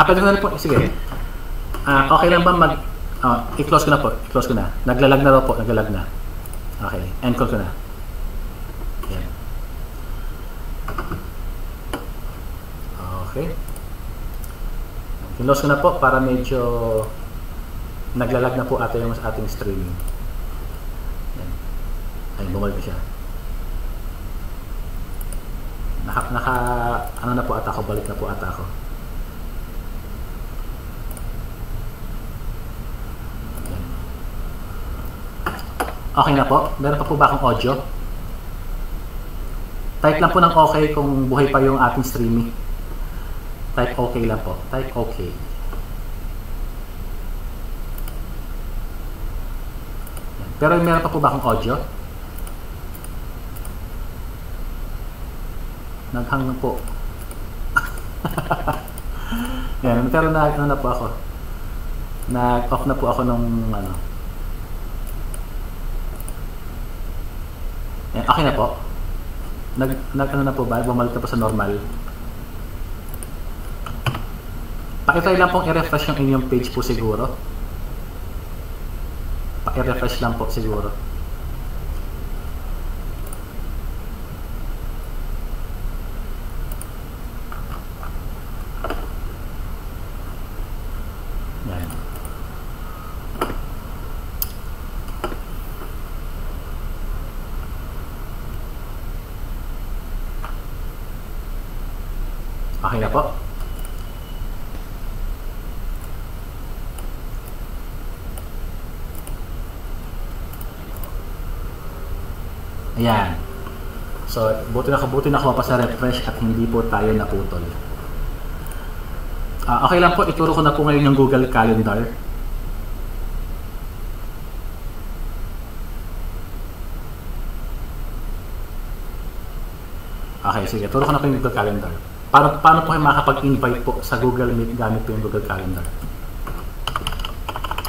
Ah, pwede ko na po. Sige. Ah, okay lang ba mag... ah, i-close ko na po. I-close ko na. Naglalag na raw po. Naglalag na. Okay. End call ko na. Ayan. Okay. Close ko na po para medyo naglalag na po ata yung ating streaming. Ay, bumalik siya. Naka, naka, ano na po ata ako, balik na po ata ako. Yan. Okay na po? Meron pa po ba akong audio? Type lang po ng okay kung buhay pa yung ating streaming. Type okay lang po. Type okay. Yan. Pero meron pa po ba akong audio? Naghang na po. Yan, pero na, ano na po ako. Nag-off na po ako nung ano. Yan, okay na po. Nag, nag ano na po ba? Bumalik na po sa normal. Pakitry lang pong i-refresh yung inyong page po siguro. Pa-refresh lang po siguro. Yan. Okay na po. Ayan. So, buti na buti na ako sa refresh at hindi po tayo naputol. Ah, okay lang po, ituro ko na po ngayon yung Google Calendar. Okay, sige. Turo ko na po yung Google Calendar. Paano, paano po kayo makakapag-invite po sa Google Meet gamit po yung Google Calendar?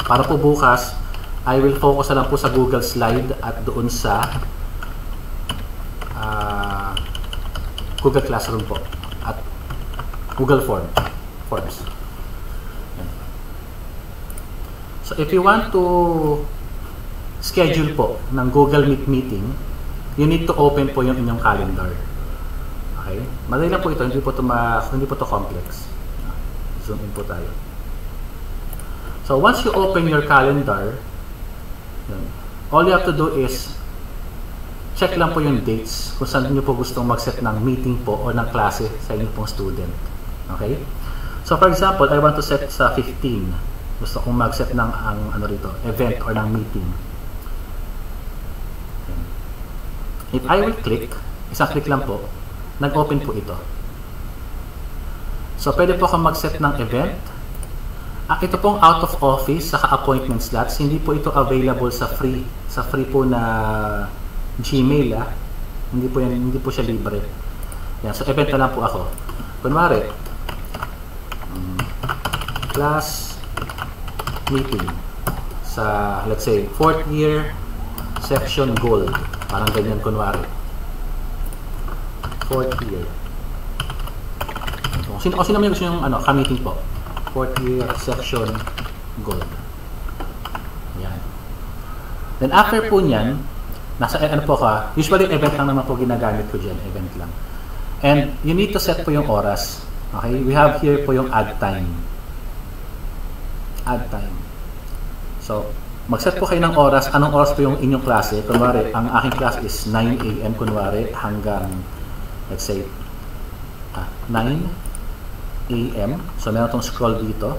Para po bukas, I will focus na lang po sa Google Slide at doon sa ah, Google Classroom po at Google Form Forms. So if you want to schedule po ng Google Meet meeting, you need to open po yung inyong calendar. Okay? Madali lang po ito, hindi po ito, ma, hindi po ito complex. Zoom in po tayo. So once you open your calendar, all you have to do is check lang po yung dates kung saan nyo po gustong mag-set ng meeting po o ng klase sa inyong pong student. Okay? So for example, I want to set sa 15. Gusto kong mag-set ng ang ano rito, event or ng meeting. If I will click, isang click lang po, nag-open po ito. So pwede po akong mag-set ng event. Ah, ito pong out of office saka appointment slots, hindi po ito available sa free sa free po na Gmail ah. Hindi po yan, hindi po siya libre. Yan, so event na lang po ako. Kunwari, um, class meeting sa let's say fourth year section gold. Parang ganyan kunwari. Fourth year. Kung sino, kung sino may gusto yung ano, ka-meeting po. Fourth year section gold. Yan. Then after po niyan, nasa ano po ka, usually event lang naman po ginagamit ko dyan, event lang. And you need to set po yung oras. Okay? We have here po yung add time. Add time. So, mag-set po kayo ng oras. Anong oras po yung inyong klase? Kunwari, ang aking class is 9 a.m. kunwari hanggang, let's say, ah, 9 a.m. So, meron itong scroll dito.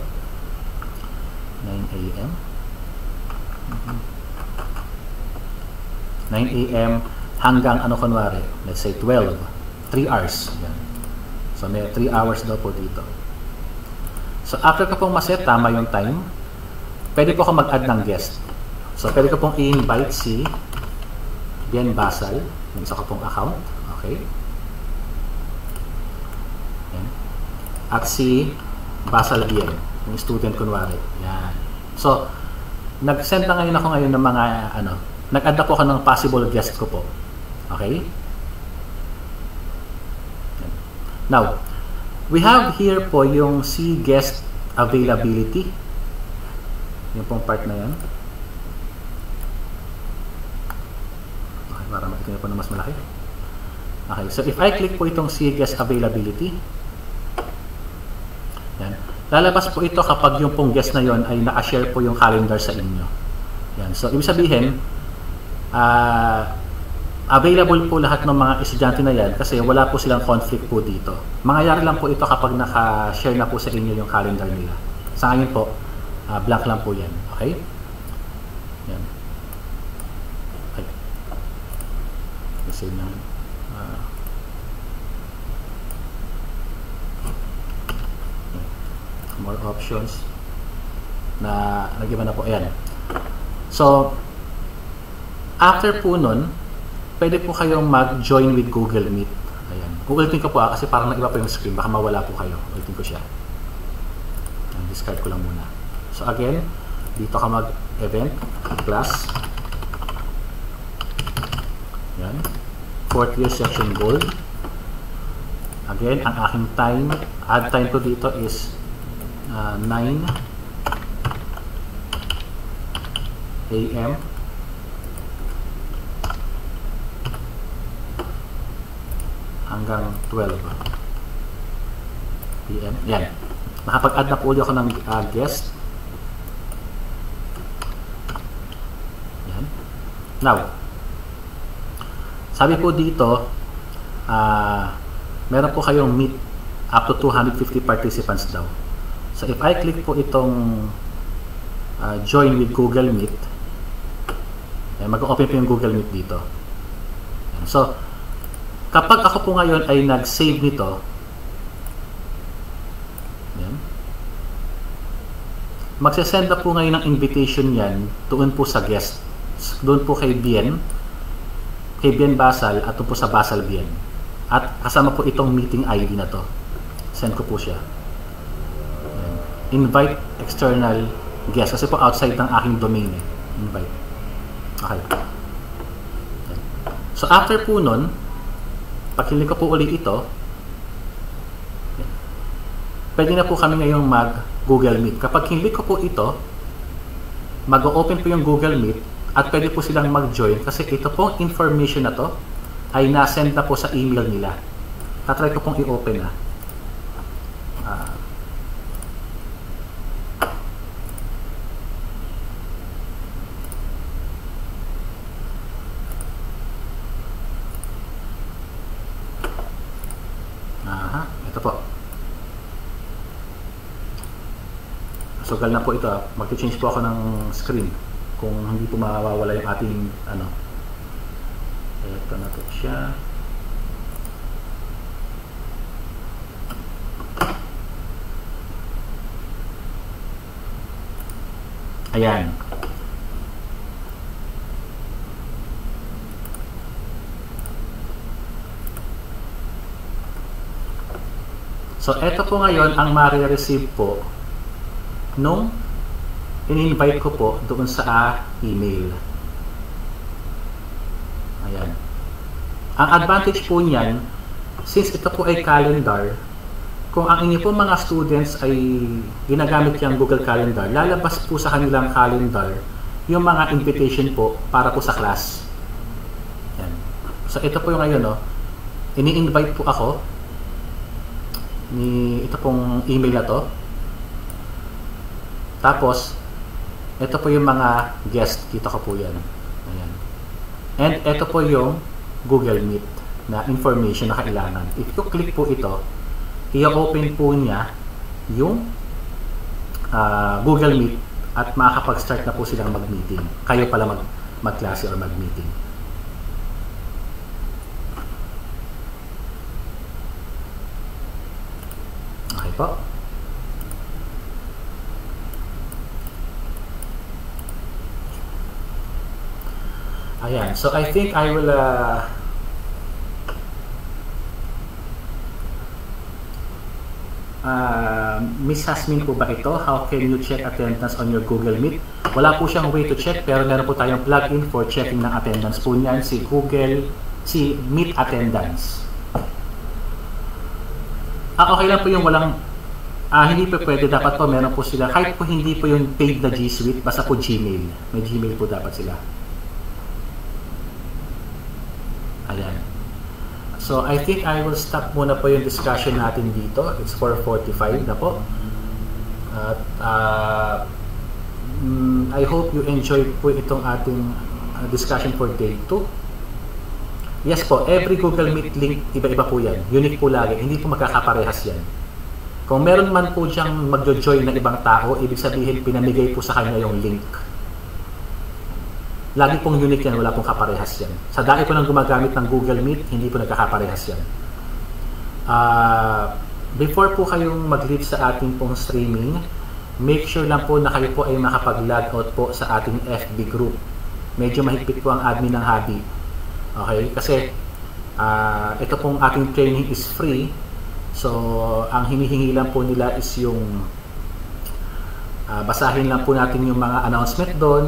9 a.m. 9 a.m. hanggang ano kunwari, let's say 12. 3 hours. Yan. So may 3 hours daw po dito. So after ko pong maset, tama yung time, pwede po ako mag-add ng guest. So pwede ko pong i-invite si Bien Basal, yung isa ko pong account. Okay. Yan. At si Basal Bien, yung student kunwari. Yan. So, nag-send na ngayon ako ngayon ng mga ano, nag-add ako ng possible guest ko po. Okay? Now, we have here po yung see guest availability. Yung pong part na yan. Okay, para makita nyo po na mas malaki. Okay, so if I click po itong see guest availability, yan. Lalabas po ito kapag yung pong guest na yon ay naka-share po yung calendar sa inyo. Yan. So, ibig sabihin, ah, available po lahat ng mga estudyante na yan kasi wala po silang conflict po dito. Mangyayari lang po ito kapag naka-share na po sa inyo yung calendar nila. Sa ngayon po, ah, blank lang po yan. Okay? Yan. Okay. Kasi na, ah, more options na nag-iba na po. Ayan. So, after po nun, pwede po kayong mag-join with Google Meet. Ayan. Meet ko po ah, kasi parang nag-iba po yung screen. Baka mawala po kayo. Ulitin ko siya. Ayan, discard ko lang muna. So again, dito ka mag-event, class. Ayan. Fourth year section gold. Again, ang aking time, add time ko dito is uh, 9 AM hanggang 12 PM. Yan. Nakapag-add na po ulit ako ng uh, guest. Yan. Now, sabi po dito, uh, meron po kayong meet up to 250 participants daw. So if I click po itong uh, join with Google Meet, eh, mag-open po yung Google Meet dito. So, kapag ako po ngayon ay nag-save nito, magsasend na po ngayon ng invitation yan doon po sa guest. Doon po kay Bien, kay Bien Basal at po sa Basal Bien. At kasama po itong meeting ID na to. Send ko po siya. Invite external guest. Kasi po outside ng aking domain eh. Invite. Okay. So after po nun, pag ko po ulit ito, pwede na po kami ngayong mag Google Meet. Kapag click ko po ito, mag-open po yung Google Meet at pwede po silang mag-join kasi ito pong information na to ay nasend na po sa email nila. Tatry ko pong i-open ah. Uh, Aha, ito po. Sugal na po ito. Ah. Mag-change po ako ng screen kung hindi po mawawala yung ating ano. Ito na po siya. Ayan. So, ito po ngayon ang ma-receive po nung in-invite ko po doon sa email. Ayan. Ang advantage po niyan, since ito po ay calendar, kung ang inyo po mga students ay ginagamit yung Google Calendar, lalabas po sa kanilang calendar yung mga invitation po para po sa class. Yan. So ito po yung ngayon, no? ini-invite po ako ni ito pong email na to tapos, ito po yung mga guest. Kita ko po yan. Ayan. And ito po yung Google Meet na information na kailangan. If you click po ito, i-open po niya yung uh, Google Meet at makakapag-start na po silang mag-meeting. Kayo pala mag mag-klase or mag-meeting. Okay po. Ayan. So I think I will uh, uh, Miss Hasmin po ba ito? How can you check attendance on your Google Meet? Wala po siyang way to check pero meron po tayong plugin for checking ng attendance po niyan si Google, si Meet Attendance. Ah, okay lang po yung walang Ah, hindi po pwede. Dapat po meron po sila. Kahit po hindi po yung paid na G Suite, basta po Gmail. May Gmail po dapat sila. Ayan. So, I think I will stop muna po yung discussion natin dito. It's 4.45 na po. At uh, mm, I hope you enjoy po itong ating uh, discussion for day 2. Yes po, every Google Meet link, iba-iba po yan. Unique po lagi. Hindi po magkakaparehas yan. Kung meron man po diyang magjo-join ng ibang tao, ibig sabihin pinamigay po sa kanya yung link. Lagi pong unique yan, wala pong kaparehas yan. Sa dami po nang gumagamit ng Google Meet, hindi po nagkakaparehas yan. Uh, before po kayong mag-leave sa ating pong streaming, make sure lang po na kayo po ay makapag-log out po sa ating FB group. Medyo mahigpit po ang admin ng hobby. Okay? Kasi uh, ito pong ating training is free. So, ang hinihingi lang po nila is yung uh, basahin lang po natin yung mga announcement doon,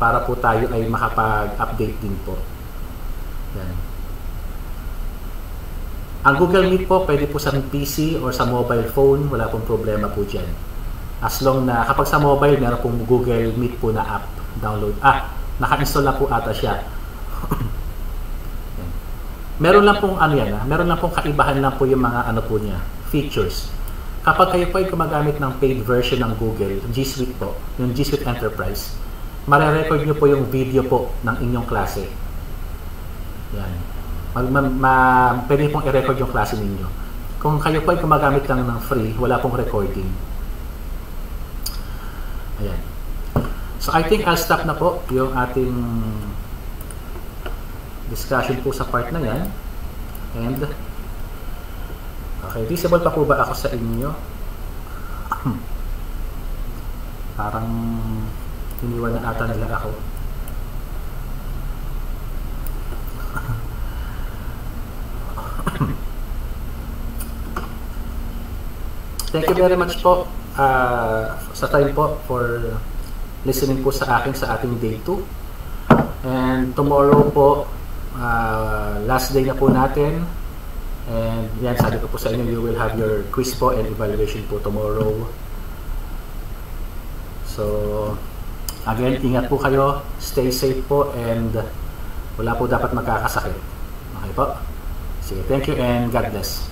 para po tayo ay makapag-update din po. Yan. Ang Google Meet po, pwede po sa PC or sa mobile phone, wala pong problema po dyan. As long na, kapag sa mobile, meron pong Google Meet po na app. download. Ah, naka-install na po ata siya. Meron lang pong ano yan, ah, meron lang pong kaibahan lang po yung mga ano po niya, features. Kapag kayo po ay gumagamit ng paid version ng Google, G Suite po, yung G Suite Enterprise, mare-record nyo po yung video po ng inyong klase. Yan. Mag, ma, ma, pwede pong i-record yung klase ninyo. Kung kayo po ay gumagamit lang ng free, wala pong recording. Ayan. So I think I'll stop na po yung ating discussion po sa part na yan. And Okay, visible pa po ba ako sa inyo? Parang iniwan na ata nila ako. Thank you very much po uh, sa time po for listening po sa akin sa ating day 2. And tomorrow po, uh, last day na po natin. And yan, sabi ko po sa inyo, you will have your quiz po and evaluation po tomorrow. So, again, ingat po kayo, stay safe po, and wala po dapat magkakasakit. Okay po? Sige, thank you and God bless.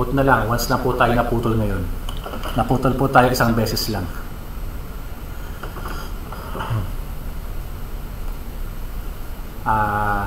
But na lang, once na po tayo naputol ngayon. Naputol po tayo isang beses lang. Ah...